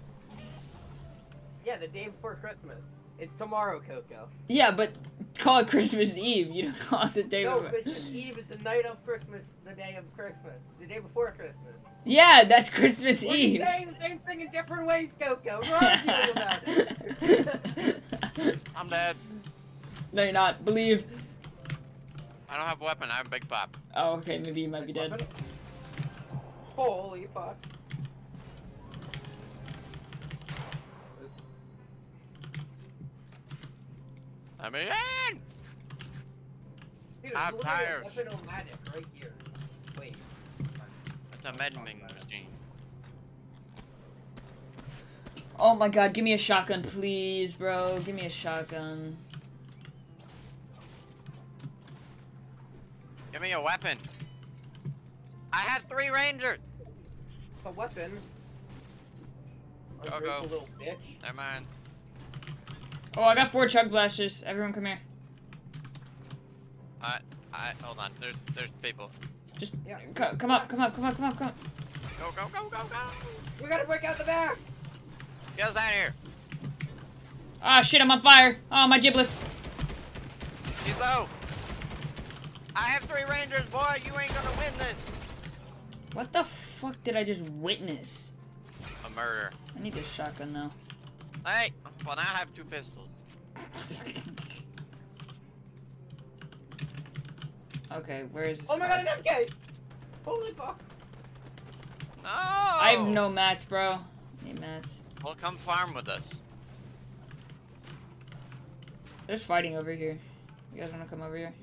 Yeah, the day before Christmas. It's tomorrow, Coco. Yeah, but call it Christmas Eve. You don't call it the day No, before. Christmas Eve is the night of Christmas, the day of Christmas, the day before Christmas. Yeah, that's Christmas We're Eve. saying the same thing in different ways, Coco. We're <laughs> arguing about it. <laughs> I'm dead. no, you're not. Believe. I don't have a weapon. I have a big pop. Oh, okay. Maybe you might be dead. Holy fuck. I'm in. Dude, I'm tired. At weapon right here. Wait. It's a mending machine. Oh my god, give me a shotgun, please, bro. Give me a shotgun. Give me a weapon. I have three rangers. A weapon. Go, go. Little bitch. Never mind. Oh, I got four chug blasters. Everyone, come here. I, I, hold on. There's, there's people. Just Yeah. co- come up, come up, come up, come up, come up. Go, go, go, go, go. We gotta break out the back! Get us out of here. Ah, shit, I'm on fire. Oh, my giblets. He's low. I have three rangers, boy. You ain't gonna win this. What the fuck did I just witness? A murder. I need this shotgun now. Hey, well now I have two pistols. <laughs> Okay, where is this? Oh my god, an MK! Holy fuck! No. I have no mats, bro. Need mats. Well, come farm with us. There's fighting over here. You guys wanna come over here?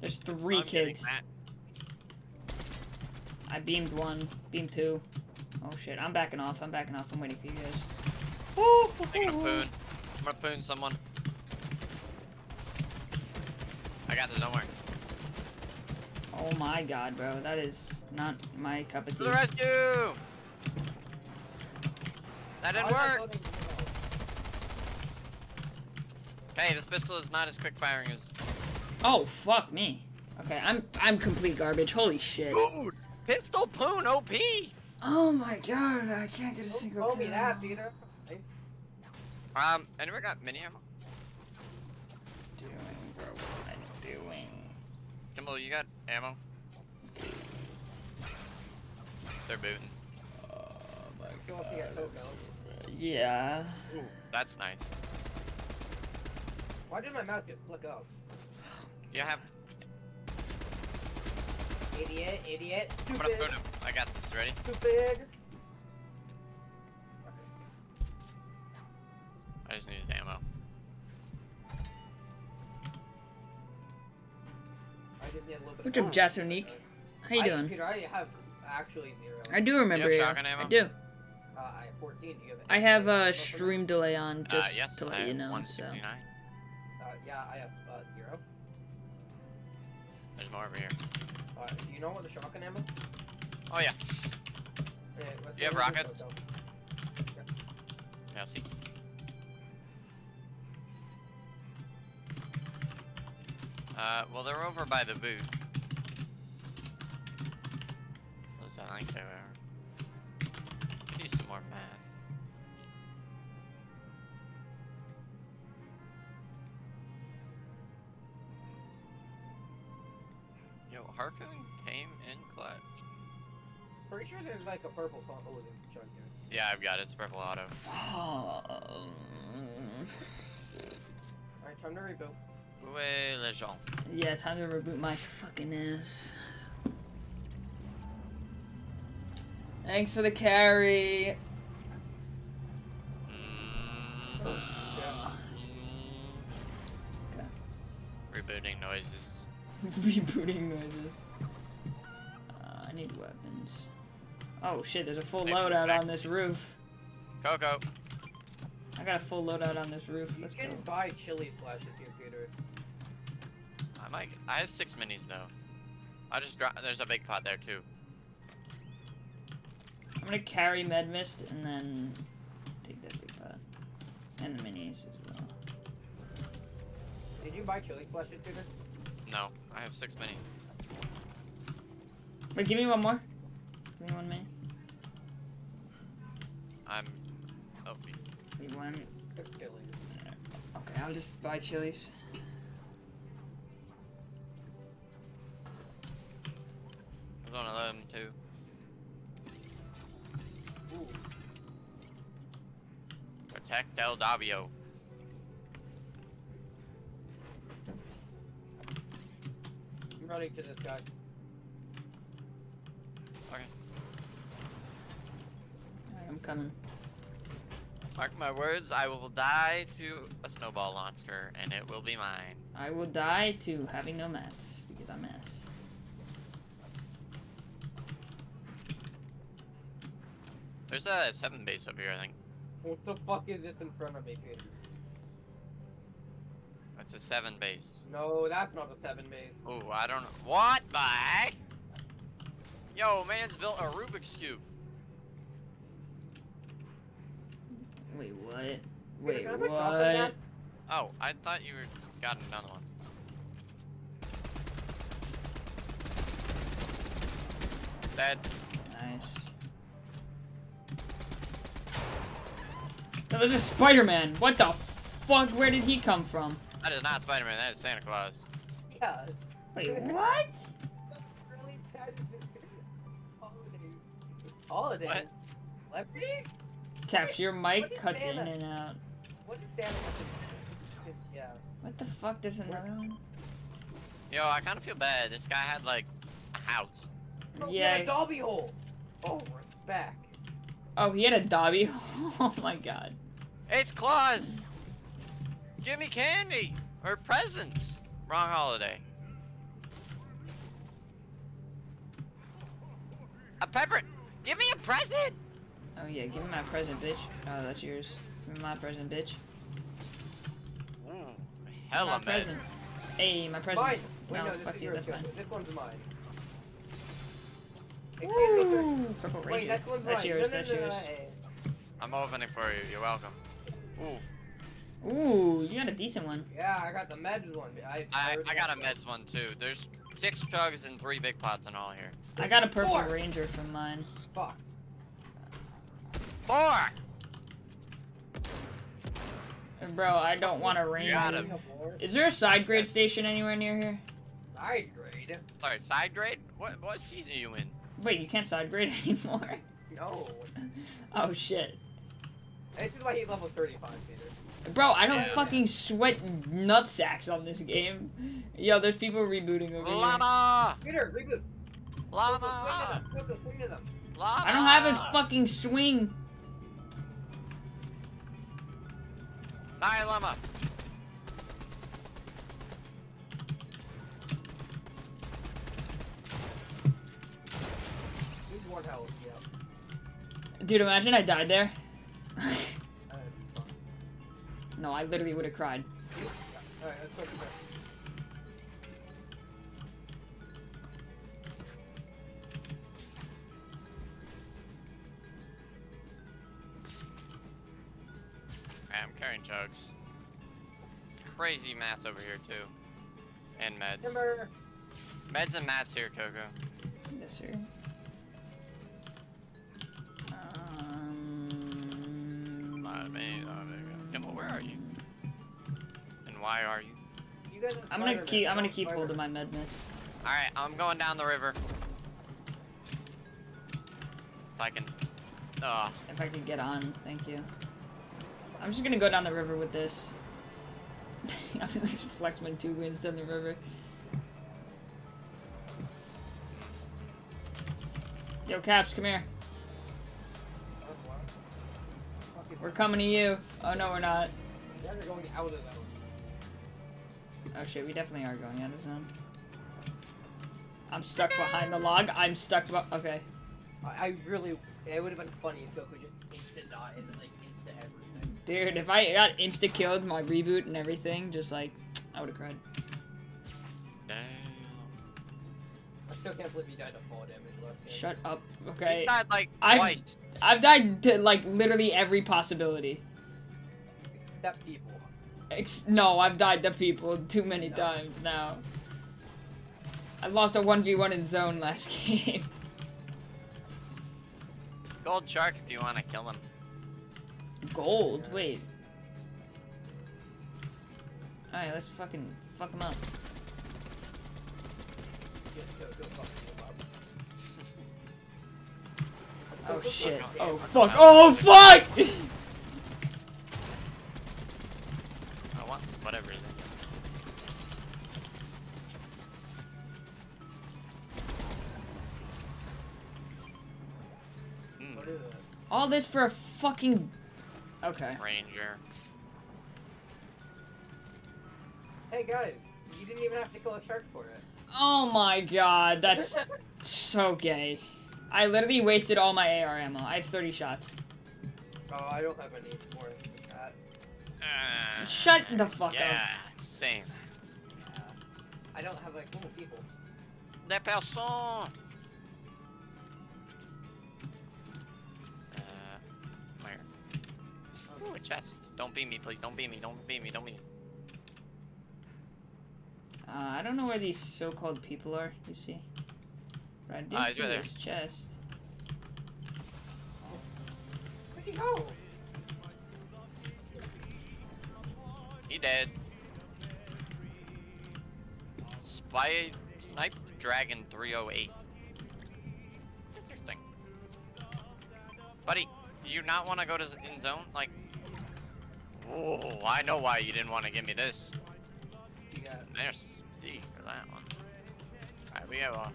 There's 3 I'm getting kids. That. I beamed one, beamed two. Oh shit, I'm backing off. I'm backing off. I'm waiting for you guys. Taking a poon. I'm gonna poon someone. I got this, don't worry. Oh my god, bro. That is not my cup of To tea. the rescue! That didn't Why work! Hey, this pistol is not as quick firing as. Oh, fuck me. Okay, I'm I'm complete garbage. Holy shit. Dude! Pistol poon OP! Oh my god, I can't get a Don't single call me kill. that, Peter. Um, anyone got mini ammo? Doing, bro, what am I doing? Kimball, you got ammo? They're booting. Oh my You want to get Coco? Yeah. Ooh, that's nice. Why did my mouth just flick up? You have. Idiot, idiot, I'm gonna stupid, poon him. I got this. Ready? stupid. I just need his ammo. I just need a What's up, Jasonique? How you I- doing? Peter, I have actually zero. I do remember You you. have shotgun ammo? I do. Uh, I have 14. Do you have I have a for me? stream delay on uh, just yes, to I let you know. So Uh, yeah, I have uh, zero. There's more over here. Uh, do you know what the shotgun ammo? Oh yeah. Yeah, You have rockets? Coco. Yeah, see. Uh, well, they're over by the boot. I think they were. Harpoon came in clutch. Pretty sure there's like a purple pump. Oh, there's a chug. Yeah, I've got it. It's purple auto. Alright, time to rebuild. Oué les gens. yeah, time to reboot my fucking ass. Thanks for the carry. Mm, Okay. Rebooting noises. <laughs> Rebooting noises. Uh, I need weapons. Oh shit, there's a full Hey, loadout on this roof. Coco. I got a full loadout on this roof. You Let's go. can buy chili splashes here, Peter. I might. I have six minis though. I just drop. There's a big pot there too. I'm gonna carry med mist and then take that big pot. And the minis as well. Did you buy chili splashes, Peter? No, I have six mini. Wait, give me one more. Give me one mini. I'm. Oh, Need one. Cook. Okay, I'll just buy chilies. there's one of them too. Ooh. Protect El Davio. I'm running to this guy. Alright, I'm coming. Mark my words, I will die to a snowball launcher, and it will be mine. I will die to having no mats because I'm ass. There's a seven base up here, I think. What the fuck is this in front of me, Peter? That's a seven base. No, that's not a seven base. Oh, I don't know. What the heck? Yo, man's built a Rubik's Cube. Wait, what? Peter, Wait, can I have a shotgun now? what? Oh, I thought you were got another one. Dead. Nice. No, this is Spider-Man. What the fuck? Where did he come from? That is not Spider-Man, that is Santa Claus. Yeah. Wait, what? Really bad holiday. Holiday. What? Celebrity? Caps, your mic is cuts in and out. What is Santa? Claus? Yeah. What the fuck? There's another one? Yo, I kind of feel bad. This guy had like a house. Oh, he had Yeah. a Dobby hole. Oh, respect. Oh, he had a Dobby. <laughs> oh my god. It's Claus! Jimmy Candy! Or presents! Wrong holiday. A pepper! Give me a present! Oh yeah, give me my present, bitch. Oh, that's yours. Give me my present, bitch. Ooh, hella my med. present. Hey, my present. Mine. Wait, no, no, this fuck you, that's mine. This one's mine. Hey, wait, wait, wait. Woo! Purple Wait, Ranger. that one's That's yours, no, no, that's no, no, yours. hey. I'm opening for you, you're welcome. Ooh, Ooh, you got a decent one. Yeah, I got the meds one. I, I, I got a meds one too. There's six chugs and three big pots in all here. I got a purple Four. ranger from mine. Fuck. Four! Bro, I don't want a ranger. Got him. Is there a side grade station anywhere near here? Side grade? Sorry, side grade? What what season are you in? Wait, you can't side grade <laughs> anymore. No. Oh shit. This is why he's level 35, Peter. Bro, I don't Yeah. fucking sweat nutsacks on this game. Yo, there's people rebooting over here. Llama! Peter, reboot. Llama! Go, go, swing to them. Llama! I don't have a fucking swing. Die, llama! He's one health, yeah. Dude, imagine I died there. <laughs> It's fine. no, I literally would have cried. Alright, let's go. Alright, I'm carrying chugs. Crazy mats over here too. And meds. Timber. Meds and mats here, Coco. Yes, sir. Um, Not me, not me. Kimball, where are you? And why are you? You guys are I'm gonna keep. I'm gonna keep hold of my med mist. Alright, I'm going down the river. If I can. Ugh. If I could get on, thank you. I'm just gonna go down the river with this. I'm gonna just flex my two wings down the river. Yo, Caps, come here. We're coming to you. Oh no, we're not. Are going out of zone. Oh shit, we definitely are going out of zone. I'm stuck behind the log. I'm stuck. Okay. I, I really, it would have been funny if Goku just instant died and then like instant everything. Dude, if I got insta killed my reboot and everything, just like I would have cried. Still can't believe he died to fall damage last game. Shut up. He Okay. died like I- twice. I've died to like literally every possibility. That people. Ex no, I've died to people too many times now. I lost a 1v1 in zone last <laughs> game. Gold shark if you want to kill him. Gold? Wait. Alright, let's fucking fuck him up. Oh shit. Oh fuck. Oh fuck! I want whatever. it is. Hmm, What is it? All this for a fucking. Okay. Ranger. Hey guys, you didn't even have to kill a shark for it. Oh my god, that's <laughs> so gay. I literally wasted all my AR ammo. I have 30 shots. Oh, I don't have any more than that. Uh, Shut the fuck yeah, up. same. Yeah. I don't have like little people. Les personnes. Uh, where? Ooh, a chest. Don't beat me, please. Don't beat me. Don't beat me. Don't beat me. Uh, I don't know where these so-called people are, you see. But I do Ah, he's see right there. this chest. Where'd he go? He dead. Spy Snipe Dragon 308. Interesting. Buddy, you not want to go to in zone? Like, oh, I know why you didn't want to give me this. You got There's C for that one. Alright, we have a.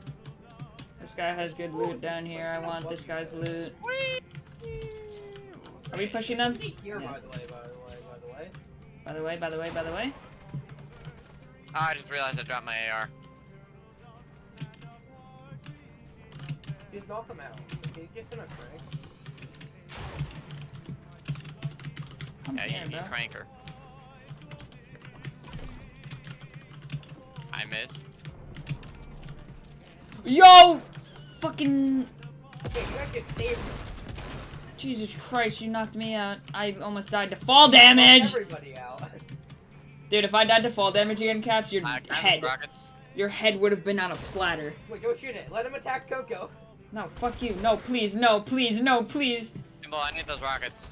This guy has good loot down here. I want this guy's loot. Are we pushing them? here Yeah. by the way, by the way, by the way. By the way, by the way, by the way. Ah, I just realized I dropped my AR. Just knock him out. He's just gonna crank. Come Yeah, you, you bro. cranker. I missed. Yo! Fucking... Okay, you guys just saved him. Jesus Christ, you knocked me out. I almost died to fall damage! Everybody out. Dude, if I died to fall damage again, Caps, your Uh, I head, your head would have been on a platter. Wait, don't shoot it. Let him attack Coco. No, fuck you. No, please, no, please, no, please. Kimbo, I need those rockets.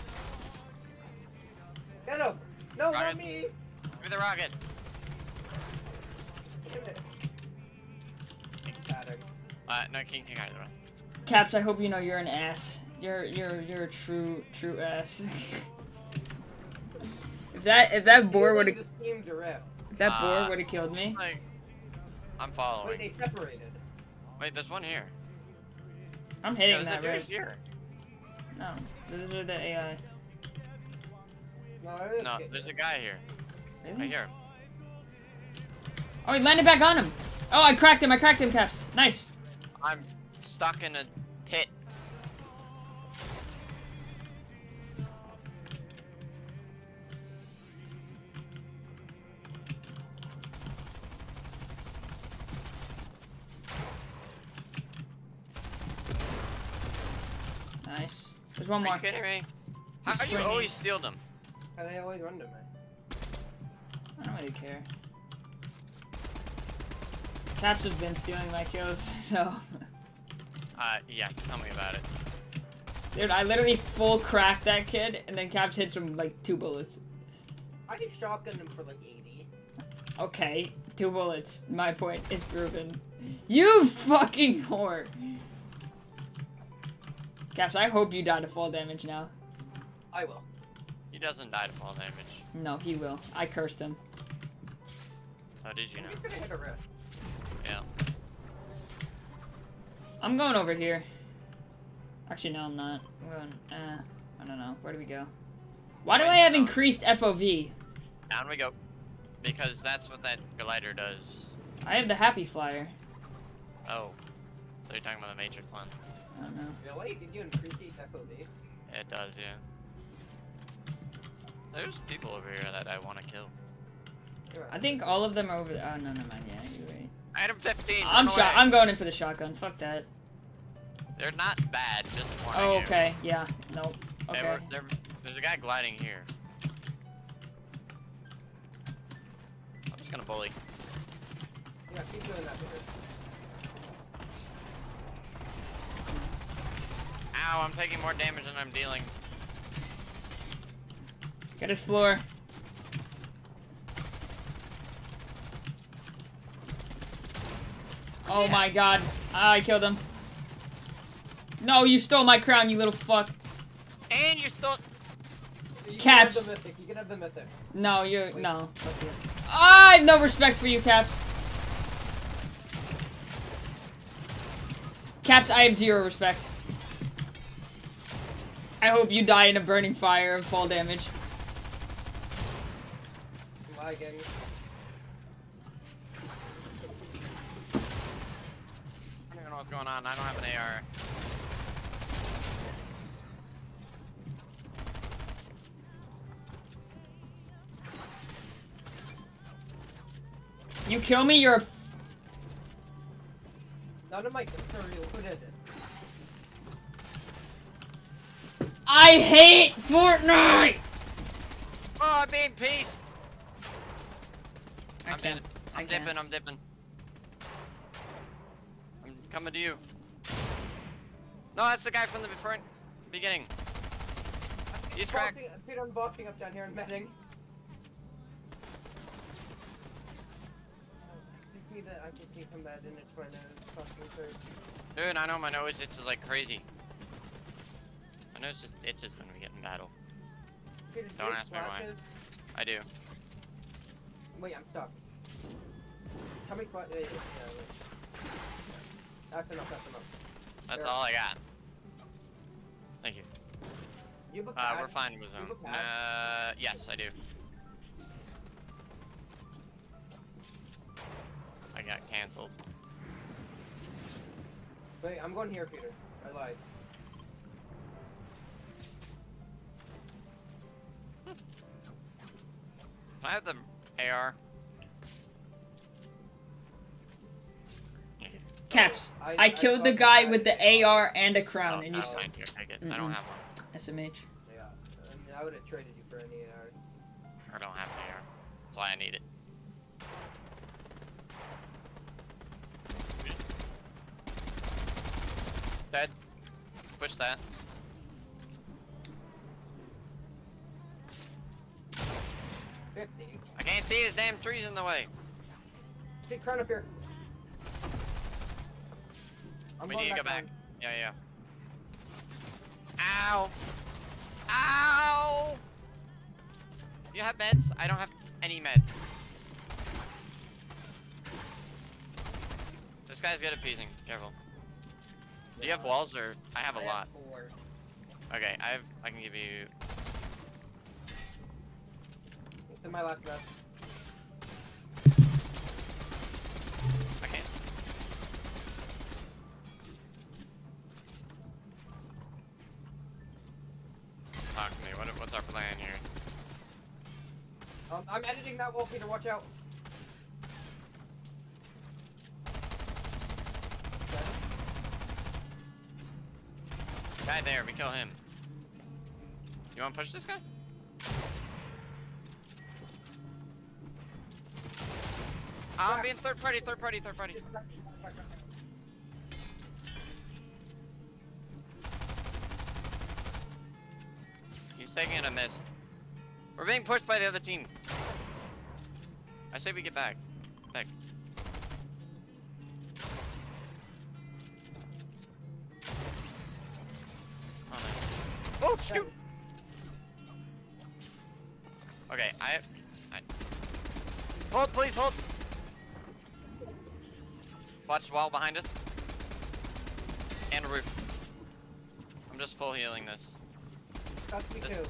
Get him. No, not me. Give me the rocket. Uh, no, King King either one. Caps, I hope you know you're an ass. You're you're you're a true true ass. <laughs> if that if that boar would have This team drift. if that Uh, boar would have killed me. Like, I'm following. Wait, they separated. Wait, there's one here. I'm hitting there's that a dude rift. here. No, those are the AI. No, No, there's a guy here. Really? Right here. Oh, he landed back on him. Oh, I cracked him. I cracked him, Caps. Nice. I'm stuck in a pit. Nice. There's one Are more. you kidding me? How do you always steal them? How they always run to me. I don't really care. Caps has been stealing my kills, so. Uh, yeah, tell me about it. Dude, I literally full cracked that kid, and then Caps hits him like two bullets. I just shotgunned him for like 80. Okay, two bullets. My point is proven. You fucking whore. Caps, I hope you die to fall damage now. I will. He doesn't die to fall damage. No, he will. I cursed him. How did you know? He's gonna hit a rift. Yeah. I'm going over here. Actually, no, I'm not. I'm going, uh, I don't know. Where do we go? Why do I have increased FOV? Down we go. Because that's what that glider does. I have the happy flyer. Oh. So you're talking about the Matrix one. I don't know. Really? Did you increase the FOV? It does, yeah. There's people over here that I want to kill. I think all of them are over there. Oh, no, no, mind. Yeah, you're right. Item 15. I'm shot. I'm going in for the shotgun. Fuck that. They're not bad, just one. Oh, you. okay. Yeah. Nope. They Okay. they're- there's a guy gliding here. I'm just gonna bully. Yeah, keep doing that. Ow, I'm taking more damage than I'm dealing. Get his floor. Oh my god. Ah, I killed him. No, you stole my crown, you little fuck. And you still. You can Caps. have the mythic. You can have the mythic. No, you're no. Fuck you. I have no respect for you, Caps. Caps, I have zero respect. I hope you die in a burning fire of fall damage. Lagging. Going on. I don't have an AR. You kill me, you're a f- None of my sorry, who did it? I hate Fortnite! Oh, I'm being pieced. I I'm can't. in- I I'm dipping. I'm dipping. Coming to you. No, that's the guy from the front beginning. He's cracked. Peter, I'm boxing up down here and medding. I that I can keep him bad and it's my nose fucking hurt. Dude, I know my nose itches like crazy. My nose just itches when we get in battle. Peter, do you Don't ask me why. I do. Wait, I'm stuck. How many? Yeah, yeah, wait. That's enough, that's enough. That's There. all I got. Thank you. You have Uh, we're fine with zone. Uh, yes, I do. I got canceled. Wait, I'm going here, Peter. I lied. Can I have the AR? Caps. I- I, I killed the guy with the AR and a crown, Oh, and you still fine. Here, take it. I don't have one. SMH. Yeah. I mean, I would have traded you for any AR. I don't have an AR. That's why I need it. Dead. Push that. I can't see his damn trees in the way. Big crown up here. I'm we need to go back. down. Yeah, yeah. Ow! Ow! Do you have meds? I don't have any meds. This guy's good at piecing. Careful. Do you have walls or? I have a I lot. four. Okay, I have. I can give you. Is my last mess. What's our plan here? Um, I'm editing that wall, Peter. Watch out. Guy there. We kill him. You want to push this guy? I'm being third party. Third party. Third party. Taking a miss. We're being pushed by the other team. I say we get back. Back. Oh, oh shoot! Okay, I, I. Hold, please, hold. Watch the wall behind us. And roof. I'm just full healing this. That's me too.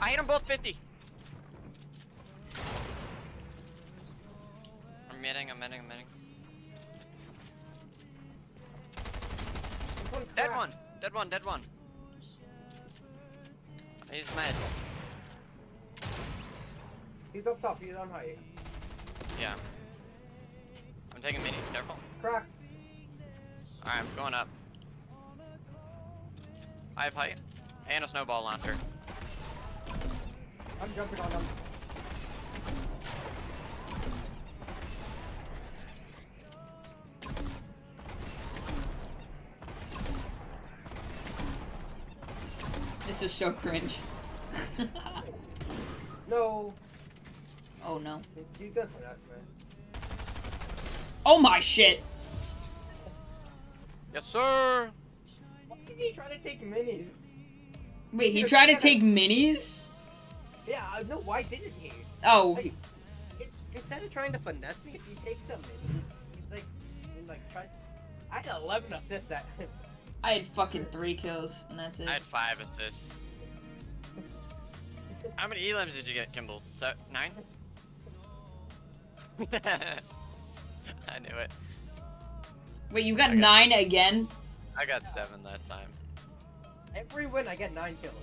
I hit them both 50. I'm mending, I'm mending. This one's Dead one! Dead one, dead one. He's mad. He's up top, he's on height. Yeah. I'm taking minis, careful. Crack. Alright, I'm going up. I have height. And a snowball launcher. I'm jumping on them. This is so cringe. <laughs> No. oh no. You good for that, man. Oh my shit! Yes, sir! Why did he try to take minis? Wait, he You're tried to gonna- take minis? Yeah, uh, I know. Why didn't he? Oh, Like, it, instead of trying to finesse me, if he takes some minis, he's like, he's like, try. I had 11 assists that. I had fucking three kills, and that's it. I had five assists. How many elims did you get, Kimball? So, nine? <laughs> I knew it. Wait, you got got- nine again? I got seven that time. Every win, I get nine kills.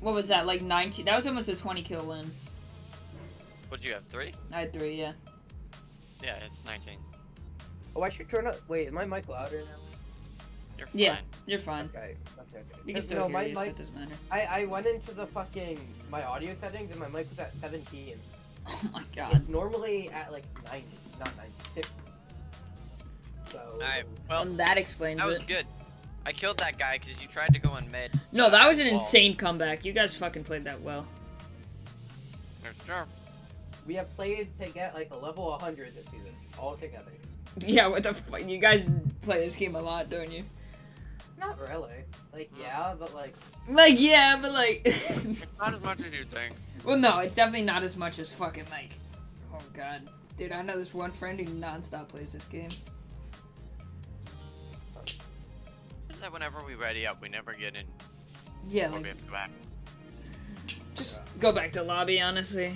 What was that, like 19? That was almost a 20 kill win. What did you have, three? I had three, yeah. Yeah, it's 19. Oh, I should turn up. Wait, is my mic louder now? You're fine. Yeah, you're fine. Okay. Okay. okay. You can still no, hear my you, so mic. it doesn't matter. I I went into the fucking my audio settings and my mic was at 17. <laughs> Oh my god. It's normally at like 90, not 90, 50. So. Alright, well, And that explains it. that was it. good. I killed that guy because you tried to go in mid. No, that was an Wall. insane comeback. You guys fucking played that well. Yes, sir. We have played to get like a level 100 this season, all together. Yeah, what the fuck? You guys play this game a lot, don't you? Not really. Like hmm. yeah, but like Like, yeah, but like. <laughs> It's not as much as you think. well, no, it's definitely not as much as fucking like. Oh god. Dude, I know this one friend who non-stop plays this game. That whenever we ready up, we never get in. Yeah, Or we have to go back. just go back to lobby, honestly.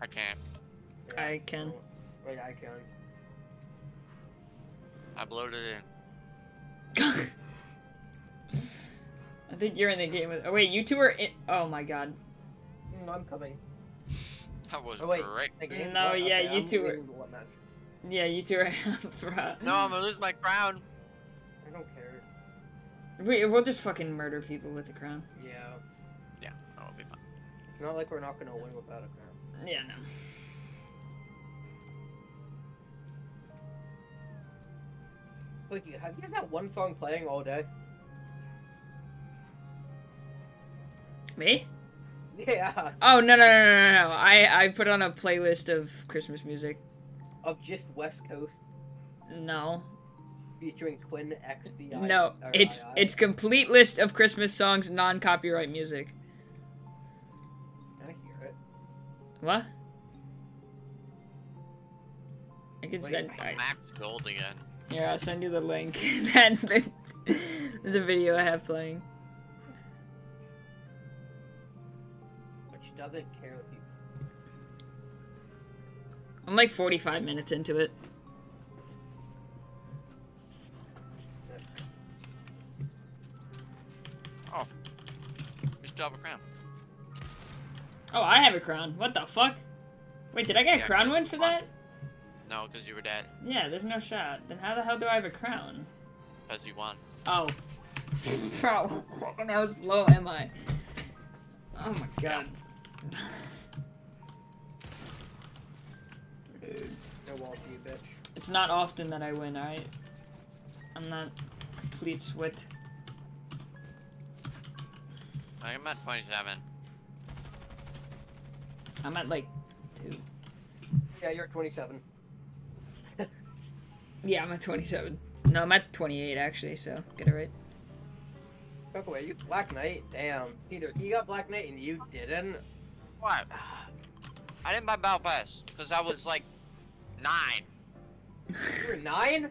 I can't. yeah. I can. Wait, I can. I bloated in. <laughs> I think you're in the game with. Oh wait, you two are in. Oh my god. Mm, I'm coming. That was Oh wait, great. the? No, What? yeah, Okay, you I'm two are- leaving the what match. Yeah, you two are. <laughs> Bruh. No, I'm gonna lose my crown. I don't care. We, we'll just fucking murder people with the crown. Yeah. Yeah, that'll be fine. It's not like we're not gonna win without a crown. Yeah, no. Like, have you had that one song playing all day? Me? Yeah. Oh no no no no no no! I I put on a playlist of Christmas music. Of just West Coast No, featuring Quinn XDI. no, or it's II. it's complete list of Christmas songs, non-copyright music. I hear it. What? I can Wait, send. I- Max gold again. Here, I'll send you the link. <laughs> That's the, the video I have playing. But she doesn't care if you. I'm like 45 minutes into it. We still have a crown. Oh, I have a crown. What the fuck? Wait, did I get a Yeah, crown 'cause win for that? No, because you were dead. Yeah, there's no shot. Then how the hell do I have a crown? Because you won. Oh. <laughs> Bro, fucking how slow am I? Oh my god. <sighs> Dude. No wall for you, bitch. It's not often that I win, alright? I'm not complete swit. I'm at 27. I'm at like two. Yeah, you're at 27. <laughs> Yeah, I'm at 27. No, I'm at 28 actually, so get it right. Fuck away, you Black Knight? Damn. Peter, you got Black Knight and you didn't? What? I didn't buy Battle Pass because I was like nine. You were 9?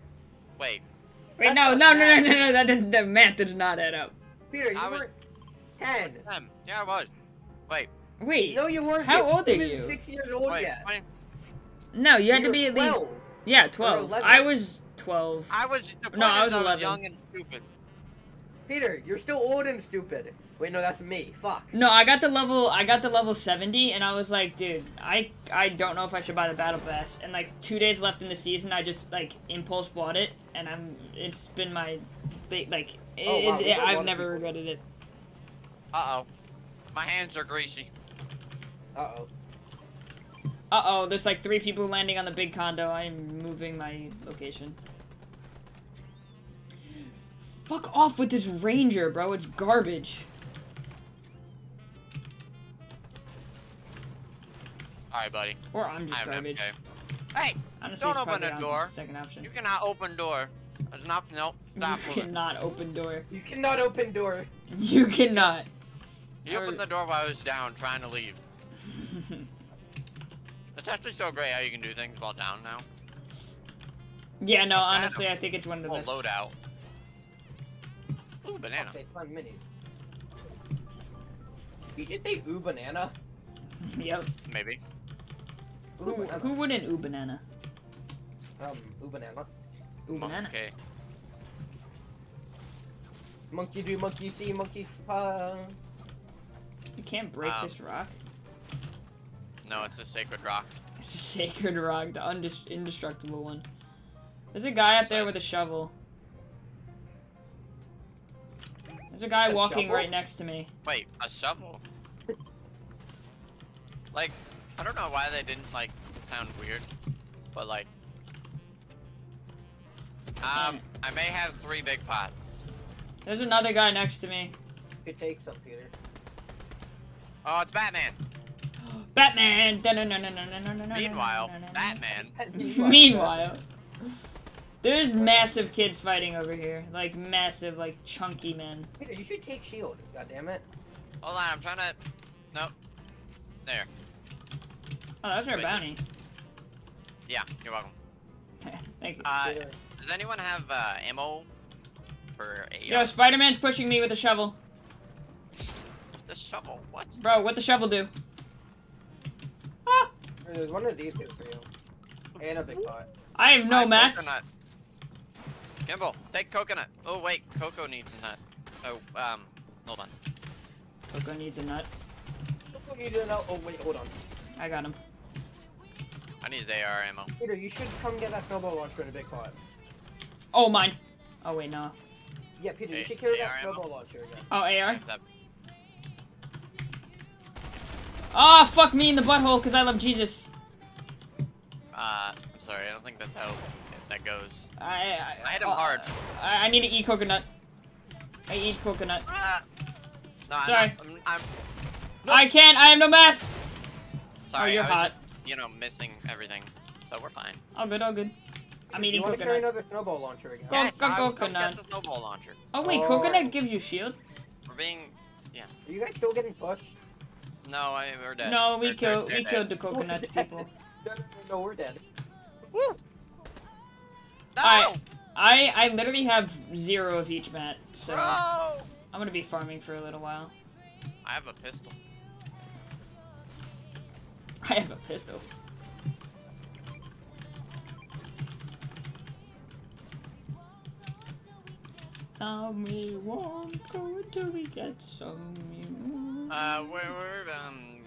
Wait, Wait, That's no, no, no, no, no, no, that does the math does not add up. Peter, you I was- were 10. um, yeah, I was. Wait, Wait, No, you weren't. How old are You? Six years old wait, yet. 20, no, you had to be at least. 12. Yeah, 12. I was 12. I was. No, I is was I was 11. young and stupid. Peter, you're still old and stupid. Wait, no, that's me. Fuck. No, I got to level I got to level 70 and I was like, dude, I I don't know if I should buy the battle pass. And like 2 days left in the season, I just like impulse bought it and I'm it's been my like it, Oh, wow, it- we got a lot I've never people. regretted it. Uh oh. My hands are greasy. Uh oh. Uh-oh, there's like 3 people landing on the big condo. I'm moving my location. Fuck off with this ranger, bro. It's garbage. Alright, buddy. Or I'm just I'm garbage. okay. Hey, Honestly, Don't open the door. Second option. you cannot open door. There's not. Nope. Stop <laughs> you cannot open door. You cannot open door. <laughs> You cannot. You opened the door while I was down trying to leave. <laughs> It's actually so great how you can do things while down now. yeah, no, That's honestly, I think it's one of the Full best. loadout. Ooh, banana. Okay, fun mini. You did say ooh banana? <laughs> Yep. Maybe. Ooh Who, banana. who wouldn't ooh banana? Um, ooh banana. Ooh banana. Okay. Monkey do, monkey see, monkey uh, You can't break Um, this rock. No, it's a sacred rock. It's a <laughs> sacred rock, the indestructible one. There's a guy up there with a shovel. There's a guy A walking shovel? right next to me. Wait, a shovel? like, I don't know why they didn't, like, sound weird, but, like... Um, I may have three big pots. There's another guy next to me. could take some, Peter. Oh, it's Batman! Batman! Meanwhile, Batman... Meanwhile, there's massive kids fighting over here. Like, massive, like, chunky men. Peter, you should take shield. God damn it. Hold on, I'm trying to... Nope. There. Oh, that's our Wait, bounty. Yeah, you're welcome. Thank you. Uh, does anyone have, uh, ammo for a... Yo, Spider-Man's pushing me with a shovel. The shovel? What? Bro, what the shovel do? Ah! There's one of these here for you. And a big pot. I have no Five mats. Coconut. Kimball, take coconut. Oh wait, Coco needs a nut. Oh, um, hold on. Coco needs a nut. Look, you do know- Oh wait, hold on. I got him. I need AR ammo. Peter, you should come get that snowball launcher in a big pot. Oh, mine. Oh, wait, no. Yeah, Peter, Hey, you should carry that AR ammo? snowball launcher again. Oh, AR? Except, Ah, fuck me in the butthole, because I love Jesus. uh, I'm sorry, I don't think that's how that goes. I, I, I hit him uh, hard. I, I need to eat coconut. I eat coconut. Ah! No, I'm, Sorry. I'm, I'm No. I can't. I have no mats. sorry. you're I was hot. just, you know, missing everything. So we're fine. All good. All good. I'm eating you want to carry another snowball launcher again? Go- yes, go- I will coconut. get the snowball launcher. Oh wait, Oh. coconut gives you shield. We're being, yeah. Are you guys still getting pushed? No, I, we're dead. No, we They're- killed. they're We dead. killed the coconut people. <laughs> No, we're dead. Woo! No! I- I I literally have zero of each mat, so Bro! I'm gonna be farming for a little while. I have a pistol. I have a pistol. Tell me won't go until we get some news. Uh, where, where, um,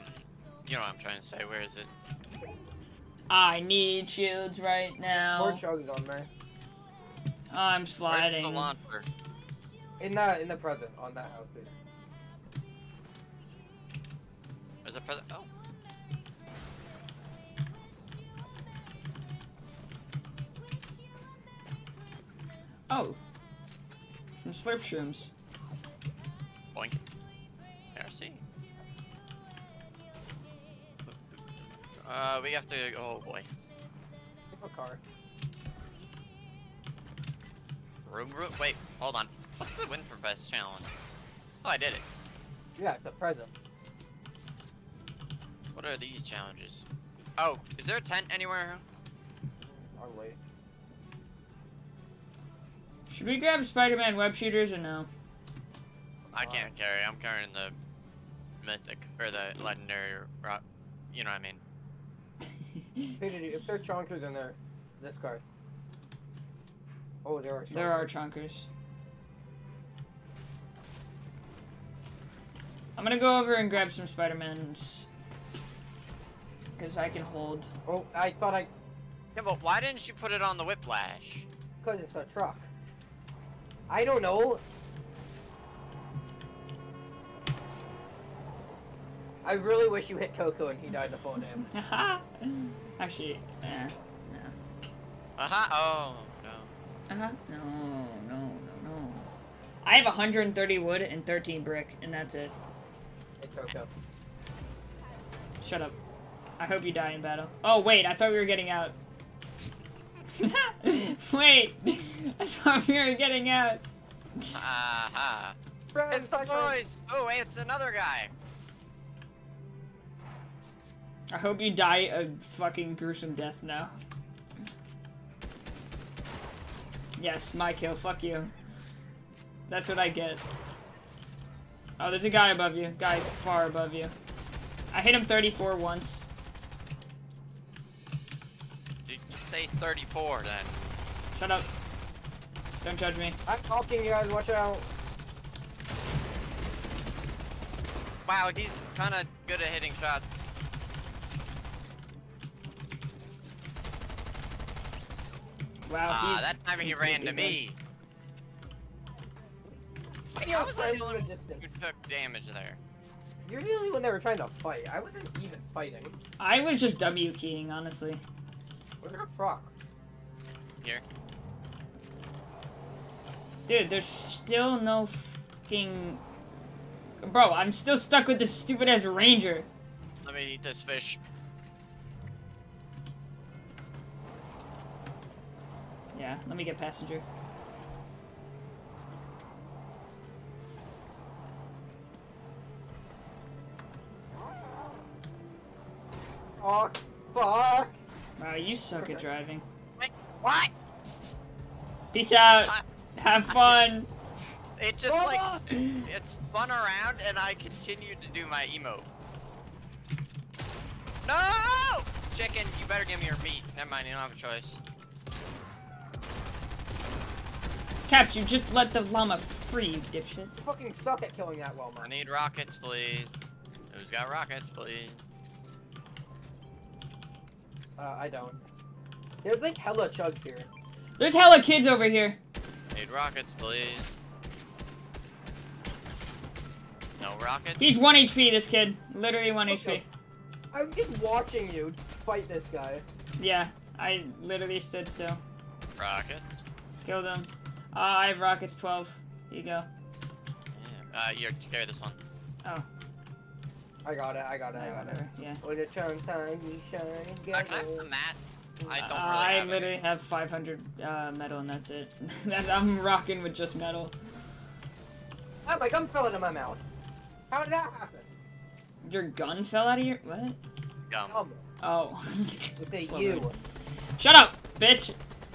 you know what I'm trying to say. Where is it? I need shields right More now. chugs on there. I'm Where's sliding. the launcher? In the in the present on that house. Dude. There's a present. Oh. Oh, some slurp shrooms. Boink. Merci. Uh, we have to. Oh boy. Pick a car. Room, room. Wait, hold on. What's <laughs> the win for best challenge? Oh, I did it. Yeah, it's a present. What are these challenges? Oh, is there a tent anywhere? Our way. Should we grab Spider-Man web shooters or no? I can't carry. I'm carrying the mythic or the legendary rock. You know what I mean? <laughs> If they're chonkers they're this card. Oh, there are. There are chonkers. I'm gonna go over and grab some Spider-Mans. Because I can hold. Oh, I thought I. Yeah, but why didn't you put it on the whiplash? Cause it's a truck. I don't know. I really wish you hit Coco and he died to full damage. <laughs> Actually, eh. Uh-huh. Oh, no. Uh-huh. No, no, no, no. I have 130 wood and 13 brick, and that's it. Hit Coco. Shut up. I hope you die in battle. Oh, wait, I thought we were getting out. <laughs> wait! I thought we were getting out. Aha. Friends, It's the fight, friends. boys! Oh, it's another guy. I hope you die a fucking gruesome death now. Yes, my kill. Fuck you. That's what I get. Oh, there's a guy above you. Guy far above you. I hit him 34 once. Did you say 34 then? Shut up. Don't judge me. I'm talking, you guys. Watch out. Wow, he's kind of good at hitting shots. Wow, Ah, he's that time he ran to completely me. I How know was I friends the only one distance. who took damage there? Usually when they were trying to fight, I wasn't even fighting. I was just W keying, honestly. Where's our truck? Here. Dude, there's still no fucking. Bro, I'm still stuck with this stupid ass ranger. Let me eat this fish. Yeah, let me get passenger. Oh, fuck. Wow, you suck at driving. Wait, what? Peace out. I- Have fun. It just like ah! it spun around and I continued to do my emo. No! Chicken, you better give me your meat. Never mind, you don't have a choice. Caps, you just let the llama free, you dipshit. fucking suck at killing that llama. I need rockets, please. Who's got rockets, please? Uh, I don't. There's like hella chugs here. There's hella kids over here. Need rockets, please. No rockets? He's 1 HP, this kid. Literally 1 HP. I'm just watching you fight this guy. Yeah, I literally stood still. Rockets? Killed him. Uh, I have rockets 12. Here you go. Yeah. Uh, here, carry this one. Oh, I got it, I got it, I yeah, got it. Yeah. When the chunk time we shine Uh, can I have together. the mat? I don't Uh, really I have literally any. have 500 uh, metal and that's it. <laughs> That- I'm rocking with just metal. Oh, my gun fell into my mouth. How did that happen? Your gun fell out of your what? Gum. Um, Oh. with a <laughs> Slow Shut up, bitch.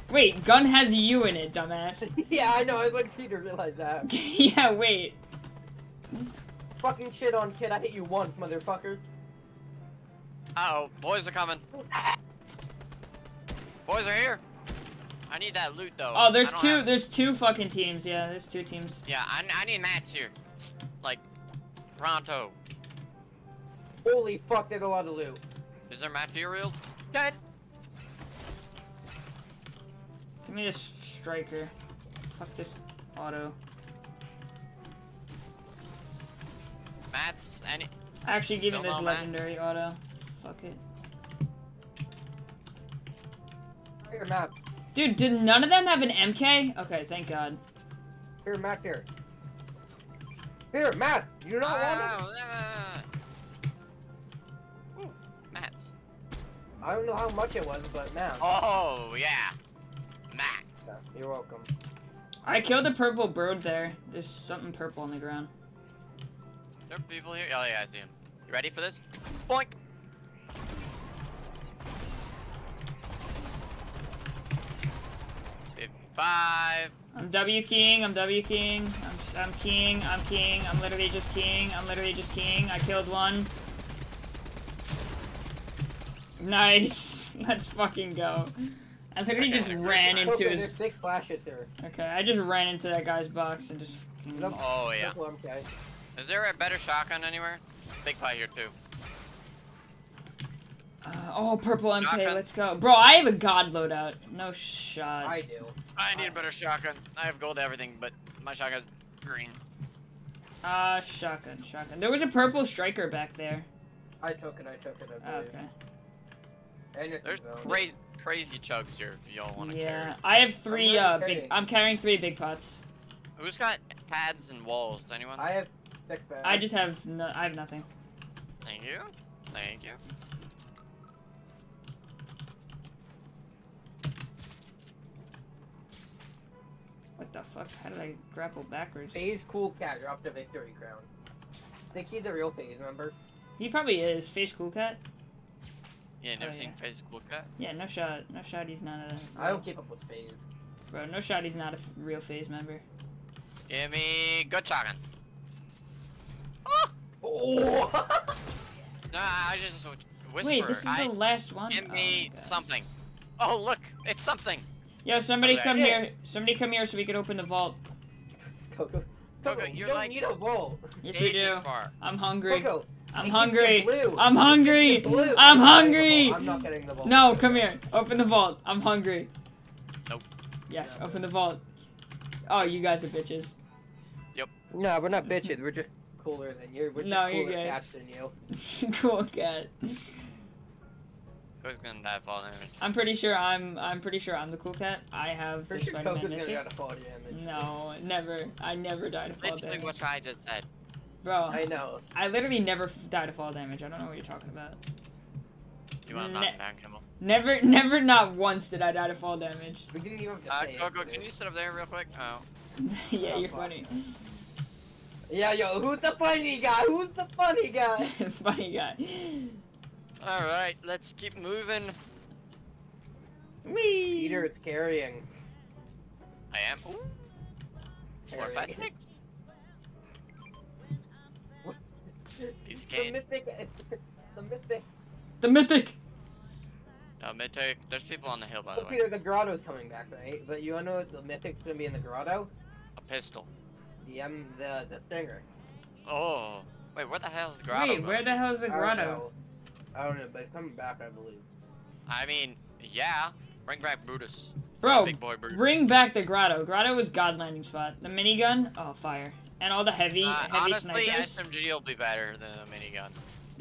Wait, gun has you in it, dumbass. <laughs> yeah, I know, I was waiting for you to realize that. yeah, wait. Fucking shit on kid, I hit you once, motherfucker. Uh oh, boys are coming. Boys are here. I need that loot though. Oh, there's two. have- There's two fucking teams. Yeah, there's two teams. Yeah, I, I need mats here. Like, pronto. Holy fuck, there's a lot of loot. Is there materials? Dead. Give me this striker. Fuck this auto. Mats? Any? Actually, give me Still this no match? legendary auto. Fuck it. Here, map. Dude, did none of them have an MK? Okay, thank God. Here, Matt, here. Here, Matt, you not want it? Oh, uh, Ooh, mats. I don't know how much it was, but Matt. Oh yeah, mats. Yeah, You're welcome. I killed the purple bird there. There's something purple on the ground. There are people here. Oh yeah, I see him. You ready for this? Boink. Fifty-five. I'm W keying. I'm W keying. I'm, I'm keying. I'm keying. I'm literally just keying. I'm literally just keying. I killed one. Nice. <laughs> Let's fucking go. I literally just <laughs> ran into Okay, there's his. six flashes here. Okay, I just ran into that guy's box and just. Oh yeah. Triple MK. Is there a better shotgun anywhere? Big pie here too. Uh, oh, purple MK, Shotgun. let's go. Bro, I have a god loadout. No shot. I do. I need a better shotgun. I have gold everything, but my shotgun's green. Ah, shotgun, shotgun. There was a purple striker back there. I took it. I took it. I believe. Okay. And There's invalid. crazy crazy chugs here if y'all want to Yeah, carry. Yeah, I have three. not Uh, big. I'm carrying three big pots. Who's got pads and walls? Anyone? I have thick bag. I just have. No, I have nothing. Thank you. Thank you. What the fuck? How did I grapple backwards? FaZe Cool Cat dropped a victory crown. think he's a real FaZe member. He probably is. Face cool cat. Yeah, never Oh, seen yeah. face cool cat. Yeah, no shot. No shot. He's not a. I don't keep up with FaZe. Bro, no shot. He's not a f- real FaZe member. Give me good shotgun. Oh! <laughs> No, I just whisper. Wait, this is I, the last one. give Oh me my God. something. Oh look, it's something. Yo, somebody Okay. come Shit. here. Somebody come here so we can open the vault. Coco. Coco, Coco, you're you don't like- need a roll. Yes, we do. I'm hungry. Coco, I'm hungry. blue. I'm hungry. blue. I'm not getting the hungry. I'm not getting the vault. No, come here. Open the vault. I'm hungry. Nope. Yes, Yeah, open the vault. Oh, you guys are bitches. Yep. No, we're not bitches. We're just cooler than you. We're just No, you're cooler gay. cats than you. <laughs> cool cat. Who's gonna die fall damage? I'm pretty sure I'm. I'm pretty sure I'm the cool cat. I have the Pretty sure Spider-Man Coco's gonna mythic. get fall damage. No, never. I never died of fall Literally damage. what I just said. Bro, I know. I literally never f- died of fall damage. I don't know what you're talking about. You wanna Ne- knock down Kimmel? Never, <laughs> never, not once did I die to fall damage. We didn't even have to Uh, say it, Coco, dude. can you sit up there real quick? Oh. <laughs> yeah, Oh, you're fuck. funny. Yeah, yo, who's the funny guy? Who's the funny guy? <laughs> funny guy. Alright, let's keep moving. Wee. Peter, it's carrying. I am. Ooh, more Carrying. fast sticks. <laughs> The mythic. The mythic. The mythic. No, Mythic. There's people on the hill, by the Oh, way. Peter, the grotto's coming back, right? But you wanna know what the mythic's gonna be in the grotto? A pistol. The M, the the stinger. Oh. Wait, where the hell is the grotto? Wait, where the hell is the I don't grotto? know. I don't know, but it's coming back, I believe. I mean, yeah. Bring back Brutus. Bro, Big boy Brutus. bring back the grotto. Grotto was god landing spot. The minigun, oh fire, and all the heavy, Uh, heavy honestly, snipers. SMG will be better than the minigun.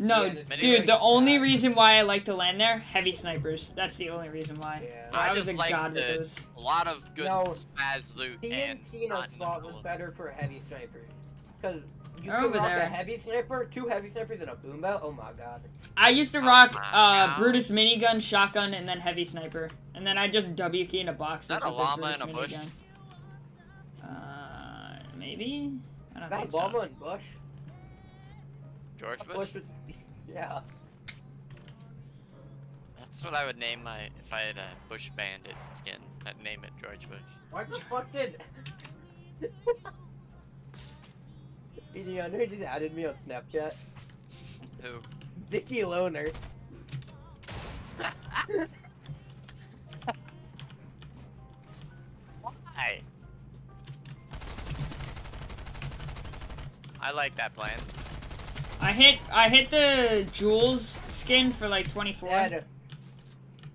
No, Yeah, dude, the only sad. reason why I like to land there, heavy snipers. That's the only reason why. Yeah. I I was just a like god with the- those. A lot of good No. spaz loot and TNT in not a spot was better for heavy snipers. Because you They're can over rock there. a heavy sniper, two heavy snipers, and a boom bout. Oh my god. I used to Oh rock my uh, Brutus minigun, shotgun, and then heavy sniper, and then I just W key in a box. Is that a the llama Brutus in a bush? Uh, maybe. I don't That think llama so. and bush. George Bush? with- <laughs> yeah. That's what I would name my if I had a Bush Bandit skin. I'd name it George Bush. What the fuck did? <laughs> I just added me on Snapchat. <laughs> Who? Vicky Loner. Why? I like that plan. I hit I hit the Jules skin for like 24. Dead.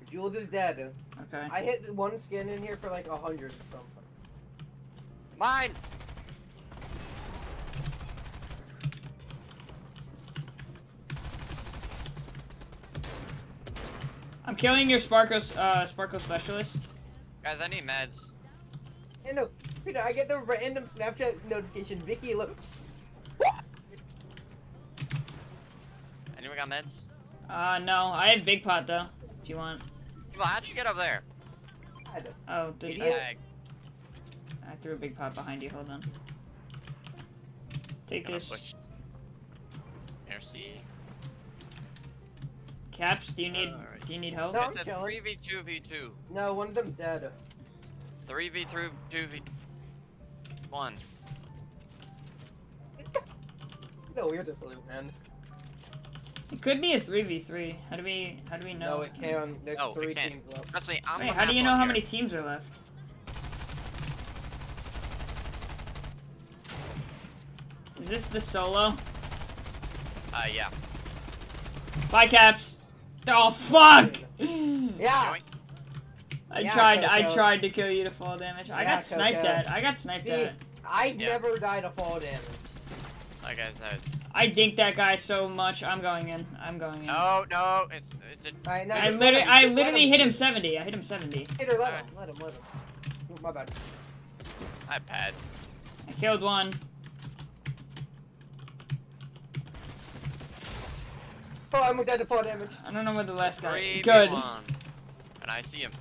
Jules is dead. Okay. I hit one skin in here for like a hundred or something. Mine! I'm killing your Sparkle uh Sparkle specialist. Guys, I need meds. Hey, no, Peter, I get the random Snapchat notification. Vicky, look. Anyone got meds? Uh no, I have big pot though. If you want. Well, how'd you get up there? Oh, did He's I. I threw a big pot behind you. Hold on. Take this. push. Merci. Caps, do you need Alright. do you need help? No. It's a 3v2v2. No, one of them's dead. 3v3 2v1. The weirdest loot, man. It could be a three v three. How do we? How do we know? No, it can. There's No, it three can't. teams left. Trust me, I'm Wait, how do you know how one many teams are left? Is this the solo? Uh, yeah. Bye, Caps. Oh fuck! Yeah. I Yeah, tried. I tried to kill you to fall damage. I Yeah, got sniped Coco. at. I got sniped See, at. I Yeah. never died to fall damage. Like I said. I dinked that guy so much. I'm going in. I'm going in. No, no, it's it's a Alright, now I literally, him- I just let literally hit him 70. I hit him 70. Hit her, let him, let him, let him. My bad. I pads. I killed one. Oh, I'm dead to fall damage. I don't know where the last guy. Three v Good. One. And I see him.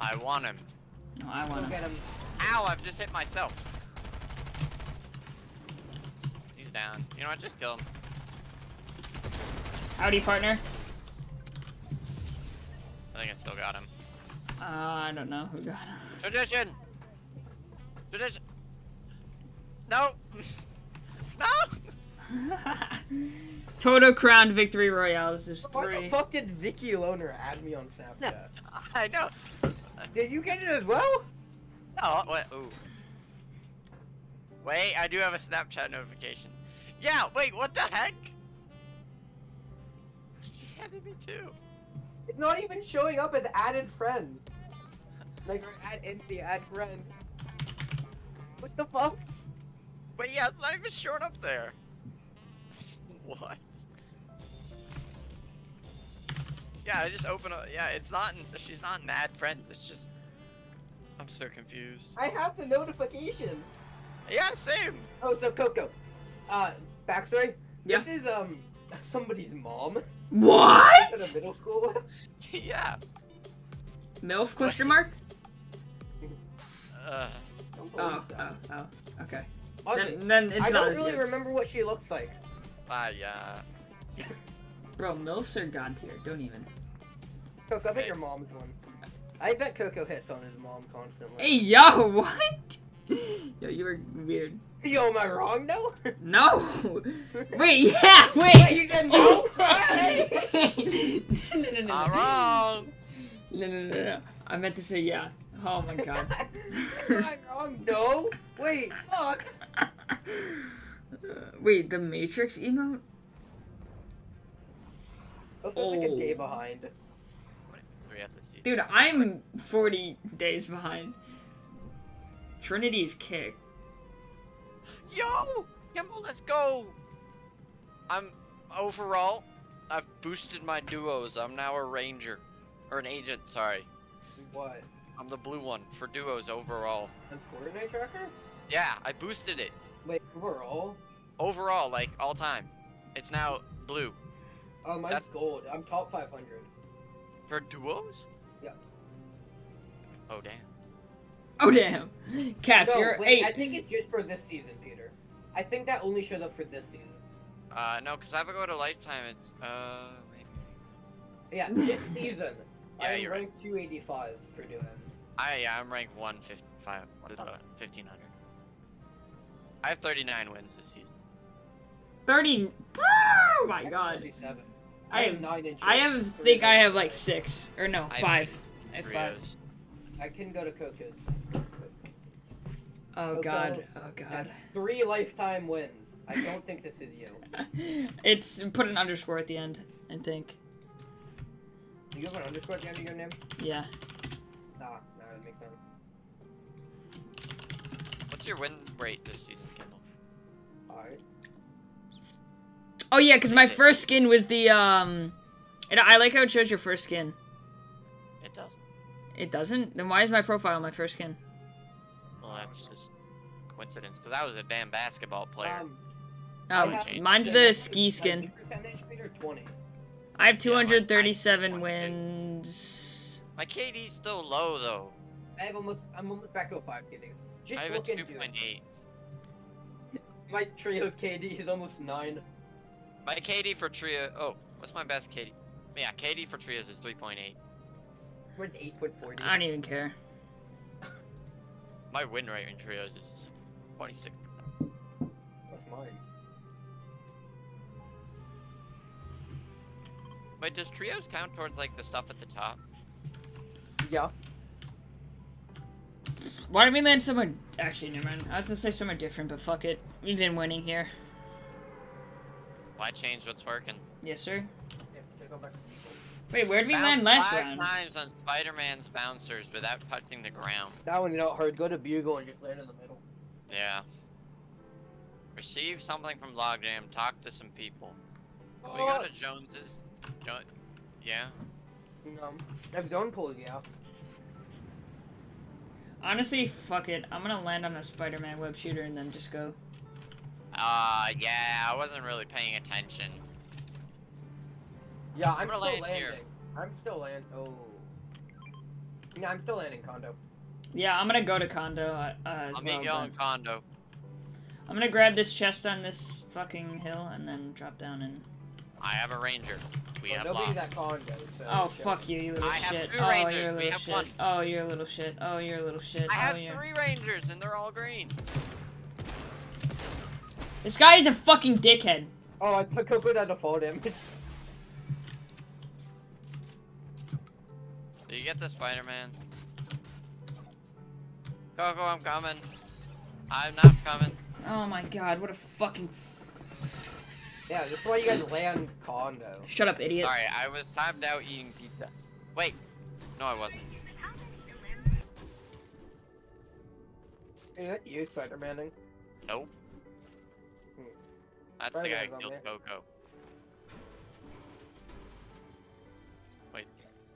I want him. I Go want get him. Ow, I've just hit myself. He's down. You know what? Just kill him. Howdy, partner. I think I still got him. Uh, I don't know who got him. Tradition! Tradition! No! <laughs> no! <laughs> Toto crowned victory royales. There's Why the fuck did Vicky Loner add me on Snapchat? I know. Did you get it as well? No, what? Ooh. Wait, I do have a Snapchat notification. Yeah, wait, what the heck? She handed me two. It's not even showing up as added friend. Like, or <laughs> add entity, add friend. What the fuck? Wait, yeah, it's not even showing up there. <laughs> what? Yeah, I just open up. Yeah, it's not. In, she's not in add friends. It's just. I'm so confused. I have the notification. Yeah, same. Oh, so Coco. Uh, backstory. Yeah. This is um somebody's mom at a What? middle school. <laughs> yeah. MILF question mark? Uh, Oh, oh, oh. Okay. Ugly. Then, then it's I not don't really good. remember what she looks like. uh, yeah. Bro, MILFs are god tier. Don't even. Coco, I bet Hey. your mom's one. I bet Coco hits on his mom constantly. Hey, yo, <laughs> what? Yo, you were weird. Yo, am I wrong though? No! <laughs> Wait, yeah, wait! Wait, you said no? <laughs> Hey! no, no, no, no, Not no. wrong. No, no, no, no. I meant to say yeah. Oh my god. <laughs> am I wrong? No. Wait, fuck. Uh, wait, the Matrix emote? Looks like a day Oh. behind. We have to see. Dude, I'm 40 days behind. Trinity's kick. Yo, Kimball, let's go. I'm overall. I've boosted my duos. I'm now a ranger, or an agent. Sorry, What? I'm the blue one for duos overall. On Fortnite tracker? Yeah, I boosted it Wait, overall? overall, like all time. It's now blue Oh, mine's That's- gold. I'm top 500. for duos. Yeah. Oh damn. Oh damn. <laughs> Caps, no, you're wait, I think it's just for this season, Peter. I think that only shows up for this season. Uh, no, cause if I go to lifetime, it's uh. Wait. Yeah, this <laughs> season. Yeah, I'm you're right. ranked 285 for doing. I yeah, I'm ranked 155, 1500. I have 39 wins this season. 30. Oh my I'm god. 37. I have have- nine inches. I have three think I have like six. Or no, I five. I have five. I can go to Coco's. Oh Okay. god. Oh That's god. three lifetime wins. I don't think this is you. <laughs> It's put an underscore at the end, I think. Do you have an underscore at the end of your name? Yeah. Nah, nah, that makes sense. What's your win rate this season, Kendall? Alright. Oh yeah, because my first skin was the um. And I like how it shows your first skin. It doesn't. It doesn't. Then why is my profile my first skin? Well, that's just coincidence. Cause I was a damn basketball player. Um, Oh, mine's the ski skin. like, percentage, Peter, 20. I have Yeah, mine- 237 mine- wins. My KD's still low though. I have almost, I'm almost back to a 5 KD. Just I have a look into it. 2.8. <laughs> My trio's KD is almost 9. My KD for trio. Oh, what's my best KD? Yeah, KD for trios is 3.8. Where's 8.40? I don't even care. My win rate in trios is 26. What's mine? Wait, does trios count towards like the stuff at the top? Yeah. Why do we land somewhere? Actually, never mind. I was gonna say somewhere different, but fuck it. We've been winning here. Why change what's working? Yes, sir. Yeah, go back. Wait, where did we Bounce land last five round? times on Spider-Man's bouncers without touching the ground. That one's not hard. Go to Bugle and just land in the middle. Yeah. Receive something from Logjam. Talk to some people. Oh, we go to Joneses. Jo yeah. Um, if zone pulls, yeah. Honestly, fuck it. I'm gonna land on a Spider-Man web shooter and then just go. Uh, yeah. I wasn't really paying attention. Yeah, I'm, I'm gonna still land landing. here. I'm still land. Oh. Yeah, I'm still landing condo. Yeah, I'm gonna go to condo uh, uh, as I'll well. meet you on condo. I'm gonna grab this chest on this fucking hill and then drop down and. I have a ranger. We Well, have nobody's lots. at condo. So Oh shit. fuck you, you little I have shit. two Oh, rangers. you're a little have shit. one. Oh, you're a little shit. Oh, you're a little shit. I oh, have you're. three rangers and they're all green. This guy is a fucking dickhead. Oh, I took Coco down to fall damage. Do you get the Spider-Man? Coco, I'm coming. I'm not coming. Oh my god, what a fucking. yeah, that's why you guys land condo. Shut up, idiot. Alright, I was timed out eating pizza. Wait. No, I wasn't. Is that you, Spider-Maning? Nope. Hmm. That's the guy Spider-Man's who killed. Coco.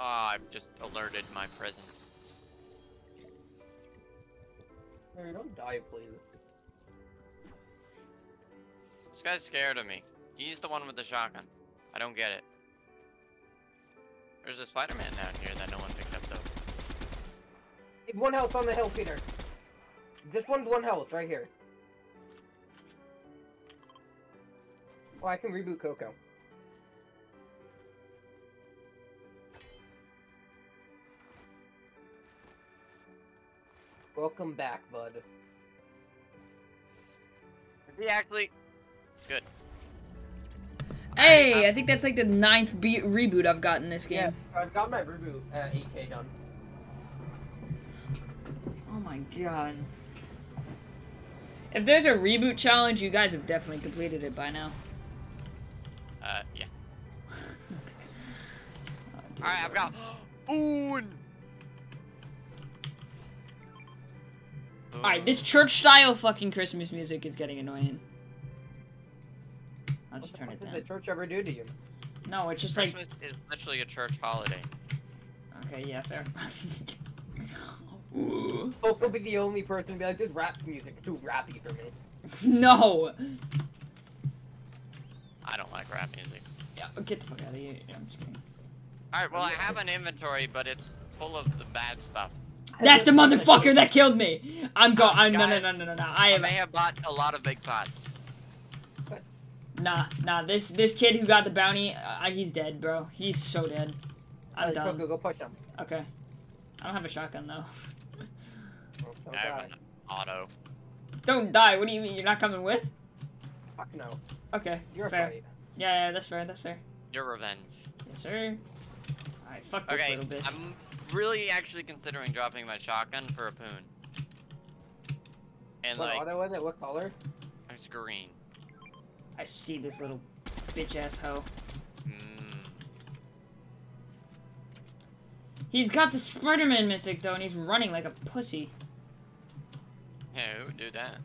Ah, oh, I've just alerted my presence. Don't die, please. This guy's scared of me. He's the one with the shotgun. I don't get it. There's a Spider-Man down here that no one picked up though. One health on the hill, Peter. This one's one health, right here. Oh, I can reboot Coco. Welcome back, bud. Is he actually? Good. Hey, I think that's like the ninth be- reboot I've gotten in this game. Yeah, I've got my reboot uh, 8K done. Oh my god. If there's a reboot challenge, you guys have definitely completed it by now. Uh, yeah. <laughs> Oh, Alright, I've got. <gasps> Boon! Alright, this church style fucking Christmas music is getting annoying. I'll just the turn fuck it did down. the church ever do to you? No, it's just like. Christmas is literally a church holiday. Okay, yeah, fair. <laughs> Folk will be the only person to be like, this rap music too rappy for me. <laughs> no! I don't like rap music. Yeah, get the fuck out of here. Yeah, I'm just kidding. Alright, well, I have an inventory, but it's full of the bad stuff. That's the motherfucker that killed me! I'm go- I'm- no, no, no, no, no, no. I I have may have bought a lot of big pots. Nah, nah. This this kid who got the bounty, uh, he's dead, bro. He's so dead. I'm Alright, done. Coco, go push him. Okay. I don't have a shotgun though. <laughs> I have an auto. Don't die. What do you mean? You're not coming with? Fuck no. Okay. You're a fair. fight. Yeah, yeah, that's fair. That's fair. Your revenge. Yes, sir. Alright, fuck this Okay, little bitch. I'm really actually considering dropping my shotgun for a poon. And What like, auto was it? What color? it's green. I see this little bitch ass hoe. Mm. He's got the Spider-Man mythic though, and he's running like a pussy. Yeah, who would do that?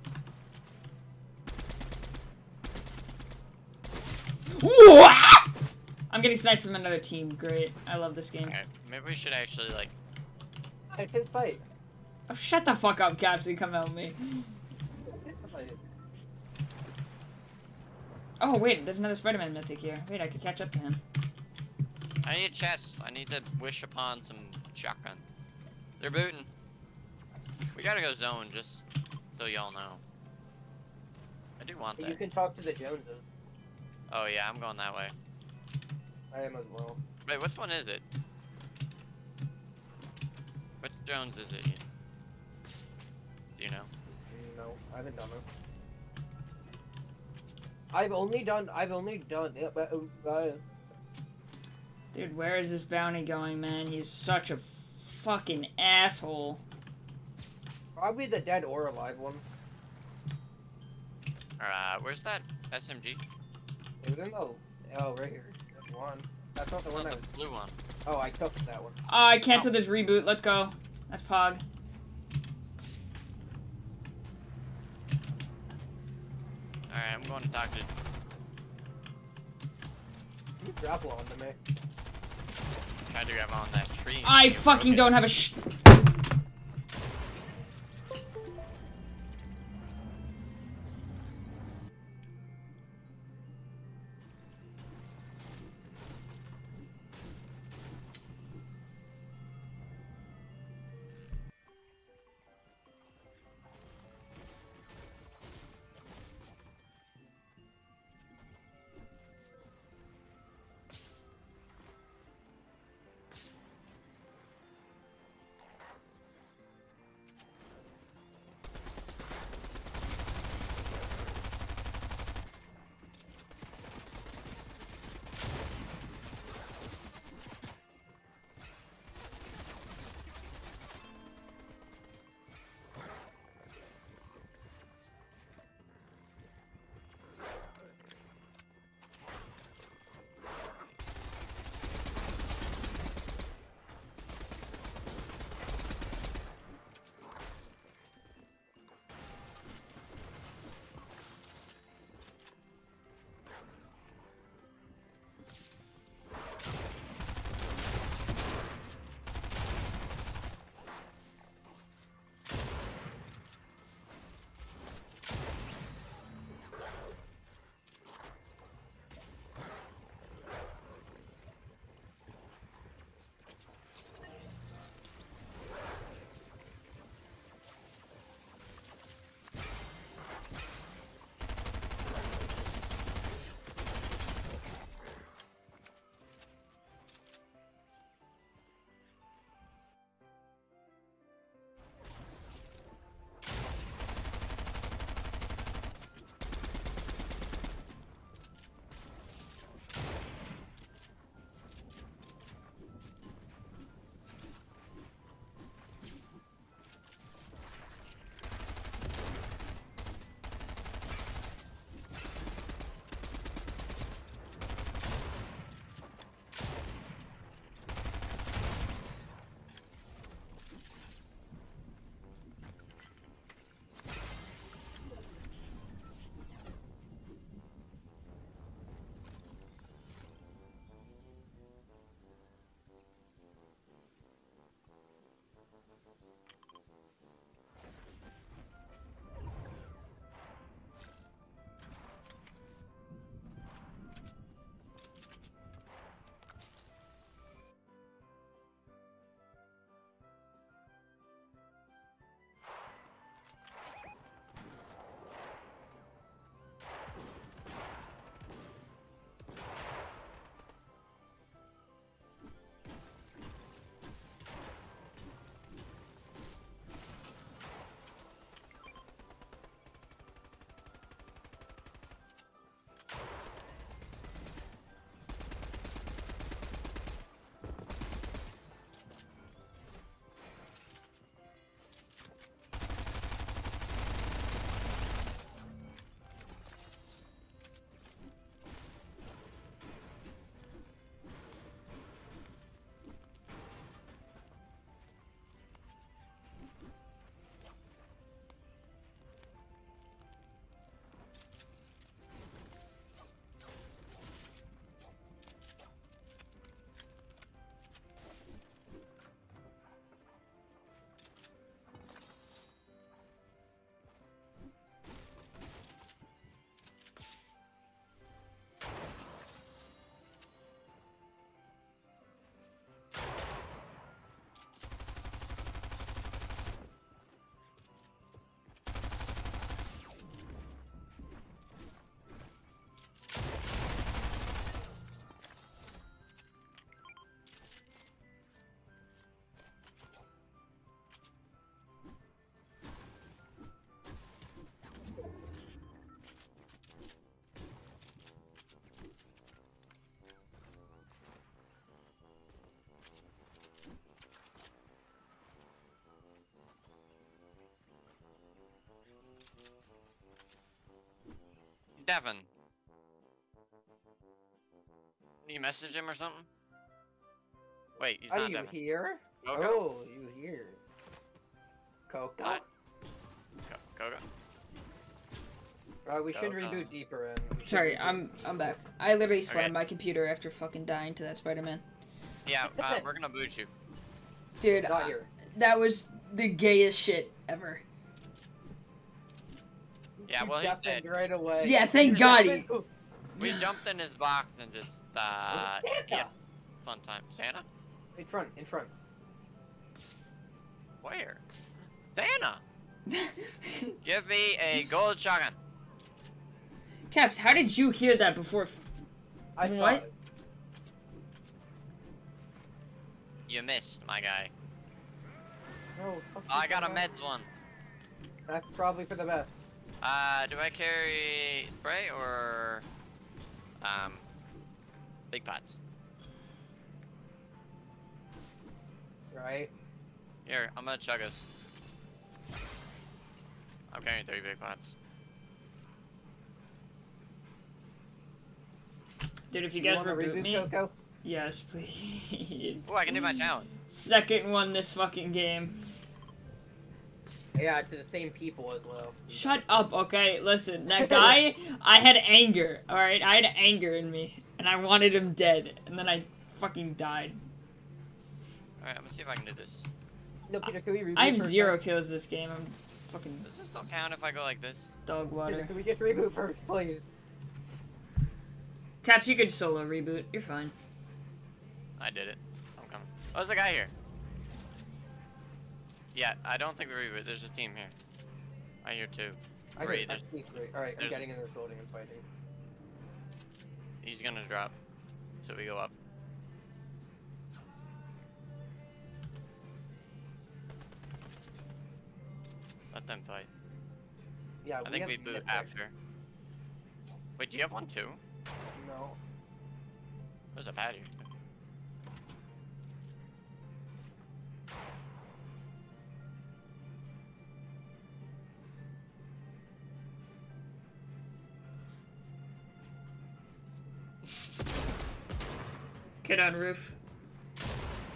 Wah! I'm getting sniped from another team. Great. I love this game. Okay, maybe we should actually like. I can fight. Oh, shut the fuck up, Caps, and come help me. It's a fight. Oh, wait, there's another Spider-Man mythic here. Wait, I could catch up to him. I need chests. I need to wish upon some shotgun. They're booting. We gotta go zone, just so y'all know. I do want that. You can talk to the Joneses. Oh yeah, I'm going that way. I am as well. Wait, which one is it? Which Jones is it? Ian? Do you know? No, I haven't done it. I've only done. I've only done. Uh, uh, uh, Dude, where is this bounty going, man? He's such a fucking asshole. Probably the dead or alive one. Uh, where's that SMG? It was in the oh right here. That's one. That's not the one Not I the was. blue one. Oh, I took that one. Oh, I canceled this reboot. Let's go. That's Pog. Alright, I'm going to talk to. You drop one to me. Tried to grab on that tree. I fucking don't have a sh- Devin. You message him or something? Wait, he's Are not you Devin. here? Coco? Oh, you here? Coco. What? Go, go, go. Uh, we should Coco. reboot deeper in. Sorry. I'm I'm back. I literally Okay. slammed my computer after fucking dying to that Spider-Man. Yeah, uh, <laughs> we're gonna boot you. Dude, Not uh, here. that was the gayest shit ever. Yeah, well, he's jumped dead. right away. Yeah, thank You God he- We jumped in his box and just, uh, Santa! yeah, fun time. Santa? In front, in front. Where? Santa! <laughs> Give me a gold shotgun. Caps, how did you hear that before? I What? thought. You missed, my guy. No, Oh, I got a meds one. That's probably for the best. Uh, do I carry spray or, um, big pots? Right? Here, I'm gonna chug us. I'm carrying three big pots. Dude, if you You guys wanna reboot reboot me, Coco? yes, <laughs> please. Oh, I can do my challenge. Second one this fucking game. Yeah, to the same people as well. Shut up, okay? Listen, that <laughs> guy, I had anger, alright? I had anger in me, and I wanted him dead, and then I fucking died. Alright, I'm gonna see if I can do this. No, Peter, can we reboot I have first zero time? kills this game. I'm fucking Does this still count if I go like this? dog Peter, water. can we just reboot first, please? Caps, you could solo reboot. You're fine. I did it. I'm coming. Oh, there's a guy here. Yeah, I don't think we reboot. There's a team here. I hear two. Three, I there's- three. Alright, I'm there's- getting in this building and fighting. He's gonna drop. So we go up. Let them fight. Yeah, I think we boot after. Wait, do you have one too? No. There's a pad here. Get on roof.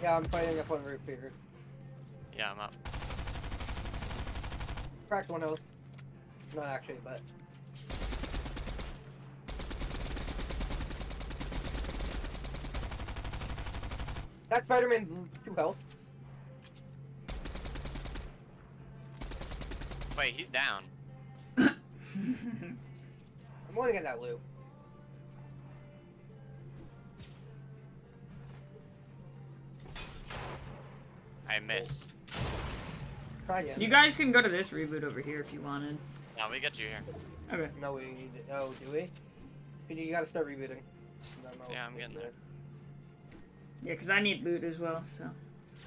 Yeah, I'm fighting up on roof, here. Yeah, I'm up. Cracked one out. Not actually, but. That Spider-Man's mm, two health. Wait, he's down. <laughs> I'm wanting to get that loot. I missed. Try again. you guys can go to this reboot over here if you wanted. No, we get you here. Okay. No, we need to. Oh, do we? You gotta start rebooting. No, no, Yeah, I'm getting there. Yeah, because I need loot as well, so.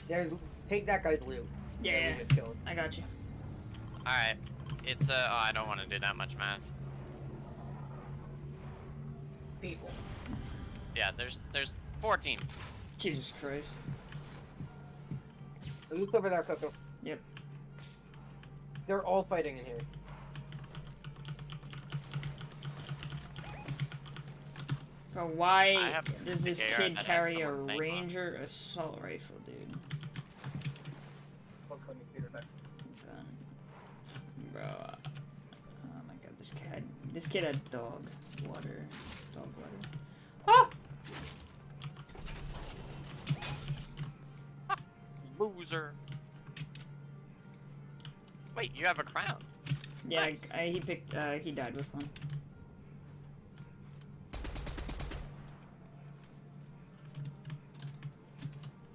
There's, take that guy's loot. Yeah, yeah. just. I got you. Alright. It's, uh, oh, I don't want to do that much math. People. Yeah, there's, there's 14. Jesus Christ. Loot's over there, Coco. Yep. They're all fighting in here. So why does this PKR kid carry a someone's on. Ranger assault rifle, dude? Fuck, let me Peter back. Gun. Bro. uh, Oh my god, this kid, this kid had dog water. Dog water. Oh! Loser. Wait, you have a crown. Yeah, Nice. I, I, he picked, uh, he died with one.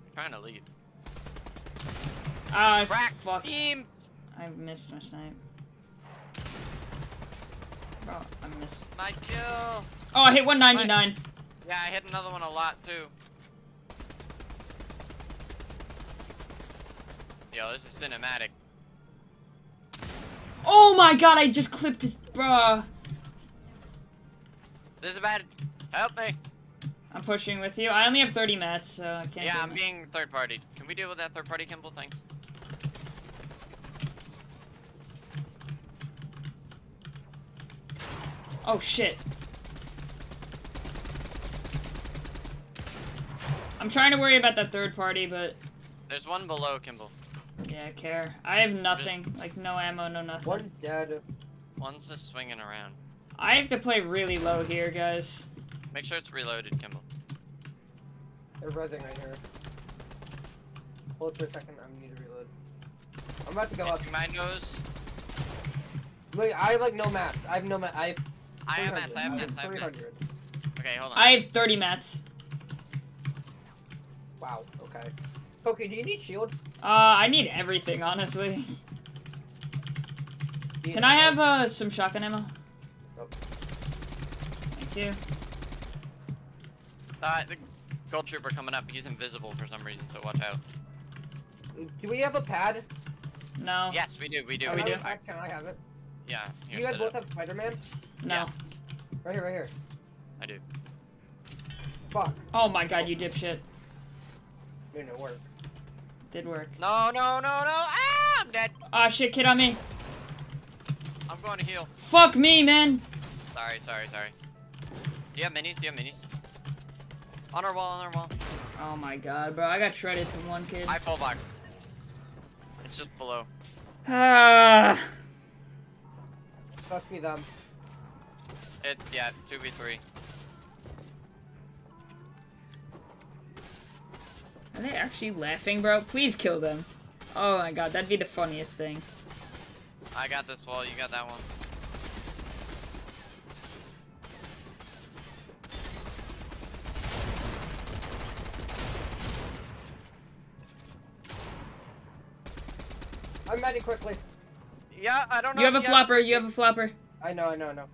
I'm trying to leave. Ah, Crack fuck. team. I missed my snipe. Bro, I missed. My kill. Oh, I hit 199. Yeah, I hit another one a lot too. Yo, this is cinematic. Oh my god, I just clipped his. Bruh. This is bad. Help me. I'm pushing with you. I only have 30 mats, so I can't. yeah, I'm being third party. Can we deal with that third party, Kimball? Thanks. Oh shit. I'm trying to worry about that third party, but There's one below, Kimball. Yeah, I care. I have nothing. Like no ammo, no nothing. One's dead. One's just swinging around. I have to play really low here, guys. Make sure it's reloaded, Kimball. They're rezzing right here. Hold for a second, I need to reload. I'm about to go up. Commandos. Wait, I have like no mats. I have no map. I have I have mats, I have mats, I have mats. 300. Okay, hold on. I have 30 mats. Wow, okay. Okay, do you need shield? Uh, I need everything, honestly. Do you Can I have uh, some shotgun ammo? Oh. Thank you. Uh, the gold trooper coming up. He's invisible for some reason, so watch out. Do we have a pad? No. Yes, we do, we do. Oh, Can we I- do? I- Can I have it? Yeah. Do you guys both up. have Spider-Man? No. Yeah. Right here, right here. I do. Fuck. Oh my god, you dipshit. Didn't work. Did work. No, no, no, no! Ah, I'm dead. Ah, shit, kid on me. I'm going to heal. Fuck me, man. Sorry, sorry, sorry. Do you have minis? Do you have minis? On our wall, on our wall. Oh my god, bro. I got shredded from one kid. I full box. It's just below. Ah. Fuck me, them. It's, yeah, 2v3. Are they actually laughing, bro? Please kill them. Oh my god, that'd be the funniest thing. I got this wall, you got that one. I'm ready quickly. Yeah, I don't know. You have a yeah. flopper. You have a flopper. I know, I know, I know.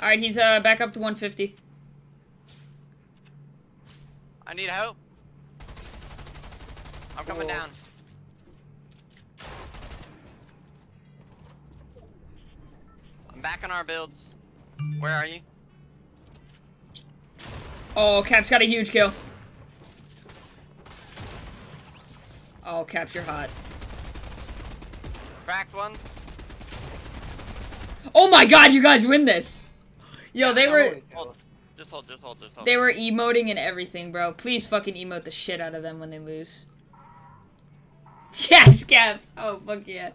All right, he's uh back up to 150. I need help. I'm coming Oh. down. I'm back on our builds. Where are you? Oh, Cap's got a huge kill. Oh, Caps, you're hot. Cracked one. Oh my god, you guys win this. Yo, they were Holy cow. Just hold, just hold, just hold. they were emoting and everything, bro. Please fucking emote the shit out of them when they lose. <laughs> Yes, Caps. Oh fuck yeah.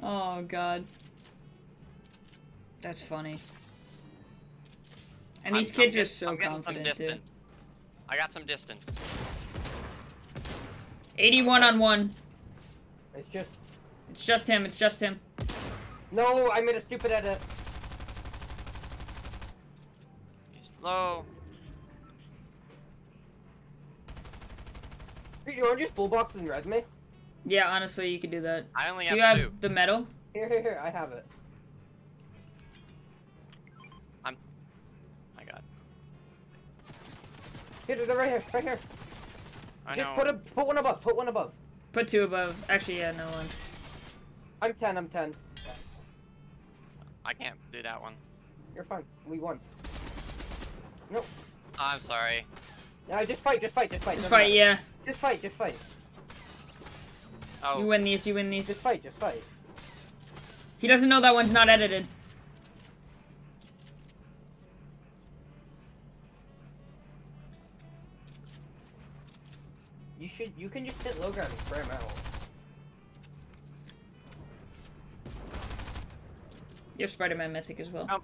Oh god. That's funny. And I'm- these I'm kids are so I'm getting some confident, dude. I got some distance. 81 on one. It's just... It's just him. It's just him. No, I made a stupid edit. He's low. Dude, you want to just full box and resume? Yeah, honestly, you could do that. I only Do have you have two. the medal? Here, here, here, I have it. I'm. My God. Here, they're right here, right here. I just know. put a, put one above, put one above. Put two above. Actually, yeah, no one. I'm 10, I'm 10. I can't do that one. You're fine, we won. I'm sorry. Yeah, just fight, just fight, just fight. Just fight, matter. yeah. Just fight, just fight. Oh, You win these, you win these. Just fight, just fight. He doesn't know that one's not edited. You should, you can just hit low ground and spray him out. You have Spider-Man Mythic as well. Oh.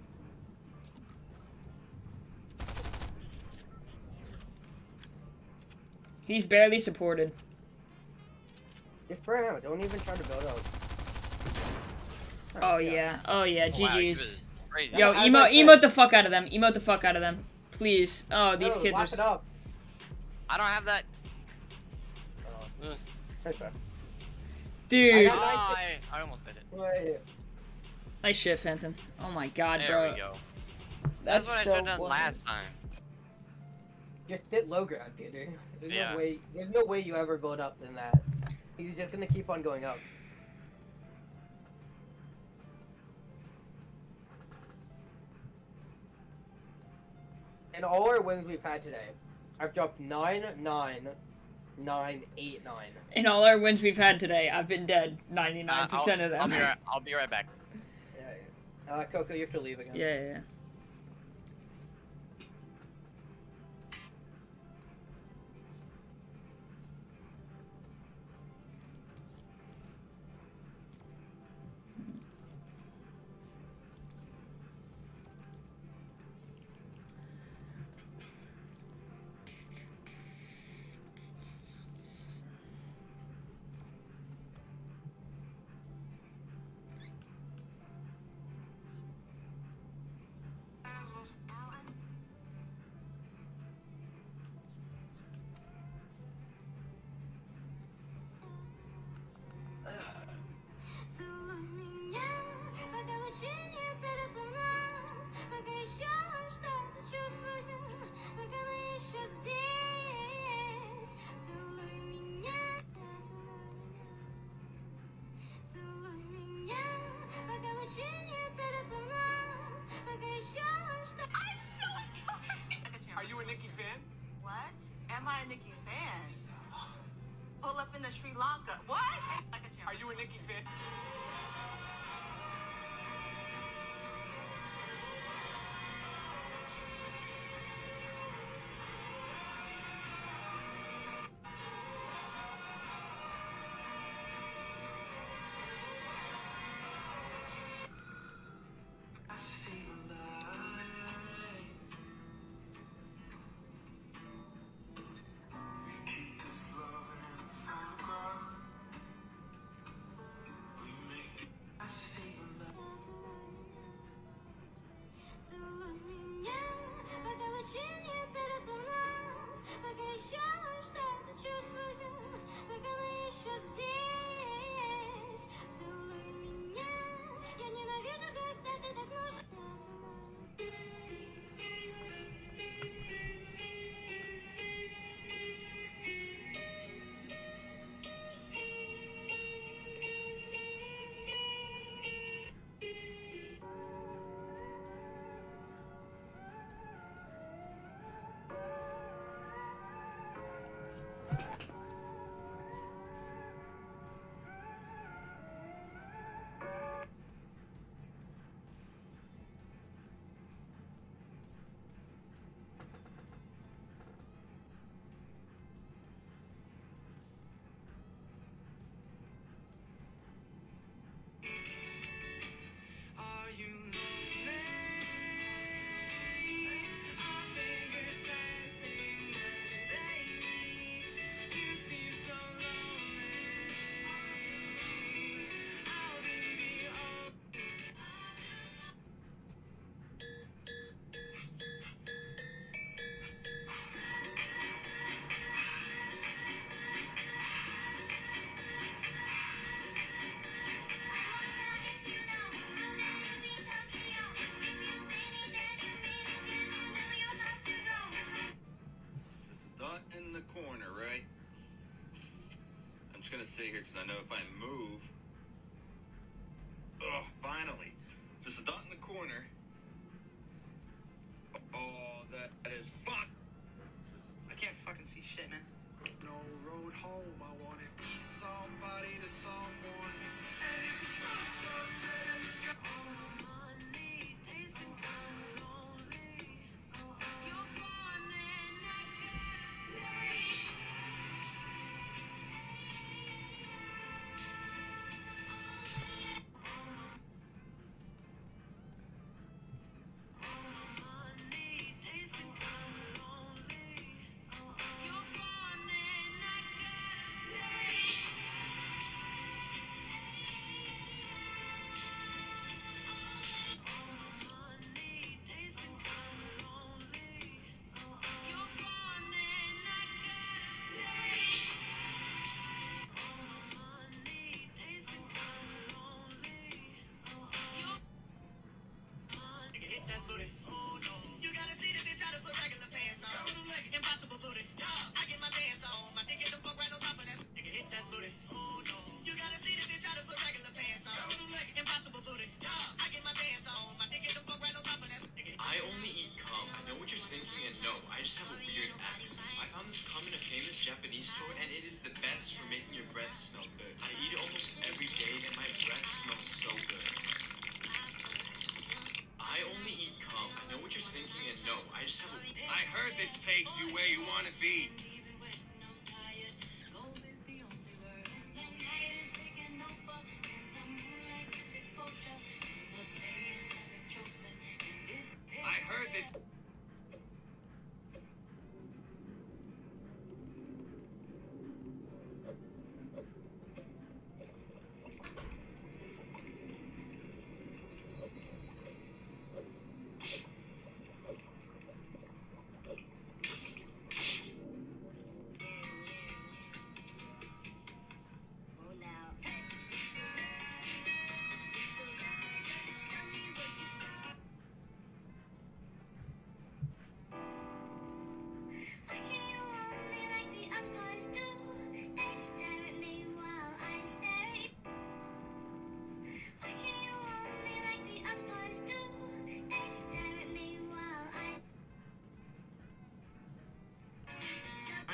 He's barely supported. Just spray him out, don't even try to build out. Oh yeah. Oh yeah. wow, GG's. was crazy. Yo, Yeah, I- emo I- I- emote the fuck out of them. Emote the fuck out of them. Please. Oh, these No, kids are. laugh it up. I don't have that. Oh, Ugh. right back. Dude. I got- Ah, I, I almost did it. Wait. Nice shit, Phantom. Oh my god, There bro. we go. That's, That's, what I so should have done funny. last time. Just hit low ground, Peter. There's yeah. no way. There's no way you ever build up in that. You're just gonna keep on going up. And all our wins we've had today, I've dropped nine, nine, nine, eight, nine. In all our wins we've had today, I've been dead 99% uh, of them. I'll be, right, I'll be right back. Uh, Coco, you have to leave again. Yeah, yeah, yeah. Are you a Nicki fan? What? Am I a Nicki fan? Pull up in the Sri Lanka. What? Are you a Nicki fan? чинится раз нас, пока еще что-то чувствую, пока мы еще corner, right? I'm just gonna sit here because I know if I move,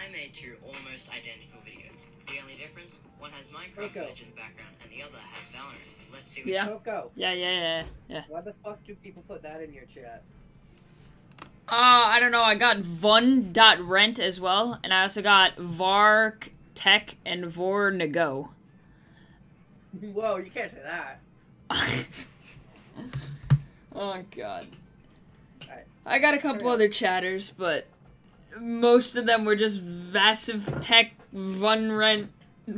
I made two almost identical videos. The only difference, one has Minecraft Okay. footage in the background and the other has Valorant. Let's see what Yeah. Coco, Yeah, yeah, yeah, yeah. why the fuck do people put that in your chat? Uh, I don't know. I got Vun.rent as well, and I also got Vark Tech and Vornego. <laughs> Whoa, you can't say that. <laughs> Oh god. Alright. I got a couple other chatters, but most of them were just Vassive Tech, Vun Rent, <laughs>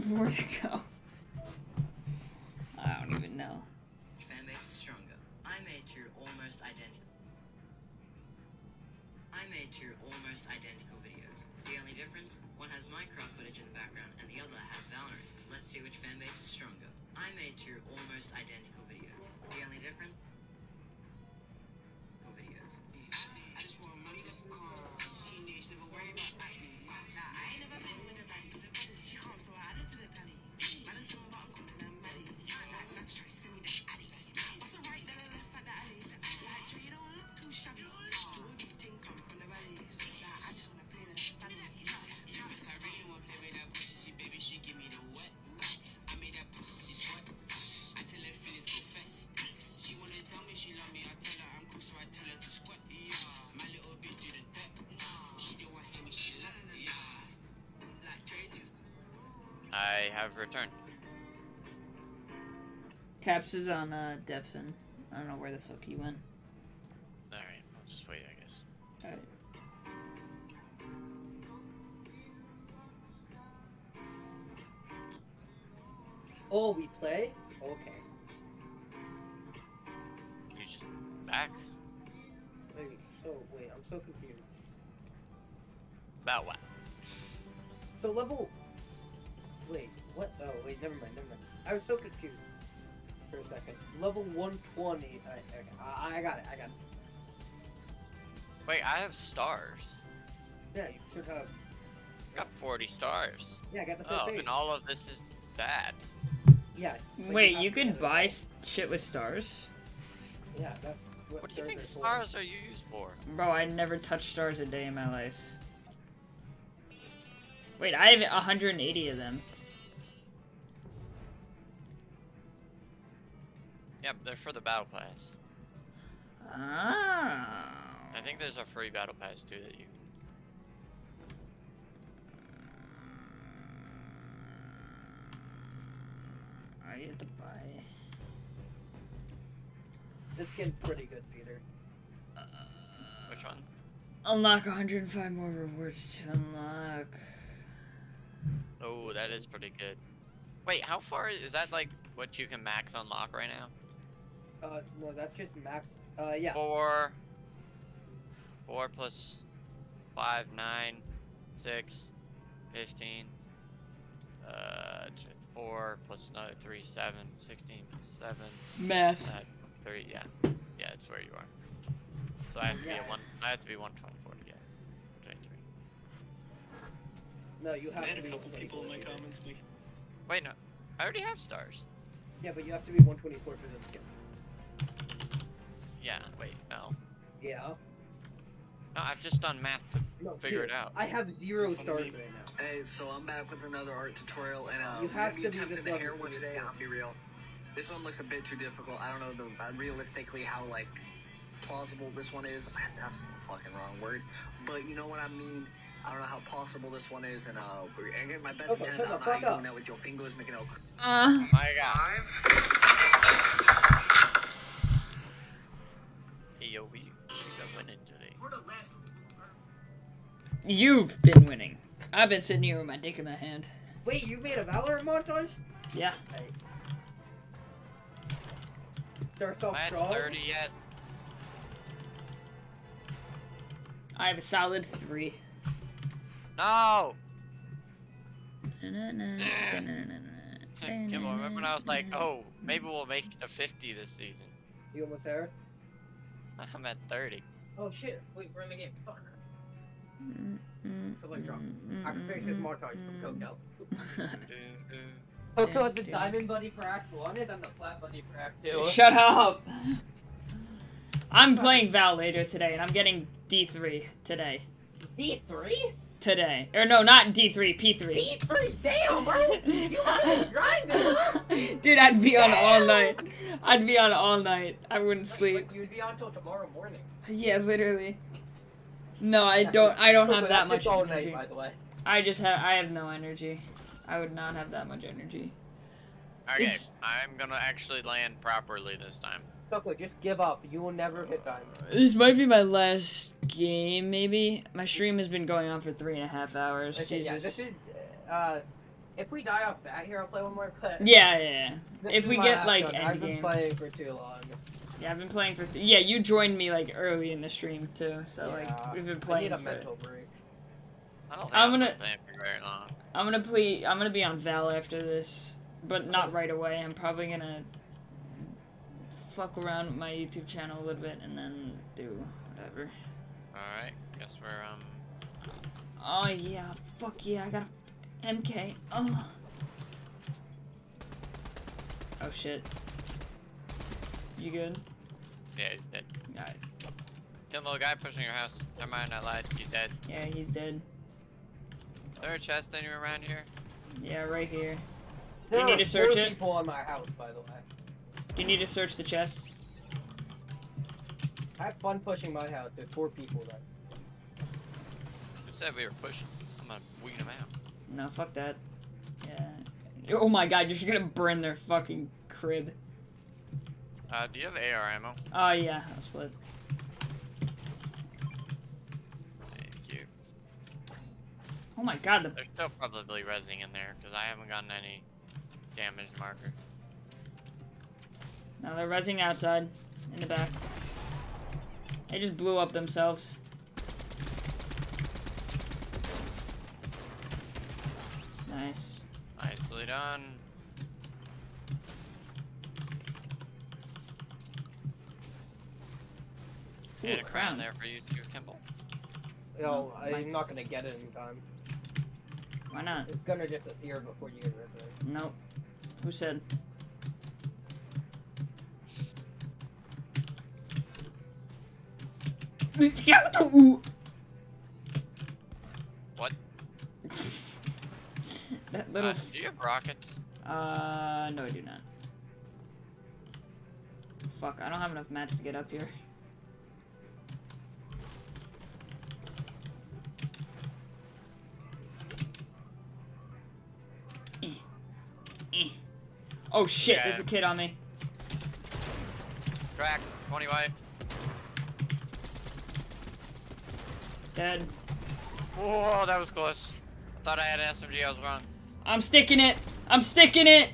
Caps is on uh. I don't know where the fuck he went. I have stars. Yeah, you should have... I got 40 stars. Yeah, I got the first Oh, page. and all of this is bad. Yeah. Wait, have you to could have it. buy s- shit with stars? Yeah, that's what, What do you think stars are for. stars are used for? Bro, I never touched stars a day in my life. Wait, I have 180 of them. Yep, they're for the battle pass. Ah. I think there's a free battle pass too that you can. I have to buy. This skin's pretty good, Peter. Which one? Unlock 105 more rewards to unlock. Oh, that is pretty good. Wait, how far is that? Like what you can max unlock right now? Uh, no, that's just max. Uh, yeah. Four. Four plus five, nine, six, fifteen. Uh, t- four plus another three, seven, sixteen, plus seven. Math. Uh, three, yeah, yeah, that's where you are. So I have to be Yeah. at one. I have to be one twenty-four to get. Twenty-three. No, you have I had to a be couple 124 people in my to comments be Wait, no, I already have stars. Yeah, but you have to be 124 for this skin. Yeah. Wait, no, Yeah. No, I've just done math to No, figure dude, it out. I have zero stars right now. Hey, so I'm back with another art tutorial, and uh, You have to be attempted this the level hair one today. this I'll be real. This one looks a bit too difficult. I don't know the, uh, realistically how like plausible this one is. That's the fucking wrong word. But you know what I mean. I don't know how possible this one is, and uh, we're- I get my best Okay, attempt. shut I don't know how you're doing that with your fingers, making a. Uh. My God. Hey, yo, we got winning today. You've been winning. I've been sitting here with my dick in my hand. Wait, you made a Valorant montage? Yeah. They're so I had strong. 30 yet. I have a solid three. No! <laughs> Kimball, remember when I was like, oh, maybe we'll make it to 50 this season? You almost there? <laughs> I'm at 30. Oh shit! Wait, we're in the game. Fuck. Mm-hmm. So like drop. I can finish this mm-hmm. montage from Coco. Mm-hmm. Coco has the diamond buddy for Act One and then the flat buddy for Act Two. <laughs> Shut up. I'm playing Val later today, and I'm getting D3 today. D three? Today. Or no, not D3, P3. D three? Damn, bro! You <laughs> are grinding, huh? Dude, I'd be on all night. I'd be on all night. I wouldn't sleep. You'd be on till tomorrow morning. Yeah, literally. No, I don't. I don't have Coco, that that's much all energy. night, by the way. I just have. I have no energy. I would not have that much energy. Okay, It's- I'm gonna actually land properly this time. Coco, just give up. You will never hit diamond. This might be my last game, maybe. My stream has been going on for three and a half hours. Okay, yeah, Jesus. this is. Uh, if we die off bat here, I'll play one more clip. Yeah, yeah, yeah. This If we get like one. end I've been game. playing for too long. Yeah, I've been playing for. Th- yeah, you joined me like early in the stream too, so Yeah, like we've been playing. I need playing a for. mental break. I don't think I'm I'm gonna- gonna play for very long. I'm gonna play. I'm gonna be on Val after this, but not right away. I'm probably gonna fuck around with my YouTube channel a little bit and then do whatever. Alright, guess we're, um, Oh yeah, fuck yeah, I got a MK. Oh. Oh shit. You good? yeah, he's dead. Alright. little guy pushing your house. Never mind, I lied. He's dead. Yeah, he's dead. Is there a chest anywhere around here? Yeah, right here. Do you need to search four it? people on my house, by the way. Do you need to search the chests? I have fun pushing my house. There's four people there. Who said we were pushing? I'm gonna weed them out. No, fuck that. Yeah. Oh my god, you're just gonna burn their fucking crib. Uh, do you have AR ammo? Oh yeah, I'll split. Thank you. Oh my god, the There's still probably resing in there, because I haven't gotten any damage marker. No, they're resing outside, in the back. They just blew up themselves. Nice. Nicely done. Ooh, And a a crown crown. there for you too, Kimball. Yo, I'm not gonna get it in time. Why not? It's gonna get disappear before you get rid of it. Nope. Who said? <laughs> What? <laughs> that little. Uh, do you have rockets? Uh, no, I do not. Fuck, I don't have enough mats to get up here. Oh shit, there's a kid on me. Crack, 20 white. Dead. Whoa, that was close. I thought I had an SMG, I was wrong. I'm sticking it. I'm sticking it.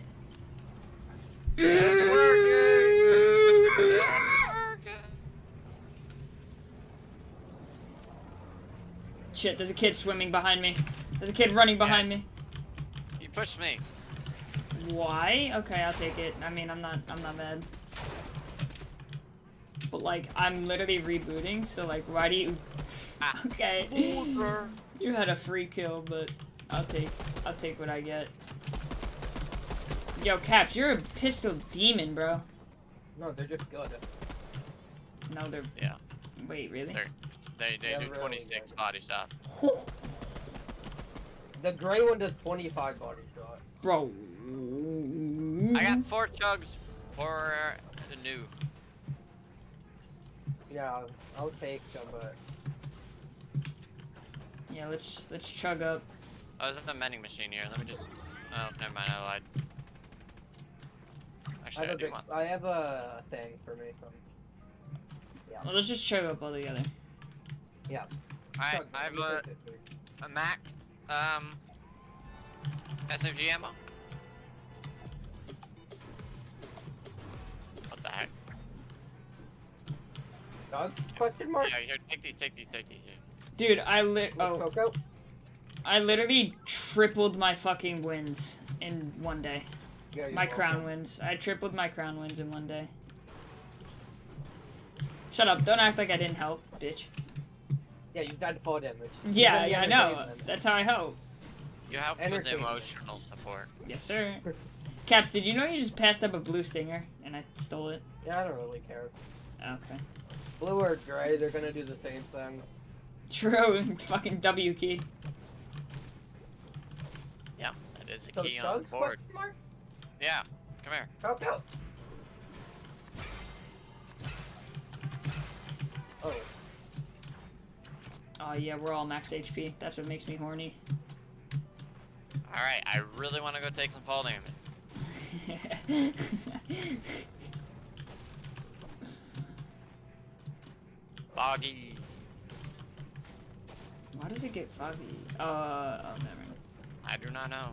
Shit, there's a kid swimming behind me. There's a kid running behind me. You pushed me. Why? Okay, I'll take it. I mean, I'm not, I'm not mad. But like, I'm literally rebooting, so like, why do you? <laughs> okay. You had a free kill, but I'll take, I'll take what I get. Yo, Caps, you're a pistol demon, bro. No, they're just good. No, they're. Yeah. Wait, really? They're, they they They're do really 26 body shot. <laughs> The gray one does 25 body shot. Bro. I got four chugs for the new. Yeah, I'll take some, but Yeah, let's let's chug up. Oh, there's a vending machine here. Let me just. Oh, never mind. I lied. I Actually, have I a do big, want. I have a thing for me from. Yeah. Well, let's just chug up all together. Yeah. Alright, I have a, a Mac, um, SMG ammo. The heck? Dog? Question mark? Yeah, here, take these, take these, take these. Here. Dude, I lit. Oh, Coco? I literally tripled my fucking wins in one day. Yeah, you're my crown welcome. wins. I tripled my crown wins in one day. Shut up! Don't act like I didn't help, bitch. Yeah, you died full damage. Yeah, You've yeah, I know. That's how I help. You help with emotional support. Yes, sir. <laughs> Caps, did you know you just passed up a blue stinger and I stole it? Yeah, I don't really care. Okay. Blue or gray, they're gonna do the same thing. True. <laughs> fucking W key. Yeah, that is a So key on the board. Mark? Yeah, come here. Coco! Oh, Oh yeah, we're all max HP. That's what makes me horny. Alright, I really want to go take some fall damage. <laughs> Foggy. Why does it get foggy? Uh, oh, never mind. I do not know.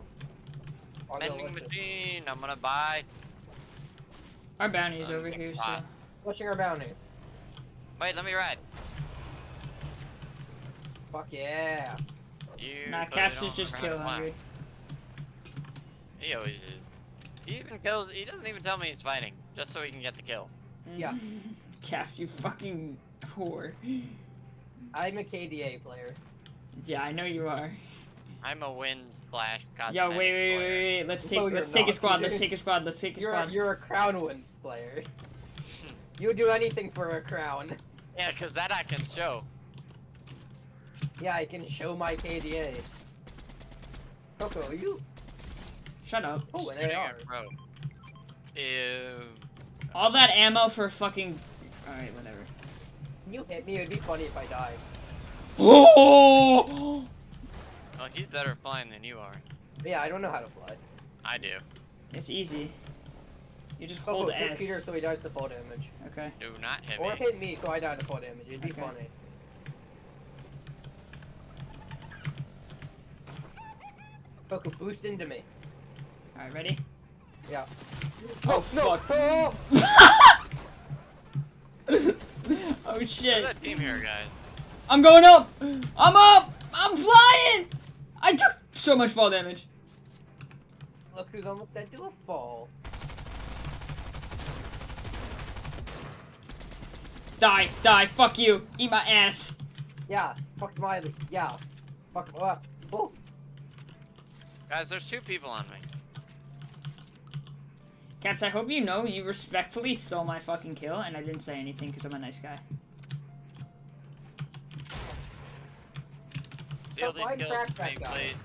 I'll Vending it. machine. I'm gonna buy. Our bounty's Um, over here, so. pot. Pushing our bounty. Wait, let me ride. Fuck yeah. You Nah, Caps it is on just the kill hungry. He always is. He even kills. He doesn't even tell me he's fighting, just so he can get the kill. Yeah. <laughs> Caps, you fucking whore. I'm a KDA player. Yeah, I know you are. I'm a win splash. Yo, wait, cosmetic wait, wait, wait. Let's take, No, let's take a squad. Let's <laughs> take a squad. Let's take a You're squad. you're a crown wins player. <laughs> you would do anything for a crown. Yeah, cause that I can show. Yeah, I can show my KDA. Coco, are you? Shut up. Oh, an Shooting AR. a pro. Ew. All that ammo for fucking. Alright, whatever. You hit me. It'd be funny if I died. Oh! <gasps> Well, he's better flying than you are. Yeah, I don't know how to fly. I do. It's easy. You just hold hit S. Peter so he dies to full damage. Okay. Do not hit Or me. hit me so I die to full damage. It'd be Okay. funny. Coco, boost into me. Alright, ready? Yeah. Oh, oh no, fuck. no. <laughs> oh Look shit. at that team here, guys. I'm going up! I'm up! I'm flying! I took so much fall damage. Look who's almost dead to a fall. Die, die, fuck you. Eat my ass. Yeah, fuck Miley. Yeah. Fuck him up. Oh, Guys, there's two people on me. Caps, I hope you know you respectfully stole my fucking kill and I didn't say anything because I'm a nice guy. Steal Stop these line kills track for that me, guy. please.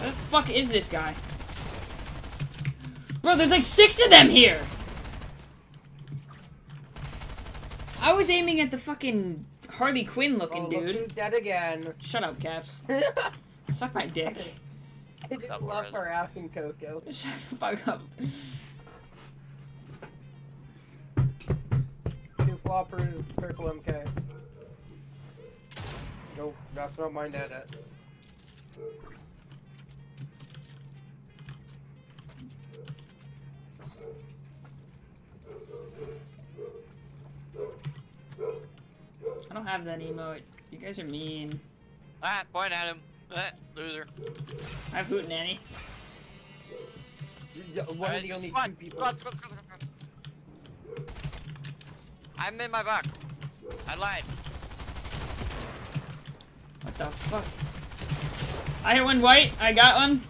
Where the fuck is this guy? Bro, there's like six of them here! I was aiming at the fucking Harley Quinn oh looking look dude. dead again. Shut up, Caps. <laughs> I Suck my dick. I just Double love res. harassing Coco. <laughs> Shut the fuck up. Two floppers, purple MK. Nope, that's not mine dead at. I don't have that emote. You guys are mean. Ah, point at him. Ah, loser. I have Hootenanny. One of the only squad, two people. squad, squad, squad, squad, squad. I'm in my box. I lied. What the fuck? I hit one white. I got one.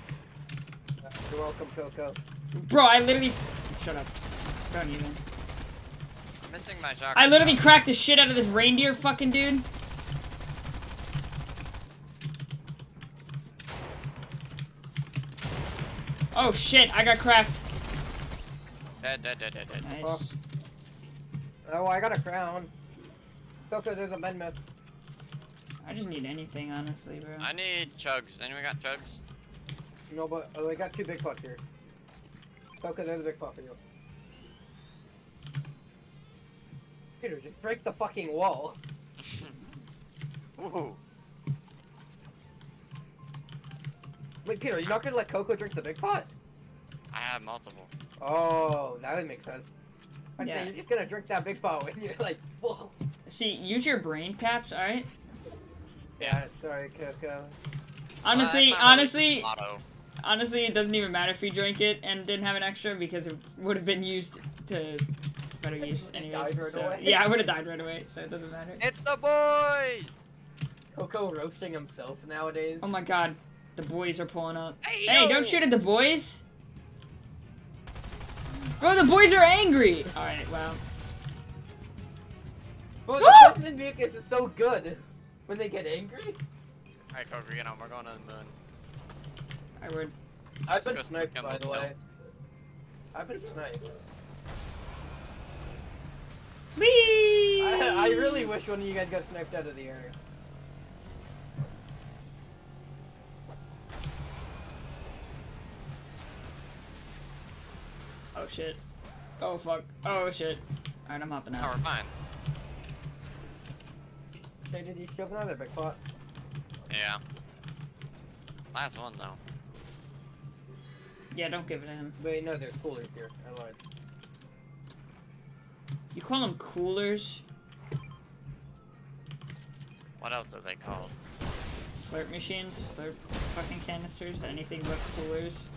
You're welcome, Coco. Bro, I literally. Shut up. Don't even. I'm missing my shotgun. I literally cracked the shit out of this reindeer fucking dude. Oh shit, I got cracked. Dead, dead, dead, dead, dead. Nice. Oh, I got a crown. Coco, there's a med mist. I just need anything, honestly, bro. I need chugs. Anyone got chugs? No, but oh, I got two big pots here. Coco, there's a big pot for you. Peter, just break the fucking wall. <laughs> Ooh. Wait, Peter, you're not gonna let Coco drink the big pot? I have multiple. Oh, that would make sense. I'd Yeah. you're just gonna drink that big pot when you're like, whoa. See, use your brain caps, alright? Yeah, sorry, Coco. Honestly, Well, that's not really honestly, Auto. honestly, it doesn't even matter if we drank it and didn't have an extra because it would have been used to better <laughs> use anyways. died right so, away. yeah, I would have died right away, so it doesn't matter. It's the boy! Coco roasting himself nowadays. Oh my god, the boys are pulling up. Hey, Hey, don't shoot at the boys! Bro, the boys are angry! Alright, wow. Bro, Woo! the Peppermint mucus is so good when they get angry. Alright, Coker, get on. We're going to the moon. I would. I've Let's been sniped, by the with way. I've been sniped. Whee! I, I really wish one of you guys got sniped out of the area. Oh shit. Oh fuck. Oh shit. Alright, I'm hopping out. we're fine. Hey, did you shove another big pot? Yeah. Last one, though. Yeah, don't give it to him. Wait, no, they're coolers here. I lied. You call them coolers? What else are they called? Slurp machines? Slurp fucking canisters? Anything but coolers?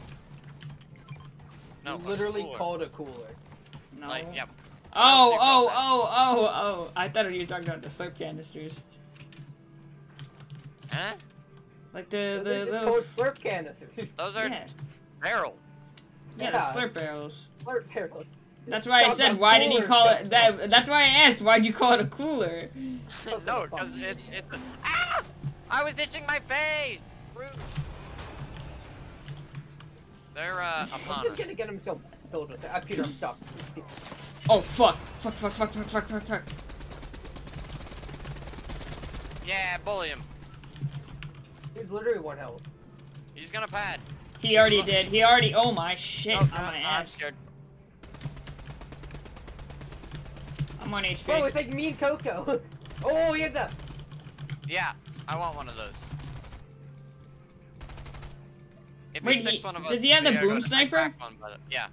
No, you literally cooler. called a cooler. No. Like, yeah. Oh, Think oh, oh, oh, oh. I thought you were talking about the slurp canisters. Huh? Like the, Those the, just those. slurp canisters. <laughs> Those are Yeah, barrel. yeah, the slurp barrels. slurp barrels. That's why I said, why did he cooler call it that? That's why I asked, why'd you call it a cooler? <laughs> no, because it, it's. Ah! I was itching my face! Rude. They're, uh, I'm <laughs> upon just us. gonna get himself killed with that. Uh, Peter, stop. Oh fuck! Fuck! Fuck! Fuck! Fuck! Fuck! Fuck! Fuck! Yeah, bully him. He's literally one health. He's gonna pad. He already did. He already. Oh my shit! Oh, on my I'm ass. scared. I'm on HP. Bro, it's like me and Coco. <laughs> oh, he has a. Yeah, I want one of those. If Wait, he sticks he- one of does he have the boom sniper? One, but, yeah.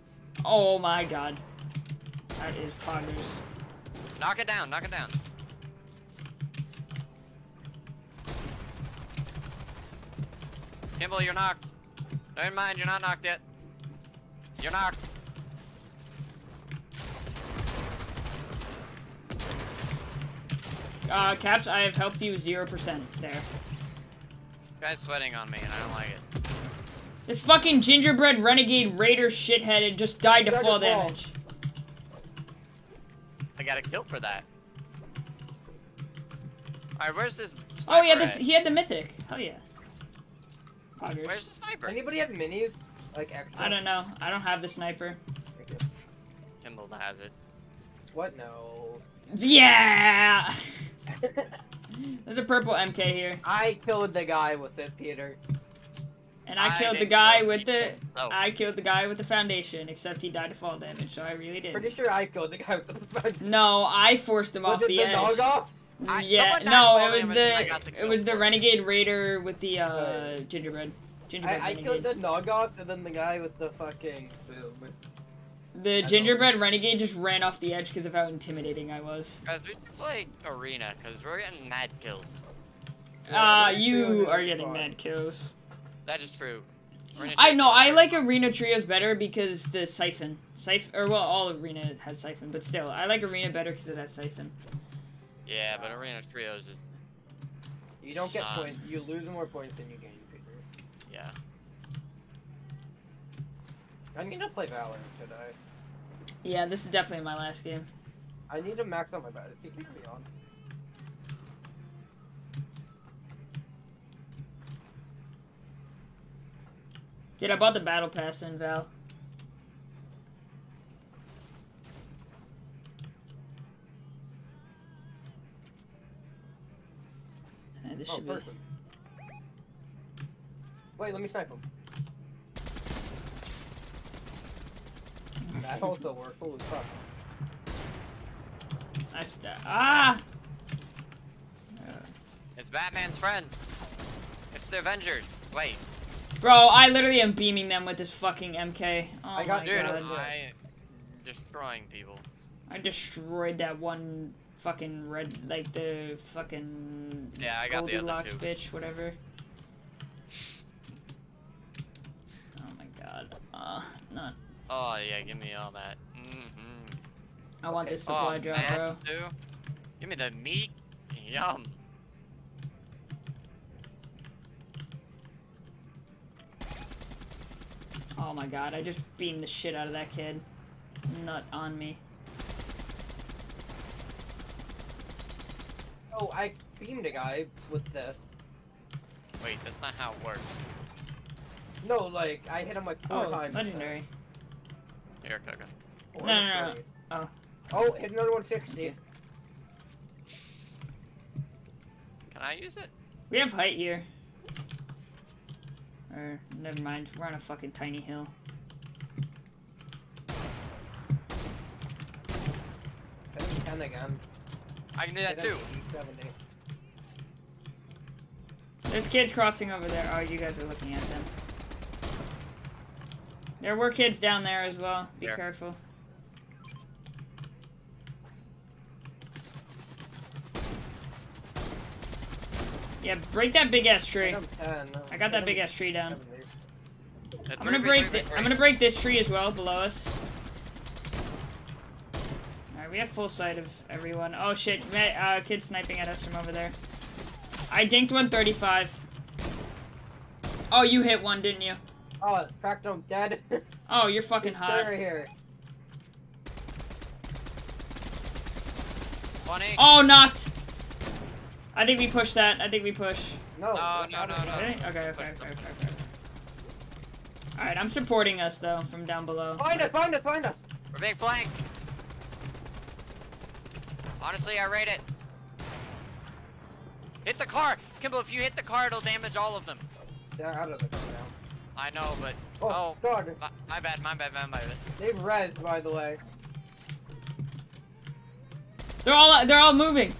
Oh my god. That is poggers. Knock it down, knock it down. Kimball, you're knocked. Never mind, you're not knocked yet. You're knocked. Uh, Caps, I have helped you 0% there. This guy's sweating on me and I don't like it. This fucking gingerbread renegade raider shithead had just died to Died to fall fall. damage. I got a kill for that. Alright, where's this Oh yeah, this at? he had the mythic. Hell yeah. Poggers. Where's the sniper? Anybody have minis? Like extra? I don't know. I don't have the sniper. Thank. Kimball has it. What? No. Yeah! <laughs> There's a purple MK here. I killed the guy with it, Peter. And I, I killed the guy kill with the people. Oh. I killed the guy with the foundation, except he died to fall damage, so I really did. Pretty sure I killed the guy with the. foundation. No, I forced him Was off the, the edge. knockoff? I- yeah, someone died no, it was damage and I the it was the renegade raider with the uh gingerbread. Gingerbread I, I killed the knockoff and then the guy with the fucking boom. The I gingerbread renegade just ran off the edge because of how intimidating I was. Guys, we should play arena because we're getting mad kills. Ah, Arena you are getting fun. mad kills. That is true. Arena I know, I like arena trios better because the siphon. Siph or well, all arena has siphon, but still, I like arena better because it has siphon. Yeah, but arena trios is You don't get Son. points. You lose more points than you gain, Peter. yeah. I need to play Valorant today. Yeah, this is definitely my last game. I need to max out my battery. See, keep me on. Dude, I bought the battle pass in, Val. Right, this oh, should person. be... Wait, let me snipe him. <laughs> that also worked. Holy fuck. I st- Ah! It's Batman's friends. It's the Avengers. Wait. Bro, I literally am beaming them with this fucking MK. Oh I got- my Dude, god. I destroying people. I destroyed that one fucking red, like the fucking Yeah, I got the other Goldilocks two. bitch, whatever. Oh my god. Uh, not. Oh yeah, give me all that. Mm-hmm. I want this supply oh, drop, bro. Too. Give me the meat. Yum. Oh my god, I just beamed the shit out of that kid. Nut on me. Oh, I beamed a guy with the... Wait, that's not how it works. No, like, I hit him like four Oh, times. legendary. Here, Coco. Four, No, no, no. Oh. Oh, hit another 160. Can I use it? We have height here. Or, never mind. We're on a fucking tiny hill. Seven, 10 again. I can do that too. There's kids crossing over there. Oh, you guys are looking at them. There were kids down there as well. Be Where? careful. Yeah, break that big ass tree. Hit him 10. I got that big ass tree down. I'm gonna break. The, I'm gonna break this tree as well below us. All right, we have full sight of everyone. Oh shit, ma- uh, kid sniping at us from over there. I dinked 135. Oh, you hit one, didn't you? Oh, cracked him dead. <laughs> Oh, you're fucking He's hot. right here. Funny. Oh, knocked. I think we push that. I think we push. No. No, no, no, no. Really? Okay, okay, okay, okay, okay. okay. All right, I'm supporting us though from down below. Find us, find us, find us. We're being flanked. Honestly, I rate it. Hit the car! Kimball, if you hit the car, it'll damage all of them. They're out of the car now. I know, but... Oh, Oh, God. my, my bad, my bad, my bad. They've rezzed, by the way. They're all they're all moving.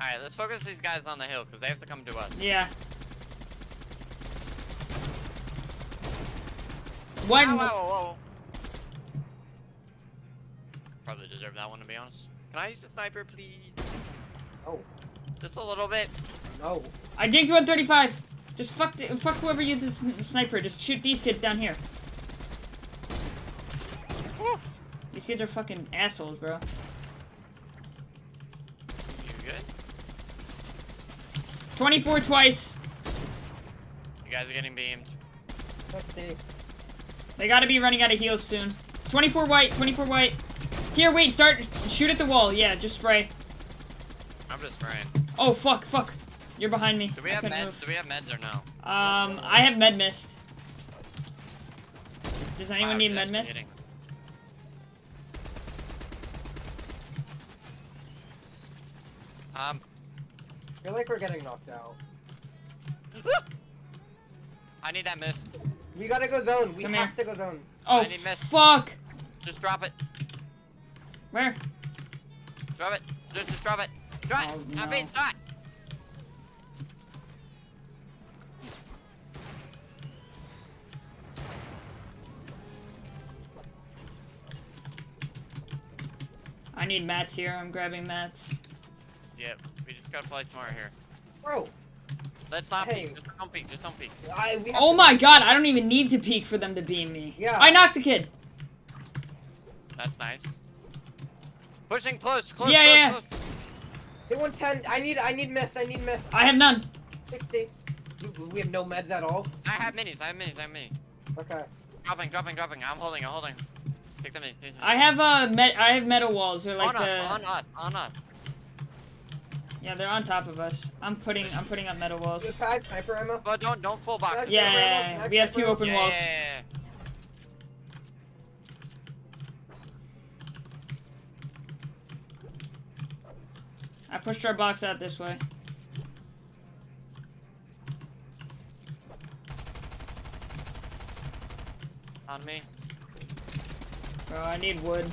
Alright, let's focus these guys on the hill, because they have to come to us. Yeah. One. Whoa, whoa, whoa, whoa. Probably deserve that one, to be honest. Can I use the sniper, please? Oh. Just a little bit. No. I dinked 135. Just fuck, the, fuck whoever uses sn- sniper. Just shoot these kids down here. These kids are fucking assholes, bro. You good? 24 twice. You guys are getting beamed. They gotta be running out of heals soon. 24 white, 24 white. Here, wait, start. Shoot at the wall. Yeah, just spray. I'm just spraying. Oh, fuck, fuck. You're behind me. Do we I have meds? move. Do we have meds or no? Um, I have med mist. Does anyone Wow, need med mist? hitting. Um, I feel like we're getting knocked out. <laughs> I need that mist. We gotta go zone. We Come have here. to go zone. Oh, I need mist. fuck. Just drop it. Where? Drop it. Just, just drop it. Drop Oh, it. I'm no. being shot. I need mats here. I'm grabbing mats. Yep. We gotta play smart here. Bro, Let's not Hey. peek. Just don't peek. Just don't peek. I, we have Oh to- my god, I don't even need to peek for them to beam me. Yeah. I knocked a kid. That's nice. Pushing close. Close. Yeah, close, yeah, close. Hit 110. I need, I need mist. I need mist. I have none. 60. We- We have no meds at all. I have minis. I have minis. I have minis. Okay. Dropping. Dropping. Dropping. I'm holding. I'm holding. Take them in. take them in. I have uh met I have metal walls. They're like on the us. On us. On us. Yeah, they're on top of us. I'm putting I'm putting up metal walls. You have sniper ammo? But don't don't full box. Yeah, yeah, yeah. we have two open yeah, walls. Yeah, I pushed our box out this way. On me. Bro, I need wood.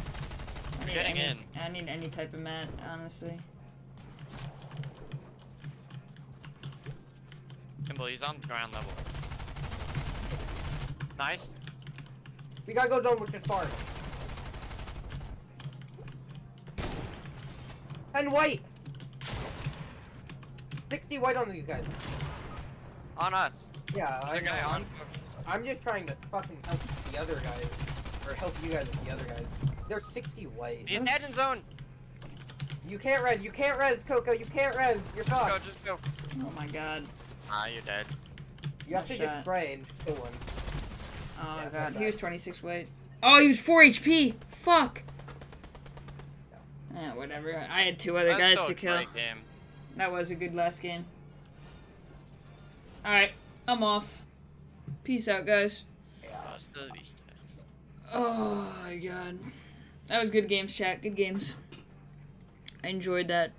I need Getting any, in. I need any type of mat, honestly. Kimball, he's on ground level. Nice. We gotta go down with is far. And white. 60 white on these guys. On us. Yeah, I guy on? I'm just trying to fucking help the other guys. Or help you guys with the other guys. They're 60 white. He's dead in zone. You can't res, you can't res, Coco, you can't res. You're Just go, fucked. just go. Oh my god. Ah, you're dead. You have to Nice just shot. spray and kill one. Oh Yeah, god, he was 26 weight. Oh, he was 4 HP! Fuck! Eh, whatever. I had two other That's guys still to a kill. great game. That was a good last game. Alright, I'm off. Peace out, guys. Oh my god. That was good games, chat. Good games. I enjoyed that.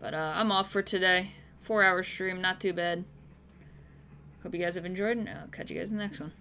But uh, I'm off for today. Four hour stream, not too bad. Hope you guys have enjoyed, and I'll catch you guys in the next one.